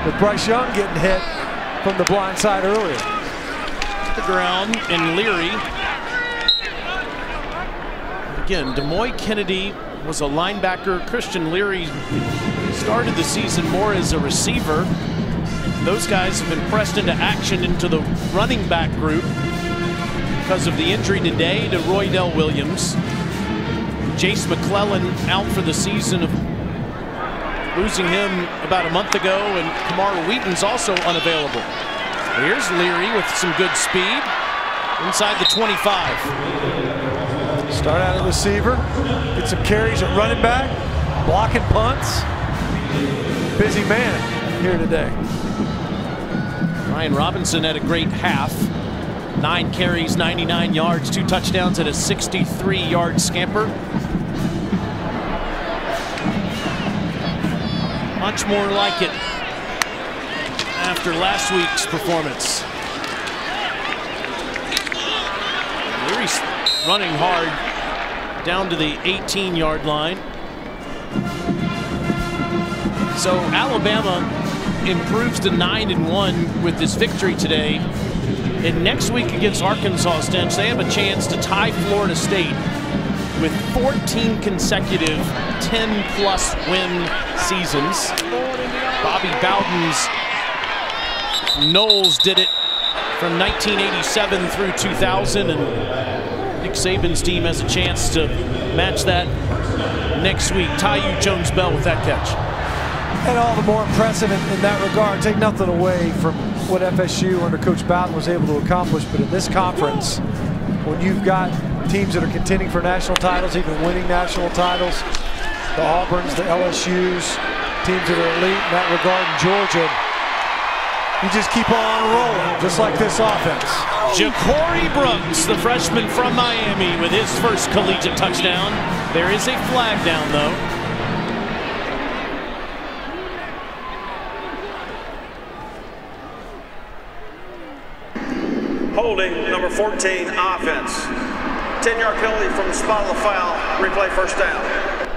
with Bryce Young getting hit from the blind side earlier. the ground and Leary. Again, Demouy Kennedy was a linebacker. Christian Leary started the season more as a receiver. Those guys have been pressed into action into the running back group because of the injury today to Roydell Williams. Jase McClellan out for the season of losing him about a month ago, and Camar Wheaton's also unavailable. Here's Leary with some good speed inside the 25. Start out a receiver. Get some carries at running back. Blocking punts. Busy man here today. Brian Robinson had a great half. Nine carries, 99 yards, two touchdowns, and a 63-yard scamper. Much more like it after last week's performance. Running hard down to the 18-yard line. So Alabama improves to 9 and 1 with this victory today. And next week against Arkansas Stinch, they have a chance to tie Florida State with 14 consecutive 10 plus win seasons. Bobby Bowden's Noles did it from 1987 through 2000 and Nick Saban's team has a chance to match that next week. Thaiu Jones Bell with that catch. And all the more impressive in, in that regard. Take nothing away from what FSU under Coach Bowden was able to accomplish, but in this conference, when you've got teams that are contending for national titles, even winning national titles, the Auburns, the LSUs, teams that are elite in that regard in Georgia, you just keep on rolling, just like this offense. Ja'Corey Brooks, the freshman from Miami, with his first collegiate touchdown. There is a flag down, though. Number 14 offense. 10 yard penalty from the spot of the foul. Replay first down.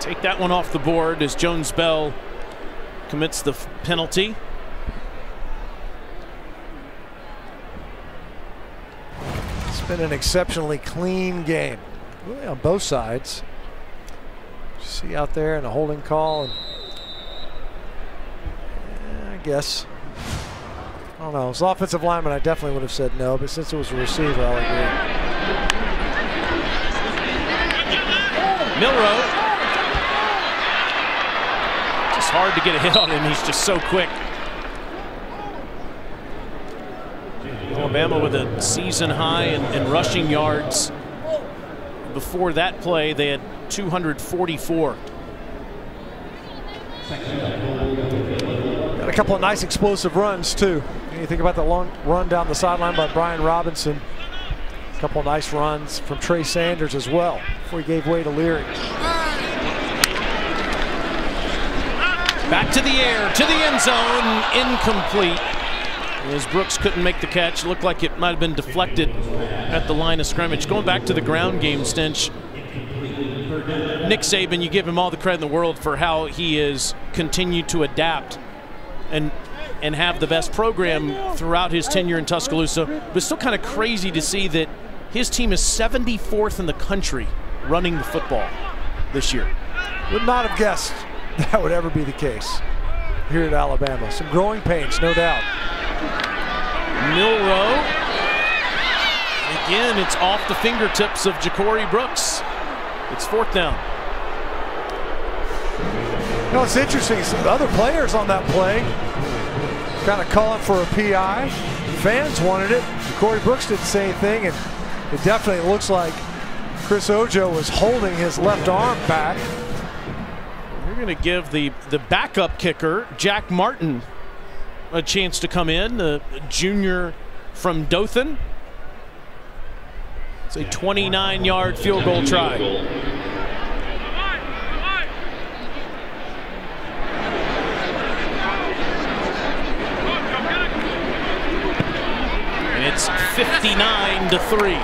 Take that one off the board as Jones Bell commits the penalty. It's been an exceptionally clean game really on both sides. See out there and a holding call. And, I guess. I don't know. As an offensive lineman, I definitely would have said no, but since it was a receiver, I'll agree. Milroe. Just hard to get a hit on him. He's just so quick. Alabama with a season high in, in rushing yards. Before that play, they had 244. Got a couple of nice explosive runs, too. You think about the long run down the sideline by Brian Robinson. A couple nice runs from Trey Sanders as well before he gave way to Leary. Back to the air, to the end zone, incomplete. As Brooks couldn't make the catch, looked like it might have been deflected at the line of scrimmage. Going back to the ground game, Stinch. Nick Saban, you give him all the credit in the world for how he has continued to adapt and and have the best program throughout his tenure in Tuscaloosa. But it's still kind of crazy to see that his team is 74th in the country running the football this year. Would not have guessed that would ever be the case here at Alabama. Some growing pains, no doubt. Milroe. Again, it's off the fingertips of Ja'Corey Brooks. It's fourth down. You know, it's interesting. Some other players on that play kind of calling for a PI. Fans wanted it. Corey Brooks didn't say anything, and it definitely looks like Chris Ojo was holding his left arm back. We're going to give the, the backup kicker, Jack Martin, a chance to come in, the junior from Dothan. It's a 29-yard field goal try. It's 59 to 3.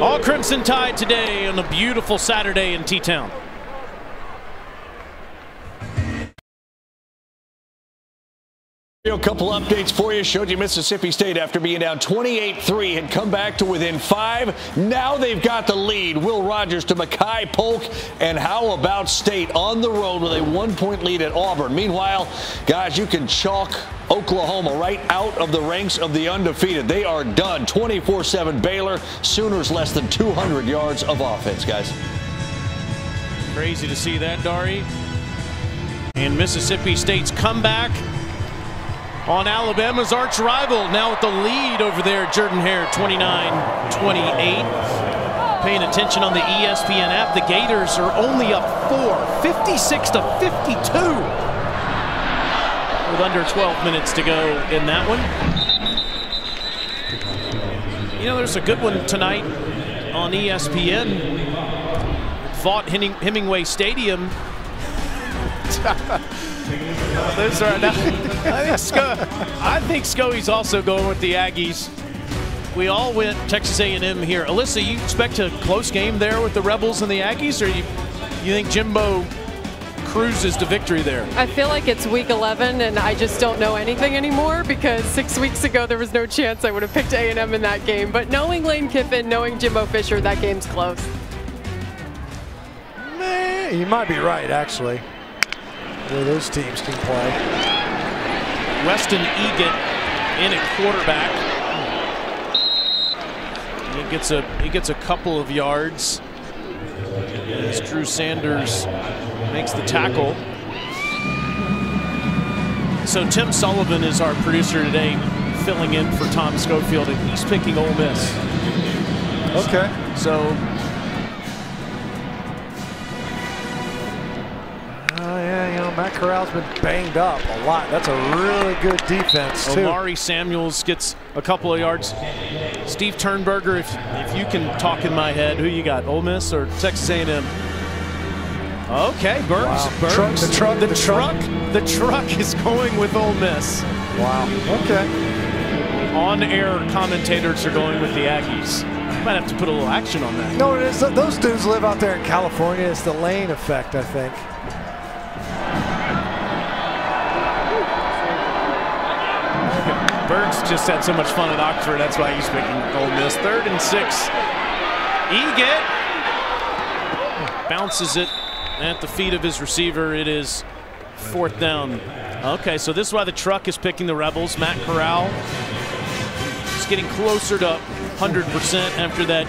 All Crimson Tide today on a beautiful Saturday in T-Town. A couple updates for you. Showed you Mississippi State after being down 28-3 had come back to within five. Now they've got the lead. Will Rogers to Makai Polk. And how about State on the road with a one-point lead at Auburn? Meanwhile, guys, you can chalk Oklahoma right out of the ranks of the undefeated. They are done. 24-7 Baylor. Sooners less than 200 yards of offense, guys. Crazy to see that, Dari. And Mississippi State's comeback on Alabama's arch rival. Now with the lead over there, Jordan Hare 29-28. Paying attention on the ESPN app, the Gators are only up four, 56 to 52. With under 12 minutes to go in that one. You know, there's a good one tonight on ESPN. Vaught Hemingway Stadium. Those are, I think, Sco I think Scoey's also going with the Aggies. We all went Texas A&M here. Alyssa, you expect a close game there with the Rebels and the Aggies, or you you think Jimbo cruises to victory there? I feel like it's week 11 and I just don't know anything anymore because six weeks ago there was no chance I would have picked A&M in that game. But knowing Lane Kiffin, knowing Jimbo Fisher, that game's close. Man, you might be right, actually. Where those teams can play. Weston Eget in at quarterback. He gets a he gets a couple of yards. As Drew Sanders makes the tackle. So Tim Sullivan is our producer today, filling in for Tom Schofield, and he's picking Ole Miss. Okay. So Matt Corral's been banged up a lot. That's a really good defense, too. Omari Samuels gets a couple of yards. Steve Turnberger, if, if you can talk in my head, who you got, Ole Miss or Texas A&M? Okay, Burns. Wow. Burns. Truck- the truck- The, the truck. truck. The truck is going with Ole Miss. Wow. Okay. On-air commentators are going with the Aggies. Might have to put a little action on that. No, it is. Those dudes live out there in California. It's the lane effect, I think. Burns just had so much fun at Oxford. That's why he's picking Ole Miss. Third and six. Eget bounces it at the feet of his receiver. It is Fourth down. Okay, so this is why the truck is picking the Rebels. Matt Corral is getting closer to 100% after that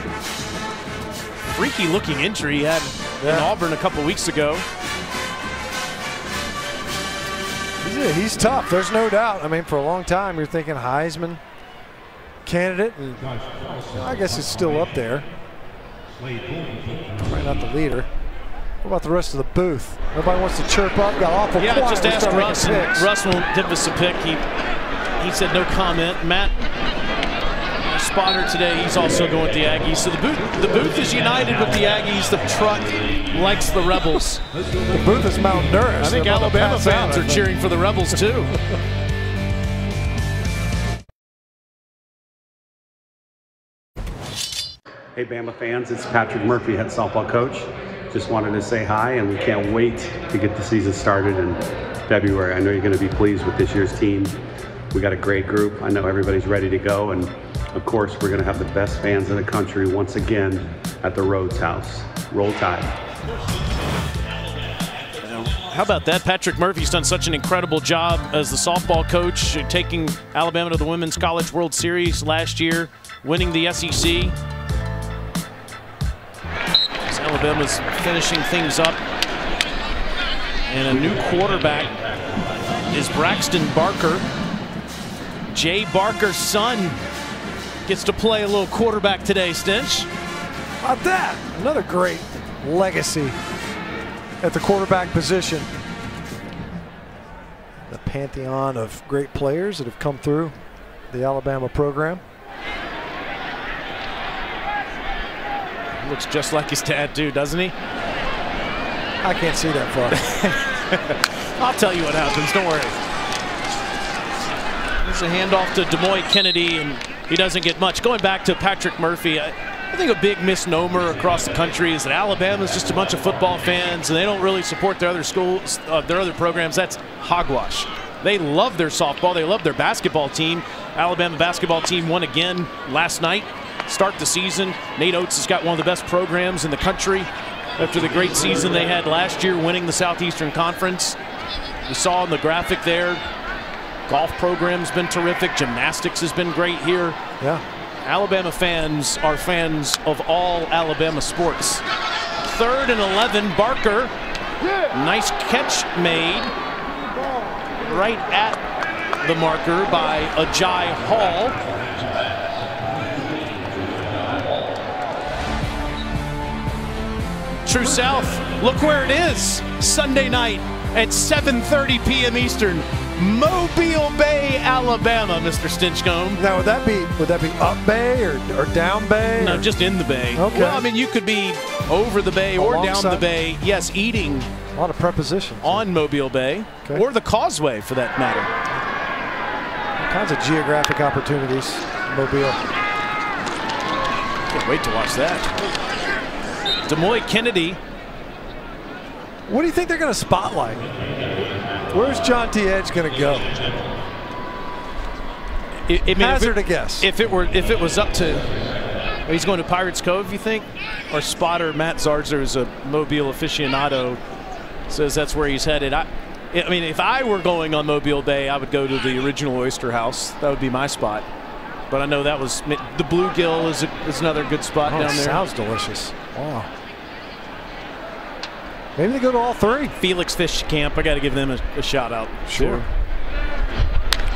freaky looking injury he had in Auburn a couple weeks ago. He's, he's tough. There's no doubt. I mean, for a long time, you're thinking Heisman candidate, and I guess he's still up there. Probably not the leader. What about the rest of the booth? Nobody wants to chirp up. Got awful Yeah, quiet. just ask Russ. Russ won't give us a pick. He he said no comment. Matt, spotter today, he's also going with the Aggies. So the booth the booth is united with the Aggies. The truck likes the Rebels. The booth is Mount malnourished. I think They're Alabama pass out, fans are cheering for the Rebels too. Hey, Bama fans, it's Patrick Murphy, head softball coach. Just wanted to say hi, and we can't wait to get the season started in February. I know you're going to be pleased with this year's team. We got a great group. I know everybody's ready to go, and of course, we're going to have the best fans in the country once again at the Rhoads House. Roll Tide. How about that? Patrick Murphy's done such an incredible job as the softball coach, taking Alabama to the Women's College World Series last year, winning the SEC. As Alabama's finishing things up. And a new quarterback is Braxton Barker. Jay Barker's son gets to play a little quarterback today, Stinch. About that? Another great legacy at the quarterback position. The pantheon of great players that have come through the Alabama program. Looks just like his dad, too, doesn't he? I can't see that far. I'll tell you what happens. Don't worry. There's a handoff to Demouy Kennedy, and he doesn't get much. Going back to Patrick Murphy, I, I think a big misnomer across the country is that Alabama's just a bunch of football fans, and they don't really support their other schools, uh, their other programs. That's hogwash. They love their softball. They love their basketball team. Alabama basketball team won again last night. Start the season. Nate Oats has got one of the best programs in the country after the great season they had last year, winning the Southeastern Conference. You saw in the graphic there, golf program's been terrific. Gymnastics has been great here. Yeah. Alabama fans are fans of all Alabama sports. Third and 11, Barker. Nice catch made right at the marker by Agiye Hall. True South, look where it is. Sunday night at 7.30 p.m. Eastern. Mobile Bay, Alabama, Mr. Stinchcomb. Now, would that be would that be up bay or, or down bay? No, or- just in the bay. Okay. Well, I mean, you could be over the bay or down the bay. Yes, eating A lot of prepositions. on Mobile Bay Okay. or the Causeway for that matter. All kinds of geographic opportunities. Mobile. Can't wait to watch that. Demouy Kennedy. What do you think they're going to spotlight? Where's John T. Edge going to go? I, I mean, if Hazard it- a guess. If it were, if it was up to, he's going to Pirates Cove. You think, or spotter Matt Zarzour is a Mobile aficionado, says that's where he's headed. I, I mean, if I were going on Mobile Bay, I would go to the original Oyster House. That would be my spot. But I know that was the Bluegill is, a, is another good spot Oh, down there. sounds delicious. Wow. Maybe they go to all three. Felix Fish Camp. I got to give them a, a shout out. Sure.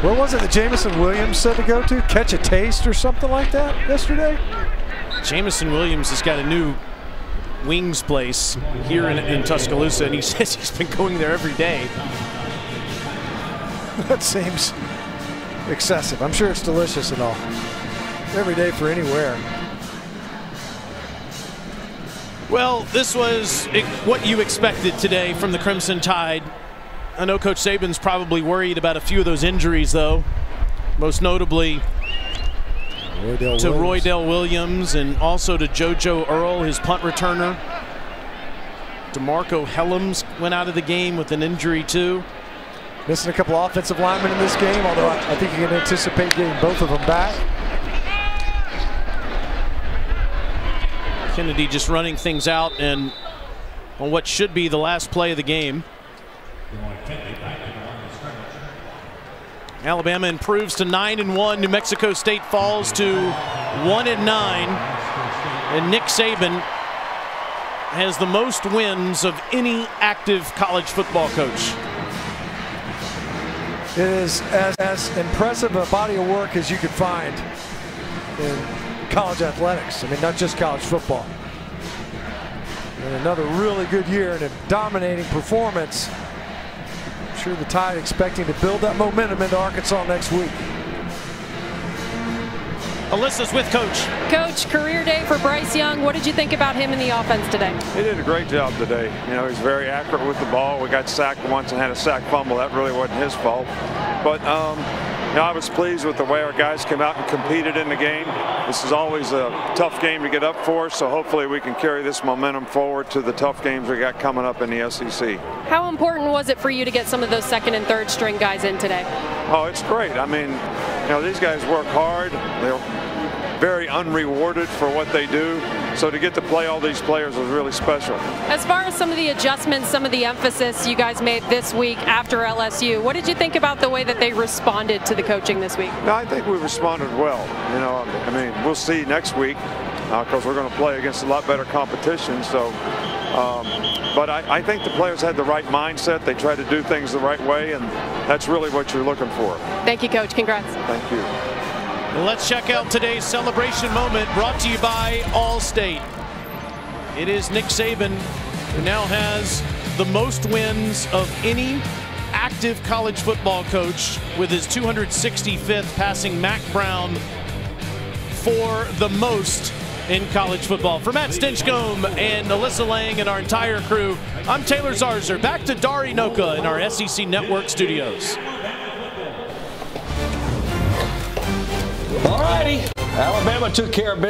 Where was it that Jameson Williams said to go to? Catch a taste or something like that yesterday? Jameson Williams has got a new wings place here in, in Tuscaloosa, and he says he's been going there every day. that seems excessive. I'm sure it's delicious and all. Every day for anywhere. Well, this was what you expected today from the Crimson Tide. I know Coach Saban's probably worried about a few of those injuries, though. Most notably Roydell to Williams. Roydell Williams and also to JoJo Earle, his punt returner. DeMarcco Hellams went out of the game with an injury, too. Missing a couple offensive linemen in this game, although I, I think you can anticipate getting both of them back. Kennedy just running things out and on what should be the last play of the game. Alabama improves to 9 and 1. New Mexico State falls to 1 and 9. And Nick Saban has the most wins of any active college football coach. It is as, as impressive a body of work as you could find in college athletics. I mean, not just college football. And another really good year and a dominating performance. I'm sure the Tide expecting to build that momentum into Arkansas next week. Alyssa's with Coach. Coach, career day for Bryce Young. What did you think about him in the offense today? He did a great job today. You know, he's very accurate with the ball. We got sacked once and had a sack fumble. That really wasn't his fault. But um, you know, I was pleased with the way our guys came out and competed in the game. This is always a tough game to get up for, so hopefully we can carry this momentum forward to the tough games we got coming up in the SEC. How important was it for you to get some of those second and third string guys in today? Oh, it's great. I mean, you know, these guys work hard. They're very unrewarded for what they do. So to get to play all these players was really special. As far as some of the adjustments, some of the emphasis you guys made this week after LSU, what did you think about the way that they responded to the coaching this week? No, I think we responded well. You know, I mean, we'll see next week because uh, we're going to play against a lot better competition. So, um, but I, I, think the players had the right mindset. They tried to do things the right way, and that's really what you're looking for. Thank you, Coach. Congrats. Thank you. Let's check out today's celebration moment brought to you by Allstate. It is Nick Saban who now has the most wins of any active college football coach with his 265th passing Mack Brown for the most in college football. For Matt Stinchcomb and Alyssa Lang and our entire crew, I'm Taylor Zarzour. Back to Dari Nowkhah in our SEC Network studios. All righty. Alabama took care of business.